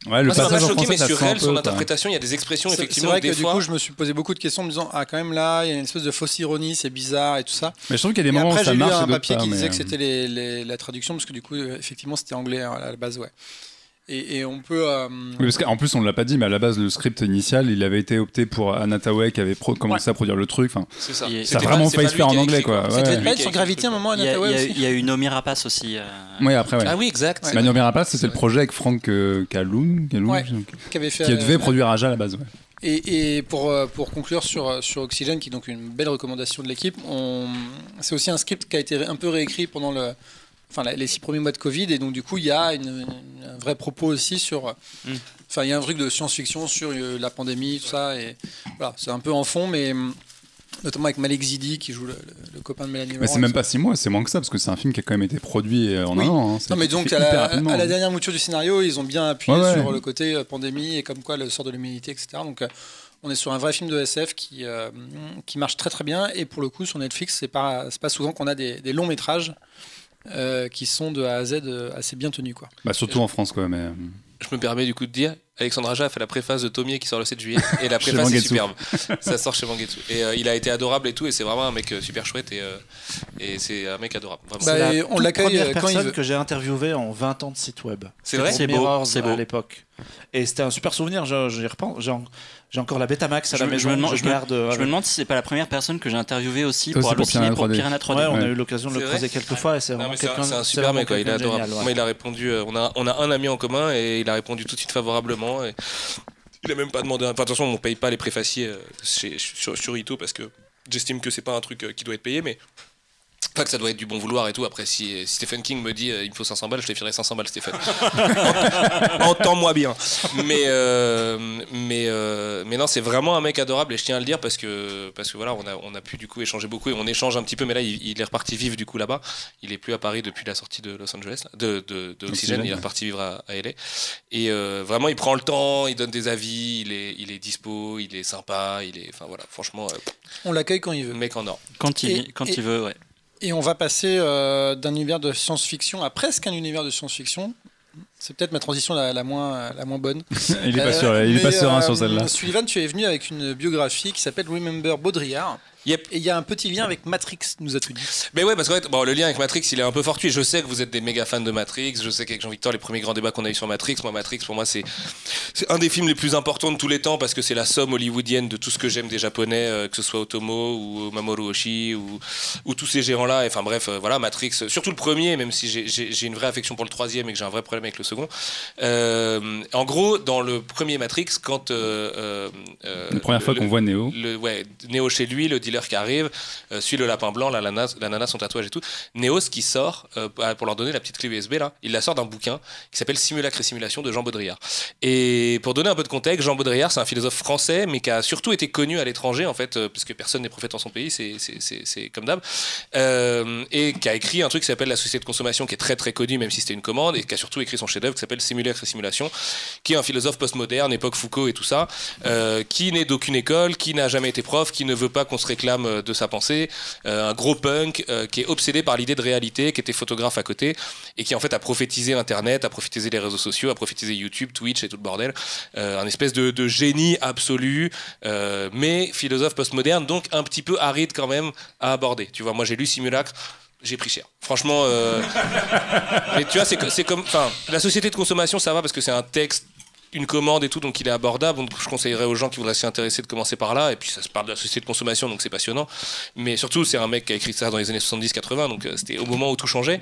Ouais, le moi, ça m'a choqué, français, mais sur elle, son interprétation, il y a des expressions, C'est c'est effectivement, vrai des que du fois. coup, je me suis posé beaucoup de questions en me disant Ah, quand même là, il y a une espèce de fausse ironie, c'est bizarre et tout ça. Mais je trouve qu'il y a des Et moments où après, ça j'ai lu marche un papier pas. qui mais, disait que euh, c'était les- les- la traduction, parce que du coup, euh, effectivement, c'était anglais à la base, ouais. Et, et on peut. euh, Oui, parce qu'en plus, on ne l'a pas dit, mais à la base, le script initial, il avait été opté pour Anataway qui avait pro- commencé à produire le truc. Enfin, C'est ça. Ça a vraiment failli pas se faire en a anglais, quoi. Ça Ouais. pas sur Gravity à un moment, Il y, a, Anataway il y a- aussi il y a eu Nomi Rapace aussi. euh, Oui, après, ouais. Ah oui, exact. Ouais. Manu Rapace, c'était le projet avec Frank euh, Kaloun, Kaloun, Ouais. je sais pas, qui avait fait. qui euh, devait produire Aja à la base. ouais. Et, et pour, euh, pour conclure sur, euh, sur Oxygène, qui est donc une belle recommandation de l'équipe, c'est aussi un script qui a été un peu réécrit pendant le, enfin, les six premiers mois de Covid, et donc du coup, il y a une, une- un vrai propos aussi sur. Mm. Enfin, il y a un truc de science-fiction sur euh, la pandémie, tout ça, et voilà, c'est un peu en fond, mais hum, notamment avec Malek Zidi qui joue le, le- le copain de Mélanie Mais c'est même pas six mois, c'est moins que ça, parce que c'est un film qui a quand même été produit euh, en Oui. un an. hein. Non, mais donc à la, rapidement, à la hein. dernière mouture du scénario, ils ont bien appuyé Ouais, ouais. sur le côté euh, pandémie et comme quoi le sort de l'humanité, etc. Donc on est sur un vrai film de SF qui, euh, qui marche très très bien. Et pour le coup, sur Netflix, c'est pas, c'est pas souvent qu'on a des, des longs métrages euh, qui sont de A à Z euh, assez bien tenus. Quoi. Bah, surtout en France, quoi. Mais... euh, Je me permets du coup de dire, Alexandre Aja a fait la préface de Tomier qui sort le 7 juillet et la [LAUGHS] préface est superbe. Ça sort chez Mangetsu. Et euh, il a été adorable et tout et c'est vraiment un mec super chouette et, euh, et c'est un mec adorable. Vraiment. Bah, et la on l'accueille, première quand il personne veut. que j'ai interviewé en 20 ans de site web. C'est vrai? C'est beau, beau. à l'époque. Et c'était un super souvenir, je- j'y repense. En- j'ai encore la Betamax à Je la me- je maison. me demande- je me- euh, Je me avec- demande si c'est pas la première personne que j'ai interviewée aussi pour pour pour Piranha 3D. Piranha 3D. Ouais, on a eu l'occasion de le croiser quelques fois et c'est vraiment mais c'est un, quelqu'un c'est un super mec, quoi. il est adorable. génial, ouais. Moi, il a répondu. euh, on, a, on a un ami en commun et il a répondu tout de suite favorablement. Et il a même pas demandé. Enfin, attention, on paye pas les préfaciers euh, chez- sur, sur Ito parce que j'estime que c'est pas un truc euh, qui doit être payé, mais. Pas que ça doit être du bon vouloir et tout. Après, si, Stephen King me dit euh, il me faut 500 balles, je te filerai 500 balles, Stephen. [LAUGHS] Entends-moi bien. Mais, euh, mais, euh, mais non, c'est vraiment un mec adorable et je tiens à le dire parce que, parce que voilà, on a, on a pu du coup échanger beaucoup et on échange un petit peu. Mais là, il, il est reparti vivre du coup là-bas. Il est plus à Paris depuis la sortie de Los Angeles, de, de, de Oxygène. Il est reparti vivre à, à LA. Et euh, vraiment, il prend le temps, il donne des avis, il est, il est dispo, il est sympa, il est, enfin voilà, franchement, euh, On l'accueille quand il veut. mec en or. Quand il, Et- quand et- il veut, ouais. Et on va passer euh, d'un univers de science-fiction à presque un univers de science-fiction. C'est peut-être ma transition la, la moins, la moins bonne. [LAUGHS] il est pas Euh, sûr, il est pas serein euh, sur celle-là. Sullivan, tu es venu avec une biographie qui s'appelle Remember Baudrillard. Il y a un petit lien avec Matrix, nous a tout dit. Mais ouais, parce qu'en fait, bon, le lien avec Matrix, il est un peu fortuit. Je sais que vous êtes des méga fans de Matrix. Je sais qu'avec Jean-Victor, les premiers grands débats qu'on a eu sur Matrix, moi, Matrix, pour moi, c'est c'est un des films les plus importants de tous les temps parce que c'est la somme hollywoodienne de tout ce que j'aime des Japonais, euh, que ce soit Otomo ou Mamoru Oshii ou, ou tous ces gérants-là. Et Enfin bref, euh, voilà, Matrix, euh, surtout le premier, même si j'ai- j'ai j'ai une vraie affection pour le troisième et que j'ai un vrai problème avec le second. Euh, en gros, dans le premier Matrix, quand. euh, euh, euh, La première le- fois le- qu'on voit Neo. le, ouais, Néo chez lui, le dealer qui arrive, euh, suit le lapin blanc, la nana, son tatouage et tout. Ce qui sort, euh, pour leur donner la petite clé USB, là, il la sort d'un bouquin qui s'appelle Simulacre et Simulation de Jean Baudrillard. Et pour donner un peu de contexte, Jean Baudrillard, c'est un philosophe français, mais qui a surtout été connu à l'étranger, en fait, euh, parce que personne n'est prophète en son pays, c'est- comme d'hab. Et qui a écrit un truc qui s'appelle La société de consommation, qui est très très connu, même si c'était une commande, et qui a surtout écrit son chef-d'œuvre qui s'appelle Simulacre et Simulation, qui est un philosophe postmoderne, époque Foucault et tout ça, qui n'est d'aucune école, qui n'a jamais été prof, qui ne veut pas qu'on se réclame euh, de sa pensée, euh, un gros punk euh, qui est obsédé par l'idée de réalité, qui était photographe à côté, et qui en fait a prophétisé Internet, a prophétisé les réseaux sociaux, a prophétisé YouTube, Twitch et tout le bordel. Un espèce de, de génie absolu, mais philosophe postmoderne, donc un petit peu aride quand même à aborder. Tu vois, moi j'ai lu Simulacre. J'ai pris cher. Franchement, euh, [LAUGHS] mais tu vois, c'est comme, enfin, la société de consommation, ça va parce que c'est un texte une commande et tout, donc il est abordable. Donc je conseillerais aux gens qui voudraient s'y intéresser de commencer par là. Et puis ça se parle de la société de consommation, donc c'est passionnant. Mais surtout, c'est un mec qui a écrit ça dans les années 70-80, donc euh, c'était au moment où tout changeait.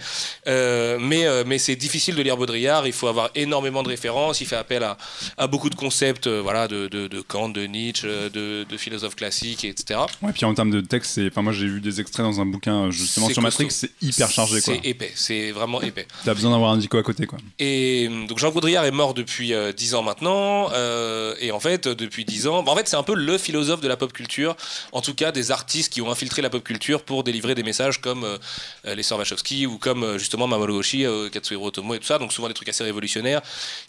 Euh, mais euh, mais c'est difficile de lire Baudrillard. Il faut avoir énormément de références. Il fait appel à, à beaucoup de concepts, voilà, de, de, de Kant, de Nietzsche, de, de philosophes classiques, etc. Ouais, puis en termes de texte. Enfin, moi j'ai vu des extraits dans un bouquin justement sur Matrix, c'est hyper chargé. C'est épais. C'est vraiment épais. T'as besoin d'avoir un dico à côté quoi. Et donc Jean Baudrillard est mort depuis euh, 10 ans maintenant. euh, et en fait, depuis 10 ans, bah, en fait, c'est un peu le philosophe de la pop culture. En tout cas, des artistes qui ont infiltré la pop culture pour délivrer des messages comme euh, les sœurs Wachowski ou comme euh, justement Mamoru Oshii, euh, Katsuhiro Otomo et tout ça. Donc souvent des trucs assez révolutionnaires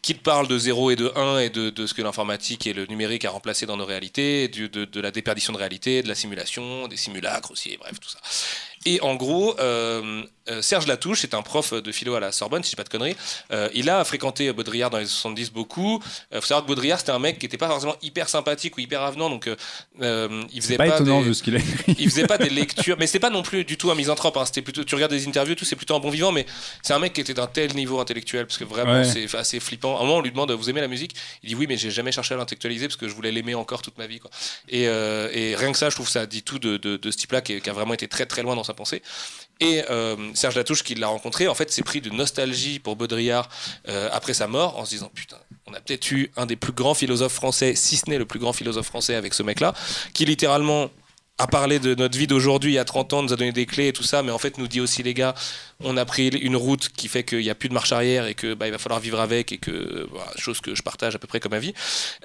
qui te parlent de 0 et de 1 et de, ce que l'informatique et le numérique a remplacé dans nos réalités, de, la déperdition de réalité, de la simulation, des simulacres aussi, et bref, tout ça. Et en gros, Serge Latouche, c'est un prof de philo à la Sorbonne, si je dis pas de conneries. Euh, il a fréquenté Baudrillard dans les 70 beaucoup. Il faut savoir que Baudrillard, c'était un mec qui était pas forcément hyper sympathique ou hyper avenant, donc euh, euh, il faisait Pas, pas, étonnant des- vu ce qu'il a écrit. [LAUGHS] il faisait pas des lectures, mais c'était pas non plus du tout un misanthrope. Hein. C'était plutôt, tu regardes des interviews, tout c'est plutôt un bon vivant, mais c'est un mec qui était d'un tel niveau intellectuel parce que vraiment Ouais. c'est assez flippant. À un moment, on lui demande, vous aimez la musique? Il dit oui, mais j'ai jamais cherché à l'intellectualiser parce que je voulais l'aimer encore toute ma vie. Quoi. Et, euh, et rien que ça, je trouve ça dit tout de, de, de ce type-là qui a vraiment été très très loin dans sa pensée. Et euh, Serge Latouche, qui l'a rencontré, en fait, s'est pris de nostalgie pour Baudrillard euh, après sa mort, en se disant putain, on a peut-être eu un des plus grands philosophes français, si ce n'est le plus grand philosophe français avec ce mec-là, qui littéralement a parlé de notre vie d'aujourd'hui il y a 30 ans, nous a donné des clés et tout ça, mais en fait nous dit aussi les gars, on a pris une route qui fait qu'il n'y a plus de marche arrière et que bah, il va falloir vivre avec et que chose que je partage à peu près comme avis.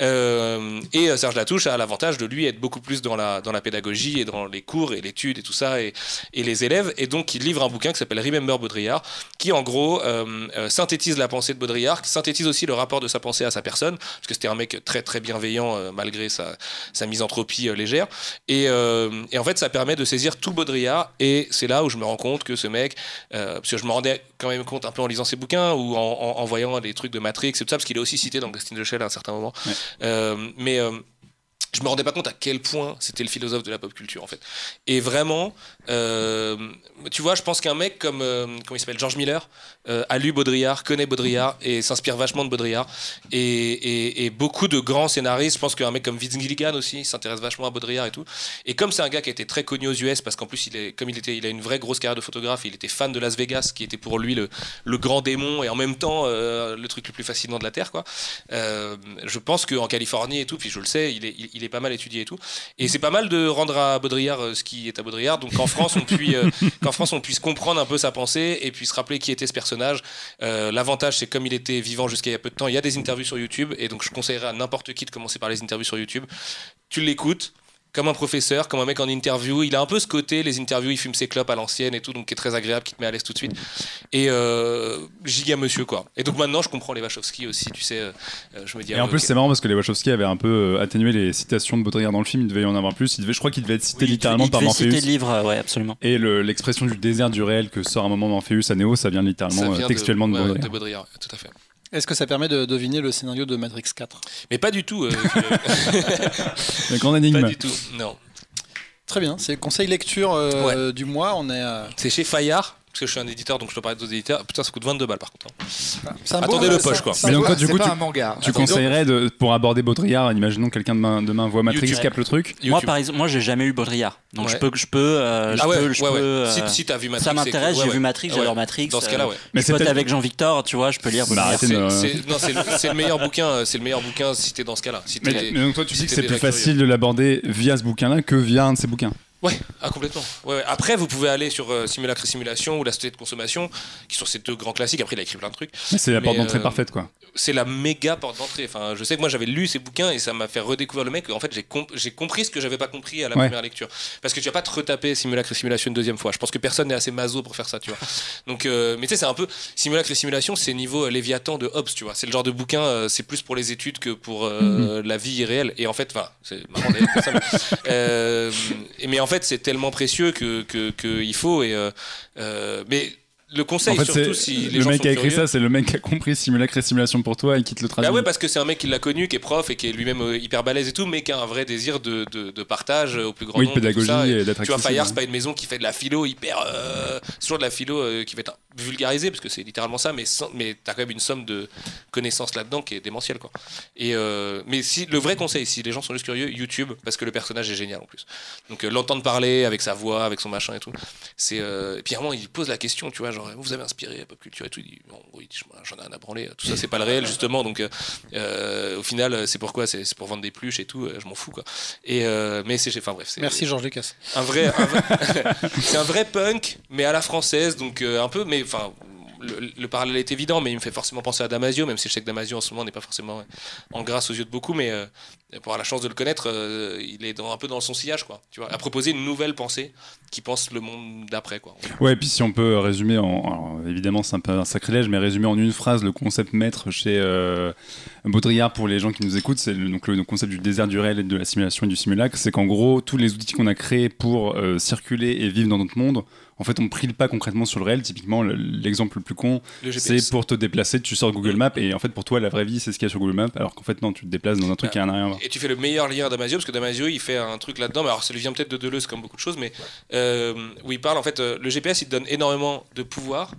Euh, et euh, Serge Latouche a l'avantage de lui être beaucoup plus dans la, dans la pédagogie et dans les cours et l'étude et tout ça et, et les élèves et donc il livre un bouquin qui s'appelle Remember Baudrillard qui en gros euh, synthétise la pensée de Baudrillard, qui synthétise aussi le rapport de sa pensée à sa personne parce que c'était un mec très très bienveillant malgré sa, sa misanthropie légère et, et en fait ça permet de saisir tout Baudrillard et c'est là où je me rends compte que ce mec parce que je me rendais quand même compte un peu en lisant ses bouquins ou en, en- en voyant les trucs de Matrix et tout ça parce qu'il est aussi cité dans Ghost in the Shell à un certain moment Ouais. Euh, mais euh, je me rendais pas compte à quel point c'était le philosophe de la pop culture en fait. Et vraiment, euh, tu vois, je pense qu'un mec comme euh, comment il s'appelle George Miller euh, a lu Baudrillard, connaît Baudrillard et s'inspire vachement de Baudrillard. Et, beaucoup de grands scénaristes, je pense qu'un mec comme Vince Gilligan aussi s'intéresse vachement à Baudrillard et tout. Et comme c'est un gars qui a été très connu aux US parce qu'en plus comme il était, il a une vraie grosse carrière de photographe, il était fan de Las Vegas, qui était pour lui le, grand démon et en même temps le truc le plus fascinant de la terre quoi. Je pense qu'en Californie et tout, puis je le sais, il est, il il est pas mal étudié et tout. Et c'est pas mal de rendre à Baudrillard euh, ce qui est à Baudrillard. Donc qu'en France, on puisse, euh, [LAUGHS] qu'en France, on puisse comprendre un peu sa pensée et puis se rappeler qui était ce personnage. Euh, L'avantage, c'est comme il était vivant jusqu'à il y a peu de temps, il y a des interviews sur YouTube. Et donc je conseillerais à n'importe qui de commencer par les interviews sur YouTube. Tu l'écoutes comme un professeur, comme un mec en interview. Il a un peu ce côté, les interviews, il fume ses clopes à l'ancienne et tout, donc qui est très agréable, qui te met à l'aise tout de suite. Et euh, giga monsieur, quoi. Et donc maintenant, je comprends les Wachowski aussi, tu sais. euh, euh, je me dis, Et ah, en plus, ok. c'est marrant parce que les Wachowski avaient un peu atténué les citations de Baudrillard dans le film. Il devait y en avoir plus. Il devait, je crois qu'il devait être cité Oui, littéralement il par devait citer Morpheus. le livre, ouais, absolument. Et le- l'expression du désert du réel que sort à un moment Morpheus à Neo, ça vient littéralement Ça euh, vient textuellement de, ouais, Baudrillard. de Baudrillard, tout à fait. Est-ce que ça permet de deviner le scénario de Matrix 4 Mais pas du tout. euh, La [LAUGHS] grande pas du tout. Non. Très bien, c'est conseil lecture euh, du mois. On est à... C'est chez Fayard, parce que je suis un éditeur, donc je peux parler d'autres éditeurs. Putain, ça coûte 22 balles par contre. hein. Attendez le poche, quoi. c'est un Mais donc, toi, du coup, pas tu- un manga. Tu Attends, conseillerais de, pour aborder Baudrillard, imaginons quelqu'un demain, demain voit Matrix, YouTube. capte le truc. Moi, par exemple, moi, j'ai jamais eu Baudrillard, donc Ouais. je peux, je peux, euh, je Ah ouais, peux, je ouais, peux, ouais. euh, Si, si t'as vu Matrix. ça m'intéresse. J'ai Ouais, vu. Matrix, Ouais. j'adore Matrix. Dans ce cas-là, euh, ouais. Mais c'est avec Jean Victor, tu vois, je peux lire. Bah, non, c'est le, meilleur bouquin. C'est le meilleur bouquin si t'es dans ce cas-là. Mais, donc toi, tu dis que c'est plus facile de l'aborder via ce bouquin-là que via un de ces bouquins. Ouais, ah, complètement. Ouais, ouais. Après, vous pouvez aller sur euh, Simulacre et Simulation ou La Société de Consommation, qui sont ces deux grands classiques. Après, il a écrit plein de trucs. C'est la porte d'entrée euh, parfaite, quoi. C'est la méga porte d'entrée. Enfin, je sais que moi, j'avais lu ces bouquins et ça m'a fait redécouvrir le mec. En fait, j'ai comp- j'ai compris ce que j'avais pas compris à la Ouais. première lecture. Parce que tu vas pas te retaper Simulacre et Simulation une deuxième fois. Je pense que personne n'est assez maso pour faire ça, tu vois. [LAUGHS] Donc, euh, mais tu sais, c'est un peu Simulacre et Simulation, c'est niveau euh, Léviathan de Hobbes, tu vois. C'est le genre de bouquin, c'est plus pour les études que pour euh, la vie réelle. Et en fait, enfin, c'est marrant d'ailleurs ça, mais, [LAUGHS] mais en fait, c'est tellement précieux que que- qu'il faut. Et, euh, euh, mais le conseil, En fait, surtout si les le gens mec qui a écrit curieux- ça, c'est le mec qui a compris simulacre et simulation pour toi et qui te le traduit. bah ouais, parce que c'est un mec qui l'a connu, qui est prof et qui est lui-même euh, hyper balèze et tout, mais qui a un vrai désir de, de, de partage au plus grand oui, de nombre. tout pédagogie. Et et d'être tu vois. Fayard, c'est pas une maison qui fait de la philo hyper. euh, c'est toujours de la philo euh, qui va être vulgarisée, parce que c'est littéralement ça, mais, sans- mais t'as quand même une somme de connaissances là-dedans qui est démentielle, quoi. Et, euh, mais si, le vrai conseil, si les gens sont juste curieux, YouTube, parce que le personnage est génial en plus. Donc euh, l'entendre parler avec sa voix, avec son machin et tout, c'est. euh, Et puis un moment, il pose la question, tu vois, genre, vous avez inspiré la pop culture et tout, il dit, il dit, j'en ai rien à branler, tout ça, c'est pas le réel, justement, donc euh, au final, c'est pourquoi C'est pour vendre des pluches et tout, je m'en fous, quoi. Et, mais c'est. Enfin bref. Merci Georges Lucas. Un vrai, un [LAUGHS] c'est un vrai punk, mais à la française, donc un peu, mais le, le parallèle est évident, mais il me fait forcément penser à Damasio, même si je sais que Damasio en ce moment n'est pas forcément en grâce aux yeux de beaucoup, mais euh, pour avoir la chance de le connaître, euh, il est un peu dans son sillage, quoi. Tu vois, à proposer une nouvelle pensée qui pense le monde d'après, quoi. Ouais, et puis si on peut résumer, en, évidemment c'est un peu un sacrilège, mais résumer en une phrase le concept maître chez euh, Baudrillard pour les gens qui nous écoutent, c'est donc le, concept du désert du réel et de la simulation et du simulacre, c'est qu'en gros tous les outils qu'on a créés pour circuler et vivre dans notre monde, en fait on pris le pas concrètement sur le réel. Typiquement le- l'exemple le plus con, c'est pour te déplacer, tu sors Google Maps et en fait pour toi la vraie vie c'est ce qu'il y a sur Google Maps, alors qu'en fait non, tu te déplaces dans un truc qui a rien à voir. Et tu fais le meilleur lien à Damasio, parce que Damasio, il fait un truc là-dedans, mais alors ça lui vient peut-être de Deleuze comme beaucoup de choses, mais euh, où il parle, en fait, euh, le GPS, il te donne énormément de pouvoir,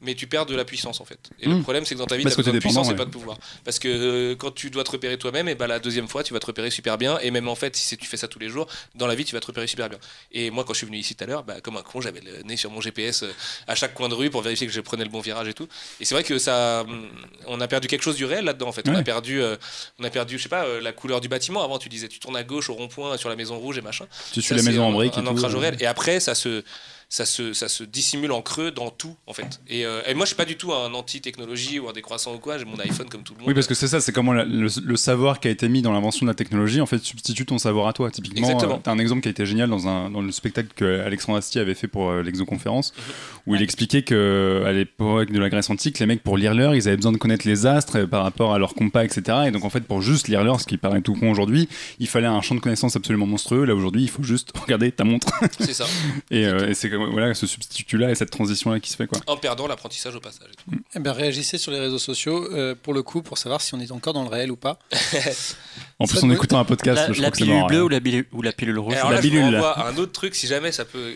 mais tu perds de la puissance, en fait. Et le Mm. problème, c'est que dans ta vie, tu as besoin de puissance et dépendant, pas de pouvoir. Parce que euh, quand tu dois te repérer toi-même, et ben la deuxième fois, tu vas te repérer super bien, et même en fait, si tu fais ça tous les jours, dans la vie, tu vas te repérer super bien. Et moi, quand je suis venu ici tout à l'heure, bah, comme un con, j'avais le nez sur mon GPS euh, à chaque coin de rue pour vérifier que je prenais le bon virage et tout. Et c'est vrai que ça, hum, on a perdu quelque chose du réel là-dedans, en fait. On a Ouais. perdu, euh, on a perdu, je sais pas, euh, la couleur du bâtiment. Avant, tu disais, tu tournes à gauche au rond-point sur la maison rouge et machin. Tu suis la maison un, en briques un et tout. ancrage au réel. Et après, ça se, ça se, ça se dissimule en creux dans tout, en fait. Et, euh, et moi, je suis pas du tout un anti-technologie ou un décroissant ou quoi. J'ai mon iPhone comme tout le monde. Oui, parce que c'est ça, c'est comment la- le, le savoir qui a été mis dans l'invention de la technologie, en fait, substitue ton savoir à toi. Typiquement, Exactement. tu as un exemple qui a été génial dans, un, dans le spectacle que Alexandre Astier avait fait pour euh, l'exoconférence, Mhm. où il expliquait que à l'époque de la Grèce antique, les mecs, pour lire l'heure, ils avaient besoin de connaître les astres euh, par rapport à leur compas, etc. Et donc, en fait, pour juste lire l'heure, ce qui paraît tout con aujourd'hui, il fallait un champ de connaissances absolument monstrueux. Là, aujourd'hui, il faut juste [LAUGHS] regarder ta montre. C'est ça. et euh, et c'est voilà, ce substitut-là et cette transition-là qui se fait, quoi. En perdant l'apprentissage au passage. et tout. Eh ben, réagissez sur les réseaux sociaux euh, pour le coup pour savoir si on est encore dans le réel ou pas. [LAUGHS] En plus, en écoutant un podcast, La, je la crois que c'est pilule bleue hein. ou la, pilule, ou la pilule rouge Alors la là, je renvoie à un autre truc, si jamais ça peut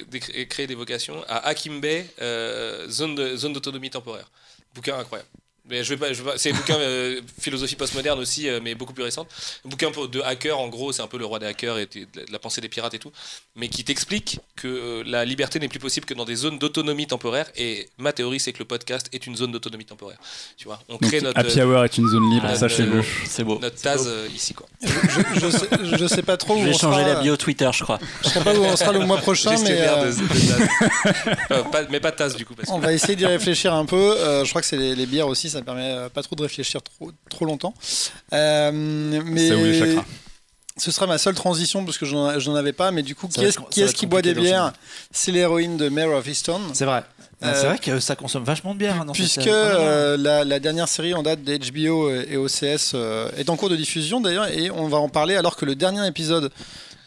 créer des vocations, à Hakim Bey, euh, zone d'autonomie temporaire. Bouquin incroyable. Mais je vais pas, je vais pas- c'est un bouquin euh, philosophie postmoderne aussi, euh, mais beaucoup plus récente. Un bouquin de hacker, en gros, c'est un peu le roi des hackers et de la- pensée des pirates et tout, mais qui t'explique que euh, la liberté n'est plus possible que dans des zones d'autonomie temporaire. Et ma théorie, c'est que le podcast est une zone d'autonomie temporaire. Tu vois, on Donc, crée notre, Happy Hour est une zone libre, Ah, sachez-le. C'est beau. notre tasse euh, ici, quoi. Je, je, je sais, je sais pas trop où Je vais on changer sera. la bio Twitter, je crois. Je sais pas où on sera le mois [LAUGHS] prochain, mais euh, de, de. Euh, pas- mais pas de tasse du coup. Parce que... on va essayer d'y réfléchir un peu. Euh, je crois que c'est les, les bières aussi, ça permet euh, pas trop de réfléchir trop, trop longtemps. Euh, mais Ça ouvre les chakras? ce sera ma seule transition parce que je n'en je n'en avais pas. Mais du coup, Ça qui est-ce qui, boit des bières? C'est l'héroïne de Mayor of Easton. C'est vrai. Euh, c'est vrai que ça consomme vachement de bière. hein, Puisque euh, la, la dernière série en date de HBO et OCS euh, est en cours de diffusion d'ailleurs, et on va en parler alors que le dernier épisode,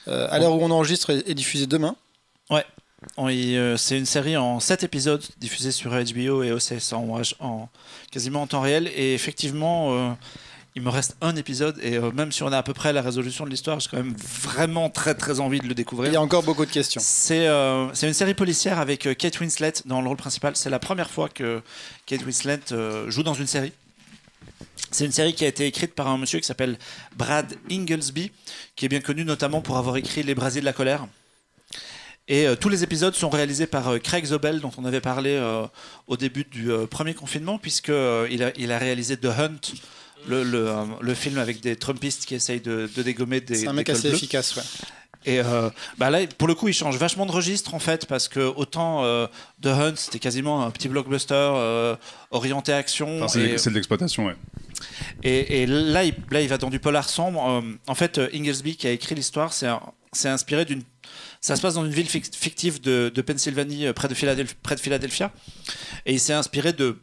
euh, à l'heure où on enregistre, est, est diffusé demain. Y, euh, c'est une série en 7 épisodes diffusée sur HBO et OCS en, en- quasiment en temps réel. Et effectivement, euh, il me reste un épisode. Et euh, même si on a à peu près la résolution de l'histoire, j'ai quand même vraiment très très envie de le Il y découvrir. a encore beaucoup de questions. C'est une série policière avec Kate Winslet dans le rôle principal. C'est la première fois que Kate Winslet joue dans une série. C'est une série qui a été écrite par un monsieur qui s'appelle Brad Inglesby, qui est bien connu notamment pour avoir écrit Les Brasiers de la colère. Et euh, tous les épisodes sont réalisés par euh, Craig Zobel, dont on avait parlé euh, au début du euh, premier confinement, puisque euh, il, a, il a réalisé The Hunt, le, le, euh, le film avec des Trumpistes qui essayent de, de dégommer des, C'est un mec assez bleus. efficace. Ouais. Et euh, bah là, pour le coup, il change vachement de registre en fait, parce que autant euh, The Hunt, c'était quasiment un petit blockbuster euh, orienté action. Enfin, c'est et, c'est de l'exploitation, ouais. et- et là, il, là, il va dans du polar sombre. Euh, en fait, Inglesby qui a écrit l'histoire, c'est un- c'est inspiré d'une. Ça se passe dans une ville fic- fictive de, Pennsylvanie, euh, près de, Philadelphie, Philadelphia. Et il s'est inspiré de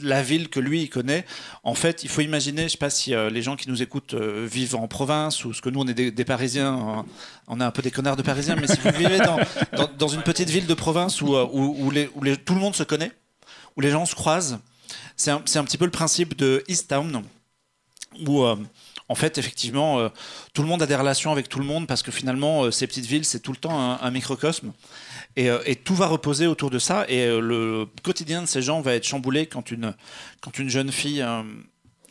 la ville que lui il connaît. En fait, il faut imaginer, je sais pas si euh, les gens qui nous écoutent euh, vivent en province ou ce que nous on est des, Parisiens, hein, on est un peu des connards de Parisiens, mais si vous vivez dans, une petite ville de province où, tout le monde se connaît, où les gens se croisent, c'est un, un petit peu le principe de East Town, où en fait effectivement euh, tout le monde a des relations avec tout le monde parce que finalement euh, ces petites villes c'est tout le temps un, microcosme. Et, euh, et tout va reposer autour de ça. Et le quotidien de ces gens va être chamboulé quand une, quand une jeune fille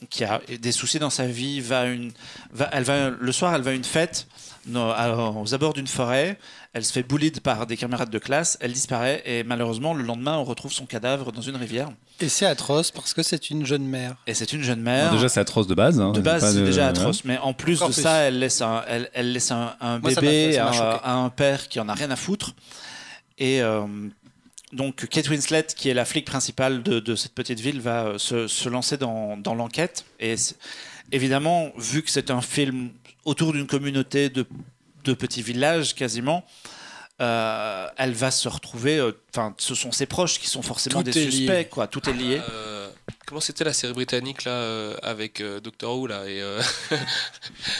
qui a des soucis dans sa vie va, à une, va, elle va le soir, elle va à une fête no- à- aux abords d'une forêt. Elle se fait bullied par des camarades de classe. Elle disparaît et malheureusement le lendemain on retrouve son cadavre dans une rivière. Et c'est atroce parce que c'est une jeune mère. Et c'est une jeune mère. Déjà, c'est atroce de base. hein. de base, c'est déjà ouais. atroce. Mais en plus Encore de plus. ça, elle laisse un, elle, elle laisse un, Moi, bébé à un père qui en a rien à foutre. Et euh, donc, Kate Winslet, qui est la flic principale de, de cette petite ville, va euh, se, se lancer dans, dans l'enquête. Et évidemment, vu que c'est un film autour d'une communauté de, de petits villages quasiment, euh, elle va se retrouver. euh, Enfin, ce sont ses proches qui sont forcément Tout des lié. suspects, quoi. Tout est lié. Euh, comment c'était la série britannique là euh, avec euh, Doctor Who là et euh,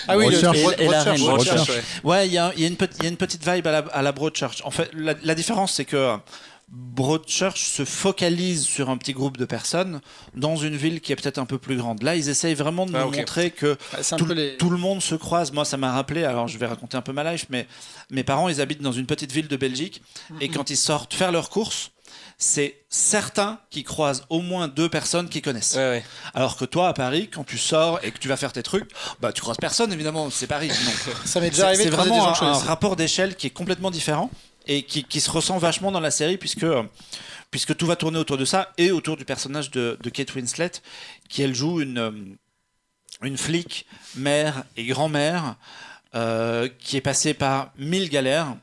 Ah oui, le, Et- et la reine. Ouais. Ouais, il y, a y une petite- il y a une petite vibe à la, à la Broadchurch. En fait, la, la différence, c'est que Broadchurch se focalise sur un petit groupe de personnes dans une ville qui est peut-être un peu plus grande. Là, ils essayent vraiment de Ah, nous montrer que Ah, tout, peu les. tout le monde se croise. Moi, ça m'a rappelé, alors je vais raconter un peu ma life, mais mes parents, ils habitent dans une petite ville de Belgique, et quand ils sortent faire leurs courses, c'est certains qui croisent au moins deux personnes qu'ils connaissent. Ouais, ouais. Alors que toi, à Paris, quand tu sors et que tu vas faire tes trucs, bah tu croises personne, évidemment, c'est Paris. Donc, [LAUGHS] Ça m'est c'est déjà arrivé c'est de croiser des vraiment un, rapport d'échelle qui est complètement différent et qui, qui se ressent vachement dans la série puisque, euh, puisque tout va tourner autour de ça et autour du personnage de, de Kate Winslet qui elle joue une, euh, une flic, mère et grand-mère euh, qui est passée par mille galères.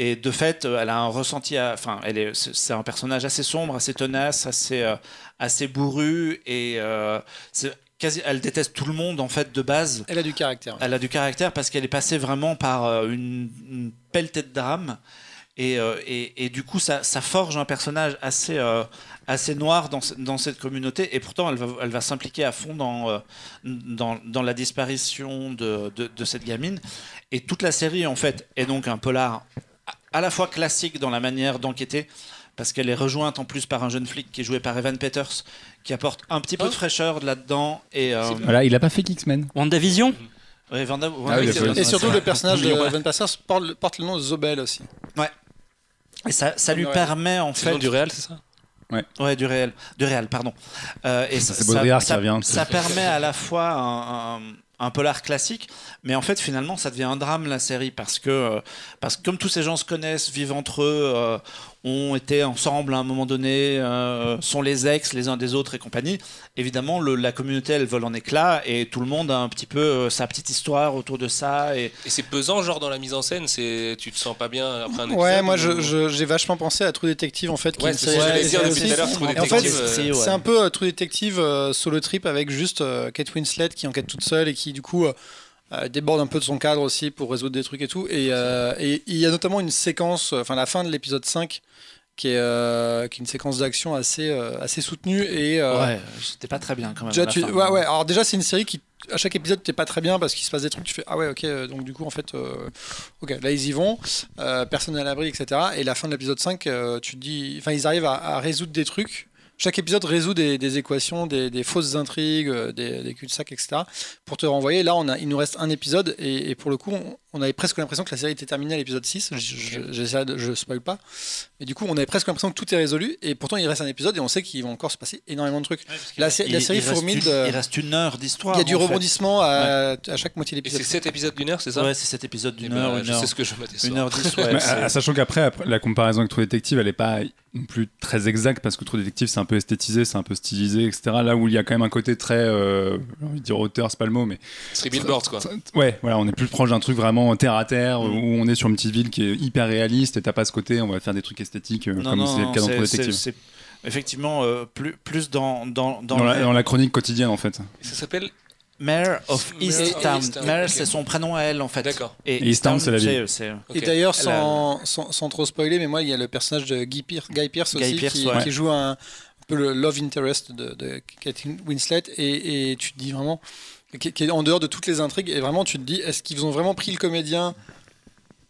Et de fait, elle a un ressenti, à- enfin, elle est, c'est un personnage assez sombre, assez tenace, assez, euh, assez bourru, et euh, c'est quasi, elle déteste tout le monde en fait de base. Elle a du caractère. Elle a du caractère parce qu'elle est passée vraiment par une, une pelletée de drame. Et, euh, et, et du coup, ça, ça forge un personnage assez, euh, assez noir dans, dans cette communauté. Et pourtant, elle va, elle va s'impliquer à fond dans, euh, dans, dans la disparition de, de, de cette gamine. Et toute la série, en fait, est donc un polar à- à la fois classique dans la manière d'enquêter, parce qu'elle est rejointe en plus par un jeune flic qui est joué par Evan Peters, qui apporte un petit peu de fraîcheur de là-dedans. Et, euh, Voilà, il a pas fait X-Men. WandaVision? Ouais, Van Damme- Van Ah oui, Et surtout, le personnage de Ouais. Van Passers porte, porte le nom de Zobel aussi. Et ça, ça lui Ouais. permet en fait du réel, c'est ça? Ouais, du réel, du réel, pardon. Euh, et ça, qui ça- revient. ça permet à la fois un, un- un polar classique, mais en fait finalement ça devient un drame la série parce que euh, parce que comme tous ces gens se connaissent, vivent entre eux, euh, ont été ensemble à un moment donné, euh, sont les ex les uns des autres et compagnie. Évidemment, le- la communauté, elle vole en éclats et tout le monde a un petit peu euh, sa petite histoire autour de ça. Et Et c'est pesant, genre dans la mise en scène, c'est tu te sens pas bien après un épisode Ouais, moi ou- j'ai vachement pensé à True Detective en fait. qui Ouais, c'est ce que série j'allais dire réalisée depuis tout à aussi. l'heure, True Et en fait, Detective, c'est- ouais. Un peu euh, True Detective euh, solo trip avec juste euh, Kate Winslet qui enquête toute seule et qui du coup euh, déborde un peu de son cadre aussi pour résoudre des trucs et tout. Et euh, et il y a notamment une séquence, enfin la fin de l'épisode 5 qui est, euh, qui est une séquence d'action assez, euh, assez soutenue et ouais, c'était pas très bien quand même. déjà, tu- fin. ouais, ouais. Alors déjà c'est une série qui à chaque épisode t'es pas très bien parce qu'il se passe des trucs tu fais ah ouais ok donc du coup en fait ok là ils y vont personne n'est à l'abri etc et la fin de l'épisode 5 euh, tu te dis enfin ils arrivent à, à résoudre des trucs chaque épisode résout des, équations, des, fausses intrigues, euh, des, des cul-de-sac, etc. Pour te renvoyer, là, on a, il nous reste un épisode et, pour le coup, on avait presque l'impression que la série était terminée à l'épisode 6. Je, je, je spoil pas. Mais du coup, on avait presque l'impression que tout est résolu et pourtant, il reste un épisode et on sait qu'il va encore se passer énormément de trucs. La, sé- Il- la série fourmille Il reste une heure d'histoire. Il y a du rebondissement à, à chaque moitié Et d'épisode. c'est 7 épisodes d'une heure, c'est ça Ouais, c'est cet épisode Eh d'une ben, heure, une Je heure. sais ce que je Une heure dix, [LAUGHS] ouais. À- sachant qu'après, après, la comparaison avec True Detective, elle est pas non plus très exacte parce que True Detective, c'est un peu esthétisé, c'est un peu stylisé, etc. Là où il y a quand même un côté très, euh, j'ai envie de dire auteur, c'est pas le mot, mais C'est Billboards, quoi. ouais, voilà, on est plus proche d'un truc vraiment terre à terre où on est sur une petite ville qui est hyper réaliste et t'as pas ce côté, on va faire des trucs esthétiques euh, Non, comme non, c'est le cas dans Detective. c'est effectivement euh, plus, plus dans, dans, dans, Dans, la, le- dans la chronique quotidienne en fait. Ça s'appelle Mayor of Mayor East Mayor, ok. c'est son prénom à elle en fait. D'accord. Et East Town, c'est la ville. Et d'ailleurs, sans, sans, sans trop spoiler, mais moi, il y a le personnage de Guy Pierce, Guy Pierce Guy aussi, qui, ouais. qui joue un, un peu le love interest de, de Kate Winslet. Et, et tu te dis vraiment, qui, qui est en dehors de toutes les intrigues, et vraiment, tu te dis, est-ce qu'ils ont vraiment pris le comédien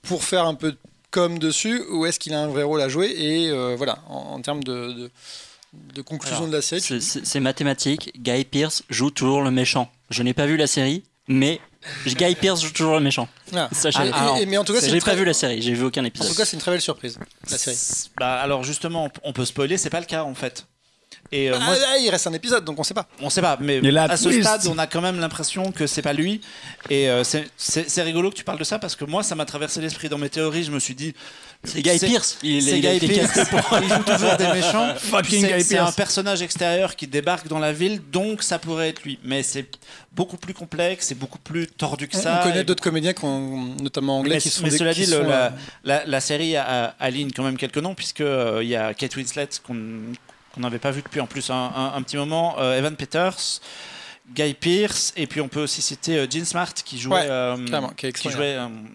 pour faire un peu de com dessus, ou est-ce qu'il a un vrai rôle à jouer Et euh, voilà, en, en termes de, de, de conclusion Alors, de la série, C'est- mathématique. Guy Pierce joue toujours le méchant. Je n'ai pas vu la série, mais Guy Pierce joue toujours le méchant. ah. Alors, et- mais en tout cas, c'est J'ai pas vu la série, j'ai vu aucun En épisode. tout cas, c'est une très belle surprise, la série. Bah, alors justement, on peut spoiler, c'est pas le cas en fait. Et euh, Ah, là, il reste un épisode, donc on sait pas. on sait pas, mais à ce twist. stade, on a quand même l'impression que c'est pas lui. Et euh, c'est- rigolo que tu parles de ça parce que moi, ça m'a traversé l'esprit dans mes théories. Je me suis dit, C'est Guy Pierce. Il, a Guy pour. [LAUGHS] il joue toujours des méchants. [LAUGHS] C'est- un personnage extérieur qui débarque dans la ville, donc ça pourrait être lui. Mais c'est beaucoup plus complexe, c'est beaucoup plus tordu que ça. on connaît d'autres comédiens, qui ont- notamment anglais, mais, qui sont mais des- cela dit, le- sont, la, euh, la- la série a- aligne quand même quelques noms, puisqu'il il y a Kate Winslet qu'on qu'on n'avait pas vu depuis en plus un, un- un petit moment, euh, Evan Peters, Guy Pearce, et puis on peut aussi citer euh, Gene Smart qui jouait, Ouais, euh, clairement, qui est qui extraordinaire. jouait euh,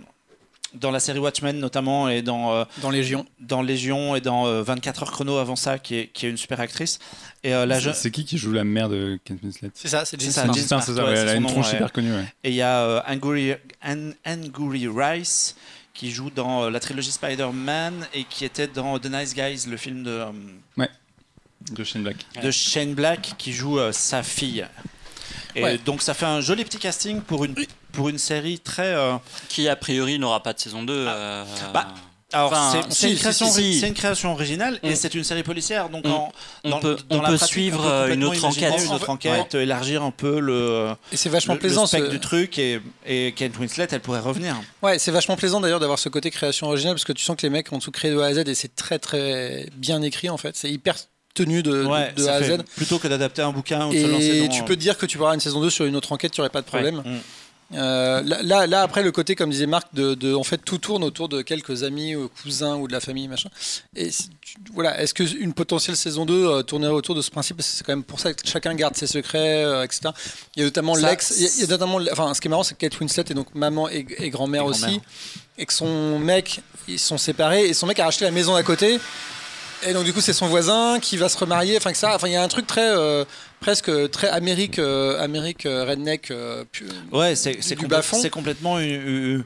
dans la série Watchmen notamment et dans, euh, dans Légion. dans Légion et dans euh, 24 heures chrono avant ça, qui est, qui est une super actrice. Et euh, la C'est- qui qui joue la mère de Kate Winslet? C'est ça, c'est Gene ça, Smart. Gene Putain, Smart, c'est ça, ouais, ouais, c'est elle a une nom, tronche ouais. hyper connue. ouais. Et il y a euh, Angourie, An- Angourie Rice qui joue dans euh, la trilogie Spider-Man et qui était dans The Nice Guys, le film de, euh, De Shane Black. de Shane Black qui joue euh, sa fille. Et Ouais. donc ça fait un joli petit casting pour une, pour une série très... euh, Qui a priori n'aura pas de saison 2. euh, Bah, alors Enfin, c'est- si, une, si, création si, si. c'est une création originale et On- c'est une série policière. Donc on- en- on dans, peut- dans on la peut pratique, suivre, on peut une autre enquête. Une autre enquête, élargir un peu le, Et c'est vachement le, plaisant. le spectre ce- du truc et, et Kate Winslet, elle pourrait revenir. Ouais, c'est vachement plaisant d'ailleurs d'avoir ce côté création originale parce que tu sens que les mecs ont tout créé de A à Z et c'est très très bien écrit en fait. C'est hyper tenu de, Ouais, de a à Z. Plutôt que d'adapter un bouquin ou de se lancer Et dans... tu peux te dire que tu pourras une saison 2 sur une autre enquête, tu n'aurais pas de problème. Ouais. Mm. Euh, là, là, après, le côté, comme disait Marc, de, de- en fait, tout tourne autour de quelques amis, ou cousins ou de la famille, machin. Et voilà, est-ce qu'une potentielle saison 2 euh, tournerait autour de ce principe? Parce que C'est quand même pour ça que chacun garde ses secrets, euh, etc. Il y a notamment l'ex. Il y a- il y a notamment, enfin, ce qui est marrant, c'est que Kate Winslet est donc maman et, et grand-mère Et aussi, et que son mec, ils sont séparés, et son mec a racheté la maison à côté. Et donc du coup c'est son voisin qui va se remarier, enfin que ça, enfin il y a un truc très euh, presque très Amérique, euh, Amérique euh, redneck. euh, pu- Ouais, c'est c'est complè- complètement une,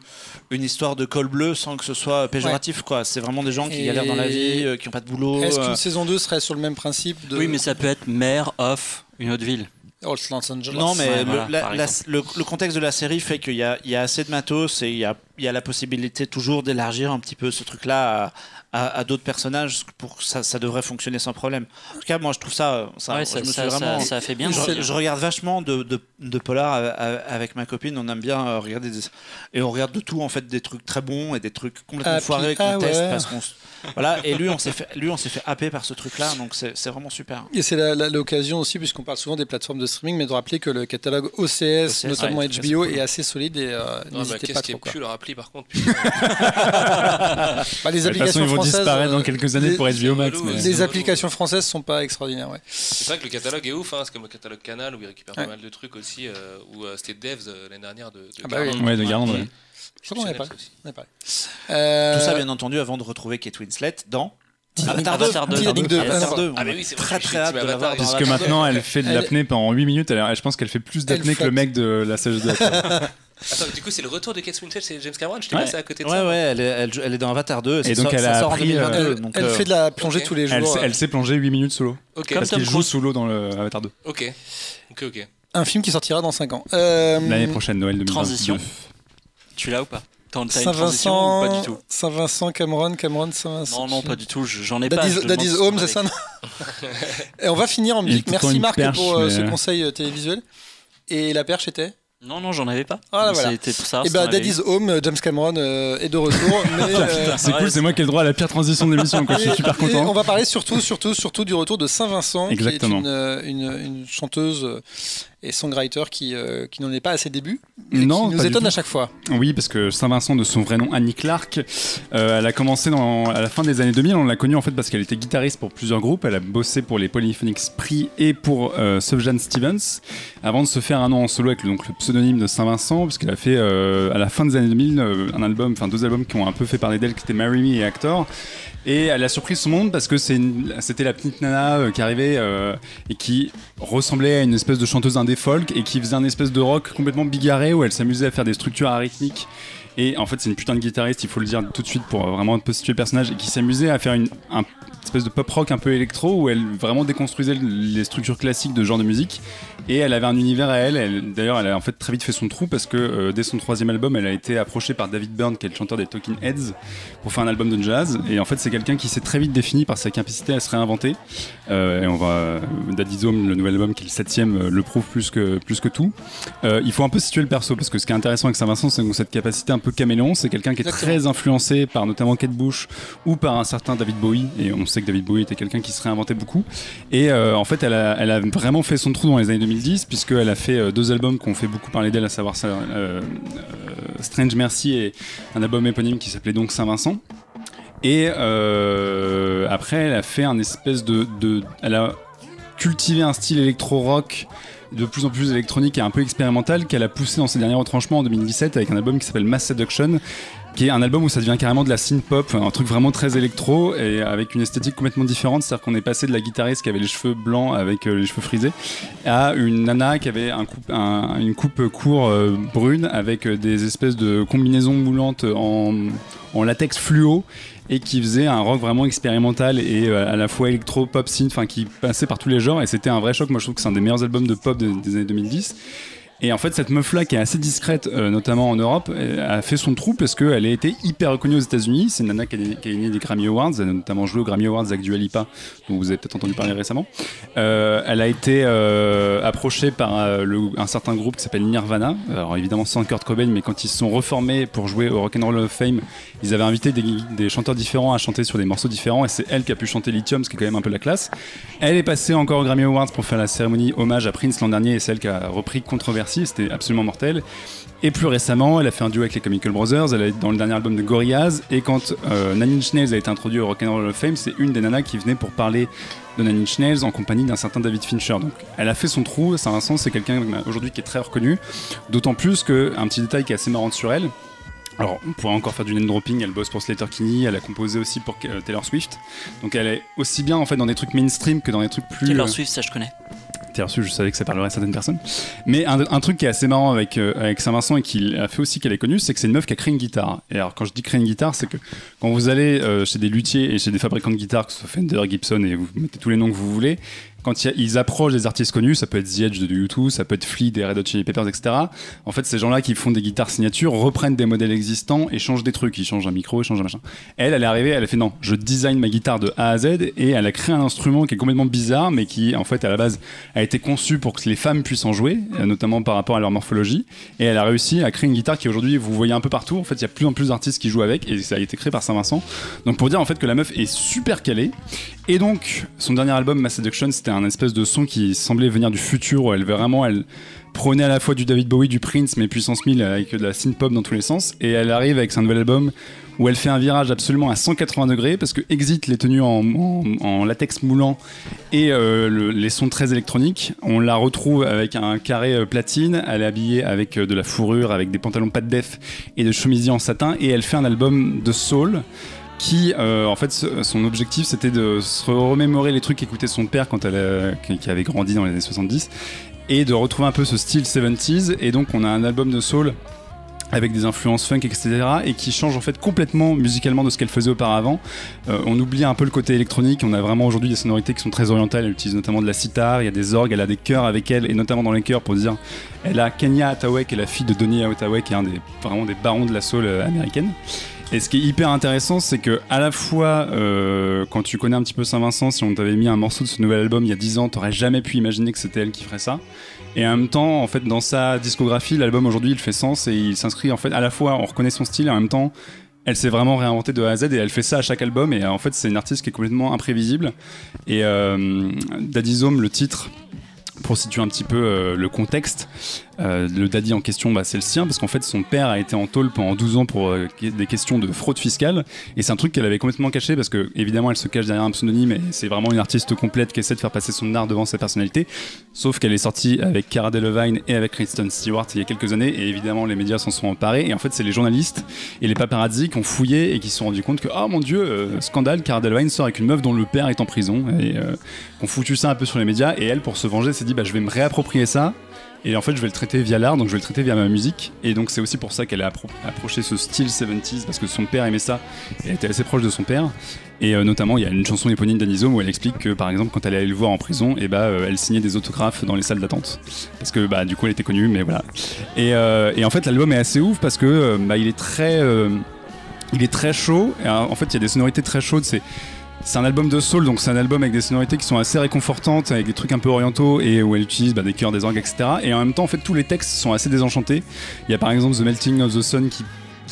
histoire de col bleu sans que ce soit péjoratif. quoi. C'est vraiment des gens qui Et- galèrent dans la vie, euh, qui n'ont pas de boulot. Est-ce euh, qu'une saison 2 serait sur le même principe de Oui, mais ça peut être maire of une autre ville. Oh, Los Angeles Non, mais Ouais, le, voilà, la- par la- exemple. le- le contexte de la série fait qu'il y a, il y a assez de matos et il y a il y a la possibilité toujours d'élargir un petit peu ce truc-là à, à- à d'autres personnages pour que ça, ça devrait fonctionner sans problème. En tout cas, moi, je trouve ça. ça Ouais, je ça, me suis ça, vraiment. ça- ça fait bien. je, je regarde vachement de, de, de polar avec ma copine. On aime bien euh, regarder des... et on regarde de tout en fait des trucs très bons et des trucs complètement Ah, foirés puis- qu'on ah, teste ouais. parce qu'on voilà. Et lui, on s'est fait lui, on s'est fait happer par ce truc-là. Donc c'est c'est vraiment super. Et c'est l'occasion aussi, puisqu'on parle souvent des plateformes de streaming, mais de rappeler que le catalogue OCS, OCS, notamment ouais, HBO, est assez solide et euh, Non, bah, n'hésitez qu'est-ce pas qui est trop. quoi. plus leur appli par contre. [LAUGHS] Bah, les De toute façon, applications ils vont françaises, disparaître euh, dans quelques années les- pour HBO Max. mais- Les applications françaises sont pas extraordinaires, ouais. C'est vrai que le catalogue est ouf, hein, c'est comme le catalogue Canal où ils récupèrent Ouais. pas mal de trucs aussi, euh, ou euh, c'était Devs euh, l'année dernière de, de Ah bah oui. Garand. Ouais, de Garand, ouais. Je. On parlé. Euh, Tout ça, bien entendu, avant de retrouver Kate Winslet dans Avatar Avatar 2. 2. Titanic 2. Avatar Ah, 2. Ah, On mais oui, c'est très très hâte de la Avatar. voir dans Puisque Avatar. maintenant, elle fait de Elle- l'apnée pendant 8 minutes. Elle- je pense qu'elle fait plus d'apnée que le mec de la sage de [LAUGHS] Attends, du coup, c'est le retour de Kate Winslet chez James Cameron? Je t'ai Ouais. passé à côté de Ouais, ça. ouais, elle est, elle, elle est dans Avatar 2. Et ça donc, elle ça a sort en appris, 2022. Elle, donc, elle euh, fait de la plongée ok. tous les Elle, jours. sait- elle sait plonger 8 minutes solo. Ok, Parce Tom qu'il joue Cruise. solo dans le Avatar 2. ok, ok, ok. Un film qui sortira dans 5 ans. Euh, L'année prochaine, Noël 2022. Transition. Tu l'as ou pas? T'as t'as une transition ou pas du Saint-Vincent, tout Saint-Vincent, Cameron, Cameron, Saint-Vincent. Non, non, pas du tout. je- J'en ai pas. te Daddy's demande Home, c'est ça non [LAUGHS] Et on va finir en musique. Merci Marc perche, pour euh, mais- ce conseil euh, télévisuel. Et la perche était Non, non, j'en avais pas. Ah, là, voilà. C'était pour ça. Eh ben, Daddy's Home, euh, James Cameron euh, est de retour. [LAUGHS] mais, euh, C'est cool, c'est moi qui ai le droit à la pire transition de l'émission. Je suis et- super et on content. va parler surtout, surtout, surtout du retour de Saint-Vincent, qui est une, euh, une, une chanteuse euh, et songwriter qui, euh, qui n'en est pas à ses débuts, et Non, qui nous étonne à chaque fois. Oui, parce que Saint-Vincent, de son vrai nom, Annie Clark, euh, elle a commencé dans, à la fin des années 2000. On l'a connue en fait parce qu'elle était guitariste pour plusieurs groupes. Elle a bossé pour les Polyphonic Spree et pour euh, Stevens avant de se faire un nom en solo avec le, donc, le pseudonyme de Saint-Vincent, puisqu'elle a fait euh, à la fin des années 2000 euh, un album, enfin deux albums qui ont un peu fait parler d'elle, qui étaient Marry Me et Actor. Et elle a surpris son monde parce que c'était la petite nana qui arrivait et qui ressemblait à une espèce de chanteuse indé folk et qui faisait un espèce de rock complètement bigarré où elle s'amusait à faire des structures arythmiques. Et en fait, c'est une putain de guitariste, il faut le dire tout de suite pour vraiment un peu situer le personnage, et qui s'amusait à faire une un espèce de pop rock un peu électro où elle vraiment déconstruisait les structures classiques de genre de musique. Et elle avait un univers à elle. D'ailleurs, elle a en fait très vite fait son trou parce que euh, dès son troisième album, elle a été approchée par David Byrne, qui est le chanteur des Talking Heads, pour faire un album de jazz. Et en fait, c'est quelqu'un qui s'est très vite défini par sa capacité à se réinventer. Euh, et on va, Daddy's Home, le nouvel album qui est le septième, euh, le prouve plus que, plus que tout. Euh, il faut un peu situer le perso parce que ce qui est intéressant avec Saint-Vincent, c'est cette capacité un peu caméléon. C'est quelqu'un qui est Exactement. très influencé par notamment Kate Bush ou par un certain David Bowie. Et on sait que David Bowie était quelqu'un qui se réinventait beaucoup. Et euh, en fait, elle a, elle a vraiment fait son trou dans les années 2010 puisqu'elle a fait euh, deux albums qui ont fait beaucoup parler d'elle, à savoir ça, euh, euh, Strange Mercy et un album éponyme qui s'appelait donc Saint-Vincent. Et euh, après, elle a fait un espèce de, de, elle a cultivé un style électro-rock de plus en plus électronique et un peu expérimental qu'elle a poussé dans ses derniers retranchements en 2017 avec un album qui s'appelle Mass Seduction qui est un album où ça devient carrément de la synth pop, un truc vraiment très électro et avec une esthétique complètement différente, c'est-à-dire qu'on est passé de la guitariste qui avait les cheveux blancs avec euh, les cheveux frisés à une nana qui avait une coupe court euh, brune avec euh, des espèces de combinaisons moulantes en, latex fluo et qui faisait un rock vraiment expérimental et euh, à la fois électro, pop, synth, enfin qui passait par tous les genres et c'était un vrai choc. Moi je trouve que c'est un des meilleurs albums de pop de- des années 2010. Et en fait, cette meuf-là, qui est assez discrète, euh, notamment en Europe, euh, a fait son trou parce qu'elle a été hyper reconnue aux États-Unis. C'est une nana qui a, gagné des Grammy Awards. Elle a notamment joué aux Grammy Awards avec Dua Lipa, dont vous avez peut-être entendu parler récemment. Euh, elle a été approchée par un certain groupe qui s'appelle Nirvana. Alors évidemment sans Kurt Cobain, mais quand ils se sont reformés pour jouer au Rock'n'Roll of Fame, ils avaient invité des, chanteurs différents à chanter sur des morceaux différents. Et c'est elle qui a pu chanter Lithium, ce qui est quand même un peu la classe. Elle est passée encore aux Grammy Awards pour faire la cérémonie hommage à Prince l'an dernier et c'est elle qui a repris C'était absolument mortel. Et plus récemment, elle a fait un duo avec les Chemical Brothers, elle est dans le dernier album de Gorillaz, et quand euh, Nine Inch Nails a été introduit au Rock'n'Roll Hall of Fame, c'est une des nanas qui venait pour parler de Nine Inch Nails en compagnie d'un certain David Fincher. Donc elle a fait son trou, Saint-Vincent, c'est quelqu'un aujourd'hui qui est très reconnu, d'autant plus que, un petit détail qui est assez marrant sur elle, alors, on pourrait encore faire du name dropping. Elle bosse pour Slater Kinney. Elle a composé aussi pour euh, Taylor Swift. Donc, elle est aussi bien en fait dans des trucs mainstream que dans des trucs plus. Taylor euh, Swift, ça je connais. Taylor Swift, je savais que ça parlerait à certaines personnes. Mais un, un truc qui est assez marrant avec, euh, avec Saint-Vincent et qui a fait aussi qu'elle est connue, c'est que c'est une meuf qui a créé une guitare. Et alors, quand je dis créer une guitare, c'est que quand vous allez euh, chez des luthiers et chez des fabricants de guitares, que ce soit Fender, Gibson, et vous mettez tous les noms que vous voulez, quand ils approchent des artistes connus, ça peut être The Edge de U2, ça peut être Flea des Red Hot Chili Peppers, etc. En fait, ces gens-là qui font des guitares signatures reprennent des modèles existants et changent des trucs. Ils changent un micro, ils changent un machin. Elle, elle est arrivée, elle a fait non, je design ma guitare de A à Z et elle a créé un instrument qui est complètement bizarre, mais qui, en fait, à la base, a été conçu pour que les femmes puissent en jouer, notamment par rapport à leur morphologie. Et elle a réussi à créer une guitare qui aujourd'hui, vous voyez un peu partout. En fait, il y a plus en plus d'artistes qui jouent avec et ça a été créé par Saint-Vincent. Donc pour dire en fait que la meuf est super calée. Et donc, son dernier album, Mass Seduction, c'était un espèce de son qui semblait venir du futur, où elle vraiment, elle prenait à la fois du David Bowie, du Prince, mais puissance 1000 avec de la synth-pop dans tous les sens. Et elle arrive avec son nouvel album où elle fait un virage absolument à 180 degrés parce que Exit les tenues en, latex moulant et euh, le- les sons très électroniques. On la retrouve avec un carré euh, platine, elle est habillée avec euh, de la fourrure, avec des pantalons pas de def et de chemisiers en satin et elle fait un album de soul qui, euh, en fait, son objectif c'était de se remémorer les trucs qu'écoutait son père quand elle a- qui avait grandi dans les années 70 et de retrouver un peu ce style 70s et donc on a un album de soul avec des influences funk, etc. et qui change en fait complètement musicalement de ce qu'elle faisait auparavant. Euh, on oublie un peu le côté électronique, on a vraiment aujourd'hui des sonorités qui sont très orientales, elle utilise notamment de la sitar, il y a des orgues, elle a des chœurs avec elle, et notamment dans les chœurs pour dire, elle a Kenya Hathaway qui est la fille de Donny Hathaway qui est un des, vraiment des barons de la soul euh, américaine. Et ce qui est hyper intéressant, c'est que à la fois, euh, quand tu connais un petit peu Saint-Vincent, si on t'avait mis un morceau de ce nouvel album il y a 10 ans, t'aurais jamais pu imaginer que c'était elle qui ferait ça. Et en même temps, en fait, dans sa discographie, l'album aujourd'hui, il fait sens et il s'inscrit en fait à la fois, on reconnaît son style et en même temps, elle s'est vraiment réinventée de A à Z et elle fait ça à chaque album. Et euh, en fait, c'est une artiste qui est complètement imprévisible. Et euh, le titre, pour situer un petit peu euh, le contexte, euh, le daddy en question, bah, c'est le sien, parce qu'en fait, son père a été en tôle pendant 12 ans pour euh, des questions de fraude fiscale. Et c'est un truc qu'elle avait complètement caché, parce que évidemment, elle se cache derrière un pseudonyme, et c'est vraiment une artiste complète qui essaie de faire passer son art devant sa personnalité. Sauf qu'elle est sortie avec Cara Delevingne et avec Kristen Stewart il y a quelques années, et évidemment, les médias s'en sont emparés. Et en fait, c'est les journalistes et les paparazzi qui ont fouillé et qui se sont rendus compte que, oh mon dieu, euh, scandale, Cara Delevingne sort avec une meuf dont le père est en prison. Et euh, ont foutu ça un peu sur les médias. Et elle, pour se venger, s'est dit, bah, je vais me réapproprier ça. Et en fait, je vais le traiter via l'art, donc je vais le traiter via ma musique. Et donc, c'est aussi pour ça qu'elle a appro- approché ce style 70s, parce que son père aimait ça. Elle était assez proche de son père. Et euh, notamment, il y a une chanson éponyme d'Anisome où elle explique que, par exemple, quand elle allait le voir en prison, et bah, euh, elle signait des autographes dans les salles d'attente. Parce que, bah, du coup, elle était connue, mais voilà. Et, euh, en fait, l'album est assez ouf parce que, bah, il est très. il est très chaud. En fait, il y a des sonorités très chaudes. C'est. C'est un album de soul, donc c'est un album avec des sonorités qui sont assez réconfortantes, avec des trucs un peu orientaux et où elle utilise bah, des chœurs, des orgues, etc. Et en même temps, en fait, tous les textes sont assez désenchantés. Il y a par exemple The Melting of the Sun qui,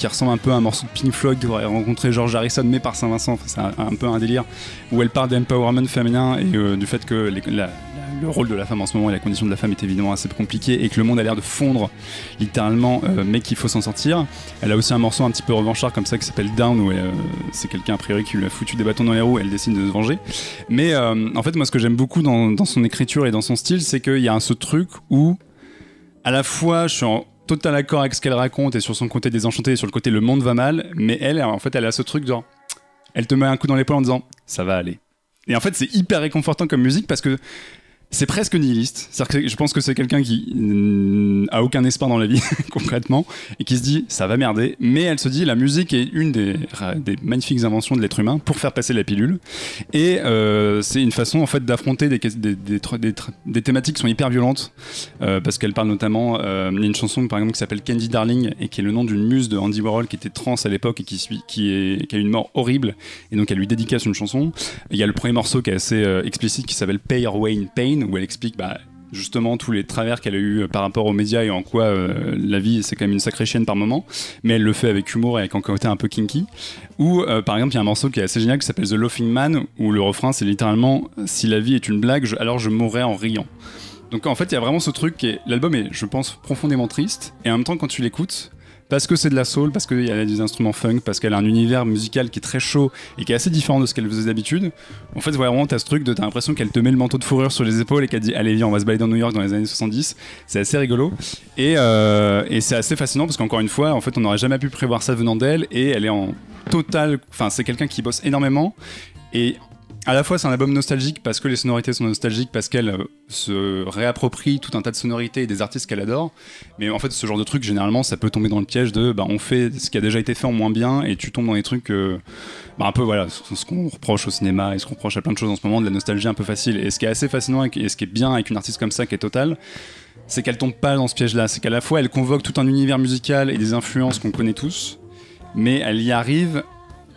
ressemble un peu à un morceau de Pink Floyd qui aurait rencontré George Harrison, mais par Saint-Vincent. C'est un, peu un délire où elle parle d'empowerment féminin et euh, du fait que la- le rôle de la femme en ce moment et la condition de la femme est évidemment assez compliquée et que le monde a l'air de fondre littéralement, euh, mais qu'il faut s'en sortir. Elle a aussi un morceau un petit peu revanchard comme ça qui s'appelle Down où euh, c'est quelqu'un a priori qui lui a foutu des bâtons dans les roues et elle décide de se venger. Mais euh, en fait, moi, ce que j'aime beaucoup dans, son écriture et dans son style, c'est qu'il y a ce truc où, à la fois, je suis en total accord avec ce qu'elle raconte et sur son côté désenchanté et sur le côté le monde va mal, mais elle, en fait, elle a ce truc genre, elle te met un coup dans l'épaule en disant ça va aller. Et en fait, c'est hyper réconfortant comme musique parce que c'est presque nihiliste. Je pense que c'est quelqu'un qui mm, a aucun espoir dans la vie, [LAUGHS] concrètement, et qui se dit ça va merder. Mais elle se dit la musique est une des, magnifiques inventions de l'être humain pour faire passer la pilule. Et euh, c'est une façon en fait d'affronter des, thématiques qui sont hyper violentes, euh, parce qu'elle parle notamment euh, chanson par exemple qui s'appelle Candy Darling et qui est le nom d'une muse de Andy Warhol qui était trans à l'époque et qui, a eu une mort horrible. Et donc elle lui dédicace une chanson. Il y a le premier morceau qui est assez euh, explicite qui s'appelle Pay Your Way in Où elle explique bah, justement tous les travers qu'elle a eu euh, par rapport aux médias et en quoi euh, la vie c'est quand même une sacrée chienne par moment. Mais elle le fait avec humour et avec un côté un peu kinky. Ou euh, par exemple il y a un morceau qui est assez génial qui s'appelle The Laughing Man où le refrain c'est littéralement si la vie est une blague alors je mourrai en riant donc en fait il y a vraiment ce truc est l'album est je pense profondément triste. Et en même temps quand tu l'écoutes parce que c'est de la soul, parce qu'il y a des instruments funk, parce qu'elle a un univers musical qui est très chaud et qui est assez différent de ce qu'elle faisait d'habitude. En fait, vraiment, t'as ce truc de t'as l'impression qu'elle te met le manteau de fourrure sur les épaules et qu'elle dit Allez, viens, on va se balader dans New York dans les années 70. C'est assez rigolo. Et, euh, et c'est assez fascinant parce qu'encore une fois, en fait, on n'aurait jamais pu prévoir ça venant d'elle et elle est en total. Enfin, c'est quelqu'un qui bosse énormément et à la fois c'est un album nostalgique parce que les sonorités sont nostalgiques, parce qu'elle euh, se réapproprie tout un tas de sonorités et des artistes qu'elle adore. Mais en fait, ce genre de truc, généralement, ça peut tomber dans le piège de bah, on fait ce qui a déjà été fait en moins bien et tu tombes dans des trucs. euh, bah, un peu voilà, ce qu'on reproche au cinéma et ce qu'on reproche à plein de choses en ce moment, de la nostalgie un peu facile. Et ce qui est assez fascinant et ce qui est bien avec une artiste comme ça qui est totale, c'est qu'elle tombe pas dans ce piège-là. C'est qu'à la fois elle convoque tout un univers musical et des influences qu'on connaît tous, mais elle y arrive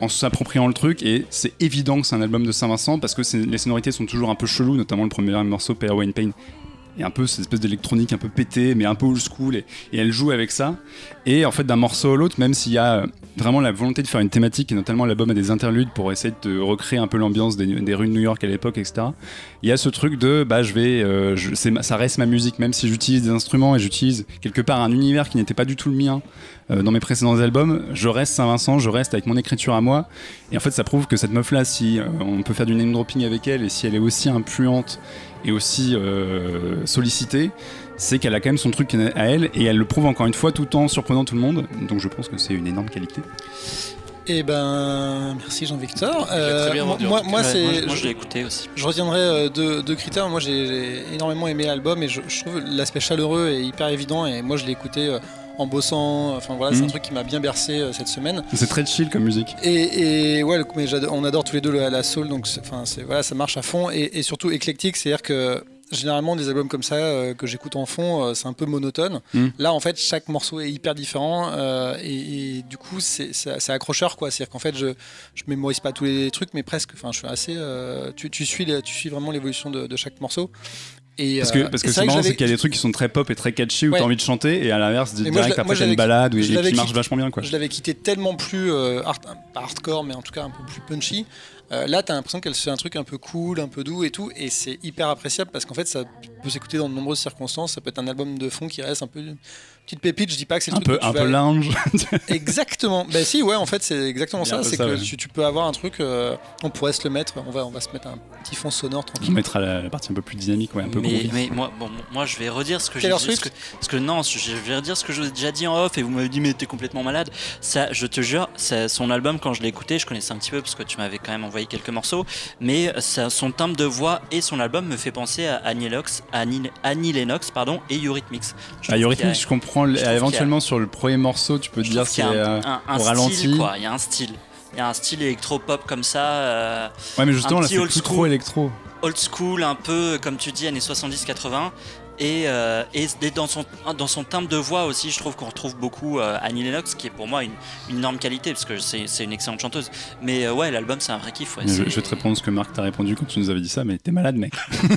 en s'appropriant le truc et c'est évident que c'est un album de Saint-Vincent parce que les sonorités sont toujours un peu cheloues, notamment le premier morceau Pay in Pain. Et un peu cette espèce d'électronique un peu pété mais un peu old school et, et elle joue avec ça. Et en fait d'un morceau à l'autre même s'il y a euh, vraiment la volonté de faire une thématique et notamment l'album a des interludes pour essayer de recréer un peu l'ambiance des, rues de New York à l'époque etc il y a ce truc de bah je vais euh, ça reste ma musique même si j'utilise des instruments et j'utilise quelque part un univers qui n'était pas du tout le mien euh, dans mes précédents albums je reste Saint-Vincent je reste avec mon écriture à moi. Et en fait ça prouve que cette meuf là si euh, on peut faire du name dropping avec elle et si elle est aussi influente et aussi sollicitée c'est qu'elle a quand même son truc à elle et elle le prouve encore une fois tout en surprenant tout le monde donc je pense que c'est une énorme qualité Eh ben, merci Jean-Victor. Bien moi, moi, c'est. moi, je- moi, je- je l'ai écouté aussi. Je retiendrai euh, deux, deux critères. Moi, j'ai énormément aimé l'album et je, je trouve l'aspect chaleureux et hyper évident. Et moi, je l'ai écouté euh, en bossant. Enfin voilà, c'est un truc qui m'a bien bercé euh, cette semaine. c'est très chill comme musique Et, et ouais, mais on adore tous les deux la, la soul, donc c'est- enfin c'est voilà, ça marche à fond et, et surtout éclectique, c'est-à-dire que généralement des albums comme ça euh, que j'écoute en fond, euh, c'est un peu monotone. Mm. Là, en fait, chaque morceau est hyper différent euh, et, et du coup, c'est c'est- c'est accrocheur quoi. C'est-à-dire qu'en fait, je je mémorise pas tous les trucs, mais presque. Enfin, je suis assez. euh, tu, tu suis les- tu suis vraiment l'évolution de, de chaque morceau. Et, Parce euh, que, parce et que c'est marrant, c'est qu'il y a des trucs qui sont très pop et très catchy où Ouais. t'as envie de chanter, et à l'inverse, direct après je une balade l'avais qui marche vachement bien quoi. Je l'avais quitté tellement plus euh, hard- pas hardcore, mais en tout cas un peu plus punchy. Euh, là, t'as l'impression qu'elle fait un truc un peu cool, un peu doux et tout, et c'est hyper appréciable parce qu'en fait, ça peut s'écouter dans de nombreuses circonstances. Ça peut être un album de fond qui reste un peu petite pépite. Je dis pas que c'est le Un truc peu, que tu un vas- peu lounge. [LAUGHS] Exactement. Ben si, ouais, en fait, c'est exactement ça. c'est que ouais. tu, tu peux avoir un truc. euh, on pourrait se le mettre. On va, on va se mettre un petit fond sonore On tranquille. mettra la, la partie un peu plus dynamique, ouais, un peu mais, mais moi, bon, moi, je vais redire ce que j'ai dit. Ce que- Parce que non, je vais redire ce que j'ai déjà dit en off et vous m'avez dit, mais t'es complètement malade. Ça, je te jure, ça- son album, quand je l'ai écouté, je connaissais un petit peu parce que tu m'avais quand même envoyé quelques morceaux. Mais ça, son timbre de voix et son album me fait penser à Annie, Lennox, Annie, Annie Lennox pardon, et Eurythmics. Je Ah, Eurythmics, a- je comprends. A- éventuellement, sur le premier morceau, tu peux je dire c'est y a euh, un, un- un au style, ralenti. quoi. Il y a un style. Il y a un style électro-pop comme ça. euh, Ouais, mais justement, un là, c'est plus school. trop électro. old school, un peu comme tu dis, années 70-80. Et, euh, et et dans, son, dans son timbre de voix aussi, je trouve qu'on retrouve beaucoup euh, Annie Lennox, qui est pour moi une, une énorme qualité, parce que c'est une excellente chanteuse. Mais euh, ouais, l'album, c'est un vrai kiff. ouais, je, vais te répondre ce que Marc t'a répondu quand tu nous avais dit ça, mais t'es malade, mec.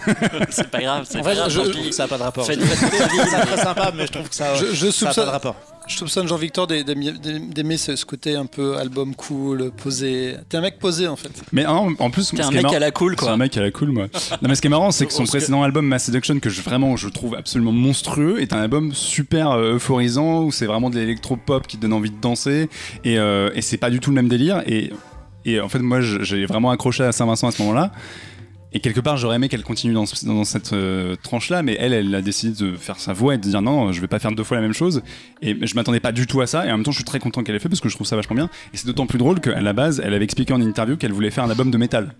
[LAUGHS] c'est pas grave. c'est En pas fait, grave, je- pis. Ça n'a pas de rapport. C'est très sympa, mais je trouve que ça Je, je ça n'a pas soupçonne, de rapport. Je soupçonne Jean-Victor d'aimer ce, côté un peu album cool, posé. T'es un mec posé en fait. Mais en, en plus, T'es un mec marrant- à la cool, C'est quoi. un mec à la cool, moi. Non, mais ce qui est marrant, c'est que son [LAUGHS] Parce que- précédent album, Mass Seduction, que je, vraiment je trouve absolument monstrueux, est un album super euh, euphorisant où c'est vraiment de l'électro-pop qui te donne envie de danser et, euh, et c'est pas du tout le même délire. Et, et en fait, moi, j'ai vraiment accroché à Saint-Vincent à ce moment-là. Et quelque part, j'aurais aimé qu'elle continue dans, ce- dans cette euh, tranche-là, mais elle, elle a décidé de faire sa voix et de dire non, je vais pas faire deux fois la même chose. Et je m'attendais pas du tout à ça, et en même temps, je suis très content qu'elle ait fait parce que je trouve ça vachement bien. Et c'est d'autant plus drôle qu'à la base, elle avait expliqué en interview qu'elle voulait faire un album de métal.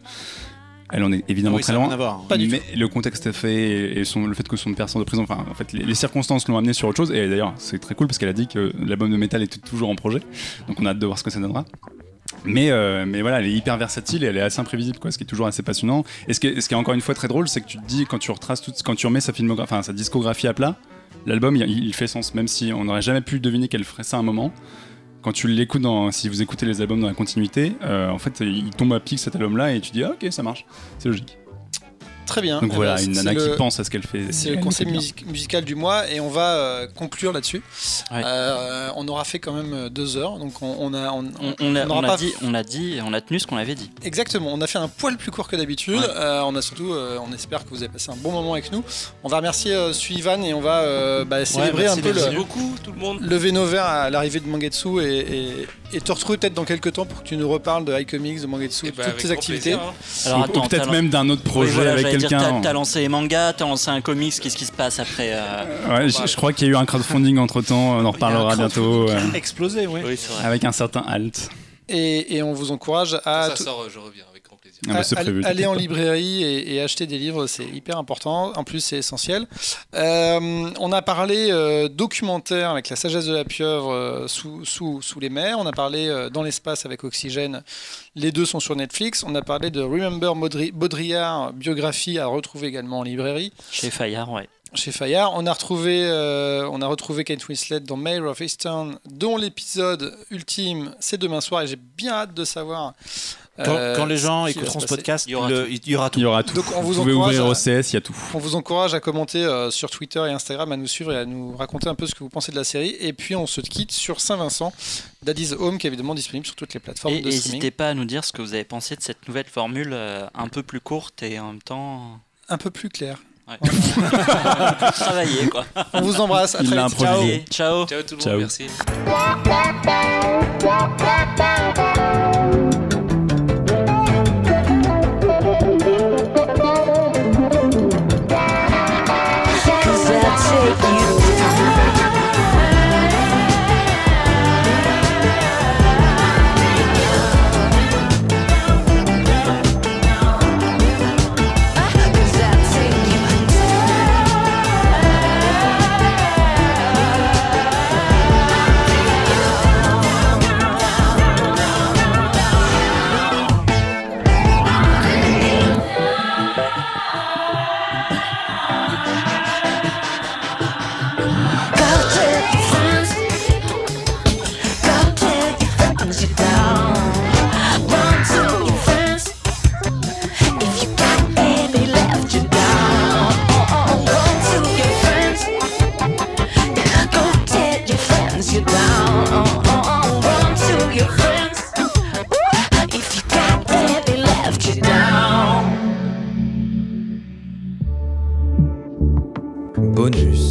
Elle en est évidemment Oui, très loin. voir. Pas du mais le contexte est fait et son, le fait que son père sorte de prison, enfin en fait les, les circonstances l'ont amené sur autre chose et d'ailleurs c'est très cool parce qu'elle a dit que l'album de métal était toujours en projet donc on a hâte de voir ce que ça donnera. Mais, euh, mais voilà, elle est hyper versatile et elle est assez imprévisible, quoi, ce qui est toujours assez passionnant. Et ce qui est, encore une fois très drôle, c'est que tu te dis, quand tu retraces quand tu remets sa discographie à plat, l'album il, fait sens, même si on n'aurait jamais pu deviner qu'elle ferait ça à un moment. Quand tu l'écoutes, si vous écoutez les albums dans la continuité, euh, en fait, il tombe à pic cet album-là et tu dis, ah, ok, ça marche, c'est logique. Très bien. Donc Eh voilà, ben, une nana le- qui pense à ce qu'elle fait. C'est le conseil music- musical du mois et on va euh, conclure là-dessus. Ouais. Euh, on aura fait quand même euh, deux heures, donc on, on a, on, On, on a, on aura on a pas- dit, on a dit, on a tenu ce qu'on avait dit. Exactement, on a fait un poil plus court que d'habitude. Ouais. Euh, on a surtout, euh, on espère que vous avez passé un bon moment avec nous. On va remercier euh, Suivan et on va euh, bah, célébrer merci un peu le, Merci beaucoup, tout le monde. lever nos verres à l'arrivée de Mangetsu et, et, et te retrouver peut-être dans quelques temps pour que tu nous reparles de iComics, de Mangetsu, Eh de ben, toutes tes activités. plaisir, hein. Alors Ou- peut-être même d'un autre Oui, projet voilà, avec j'allais dire, quelqu'un. T'as t'as lancé les mangas, t'as lancé un comics, qu'est-ce qui se passe après euh, Ouais, je, je crois qu'il y a eu un crowdfunding entre temps, on en reparlera bientôt. euh, Explosé, oui. Oui, c'est vrai. avec un certain halt. Et, et on vous encourage à. Ça sort, euh, je reviens. Ah bah, prévu, Aller en librairie et, et acheter des livres, c'est hyper important. En plus, c'est essentiel. Euh, on a parlé euh, documentaire avec la sagesse de la pieuvre euh, sous, sous, sous les mers. On a parlé euh, dans l'espace avec Oxygène. Les deux sont sur Netflix. On a parlé de Remember Baudri- Baudrillard, biographie à retrouver également en librairie Chez Fayard, ouais. chez Fayard. On a retrouvé, euh, on a retrouvé Kate Winslet dans Mayor of Easttown, dont l'épisode ultime, c'est demain soir. Et j'ai bien hâte de savoir. Quand, euh, quand les gens ce écouteront ce podcast, Il y aura le- tout. il y aura tout. Il y aura tout. Donc, on vous pouvez encourage ouvrir à- OCS, il y a tout. On vous encourage à commenter euh, sur Twitter et Instagram, à nous suivre et à nous raconter un peu ce que vous pensez de la série. Et puis on se quitte sur Saint-Vincent, Daddy's Home, qui est évidemment disponible sur toutes les plateformes Et de n'hésitez streaming. pas à nous dire ce que vous avez pensé de cette nouvelle formule euh, un peu plus courte et en même temps. Un peu plus clair. Ouais. [LAUGHS] Travailler quoi. On vous embrasse. À Il très l'a vite. Ciao. Ciao. Ciao tout le Ciao. monde, merci. bonus.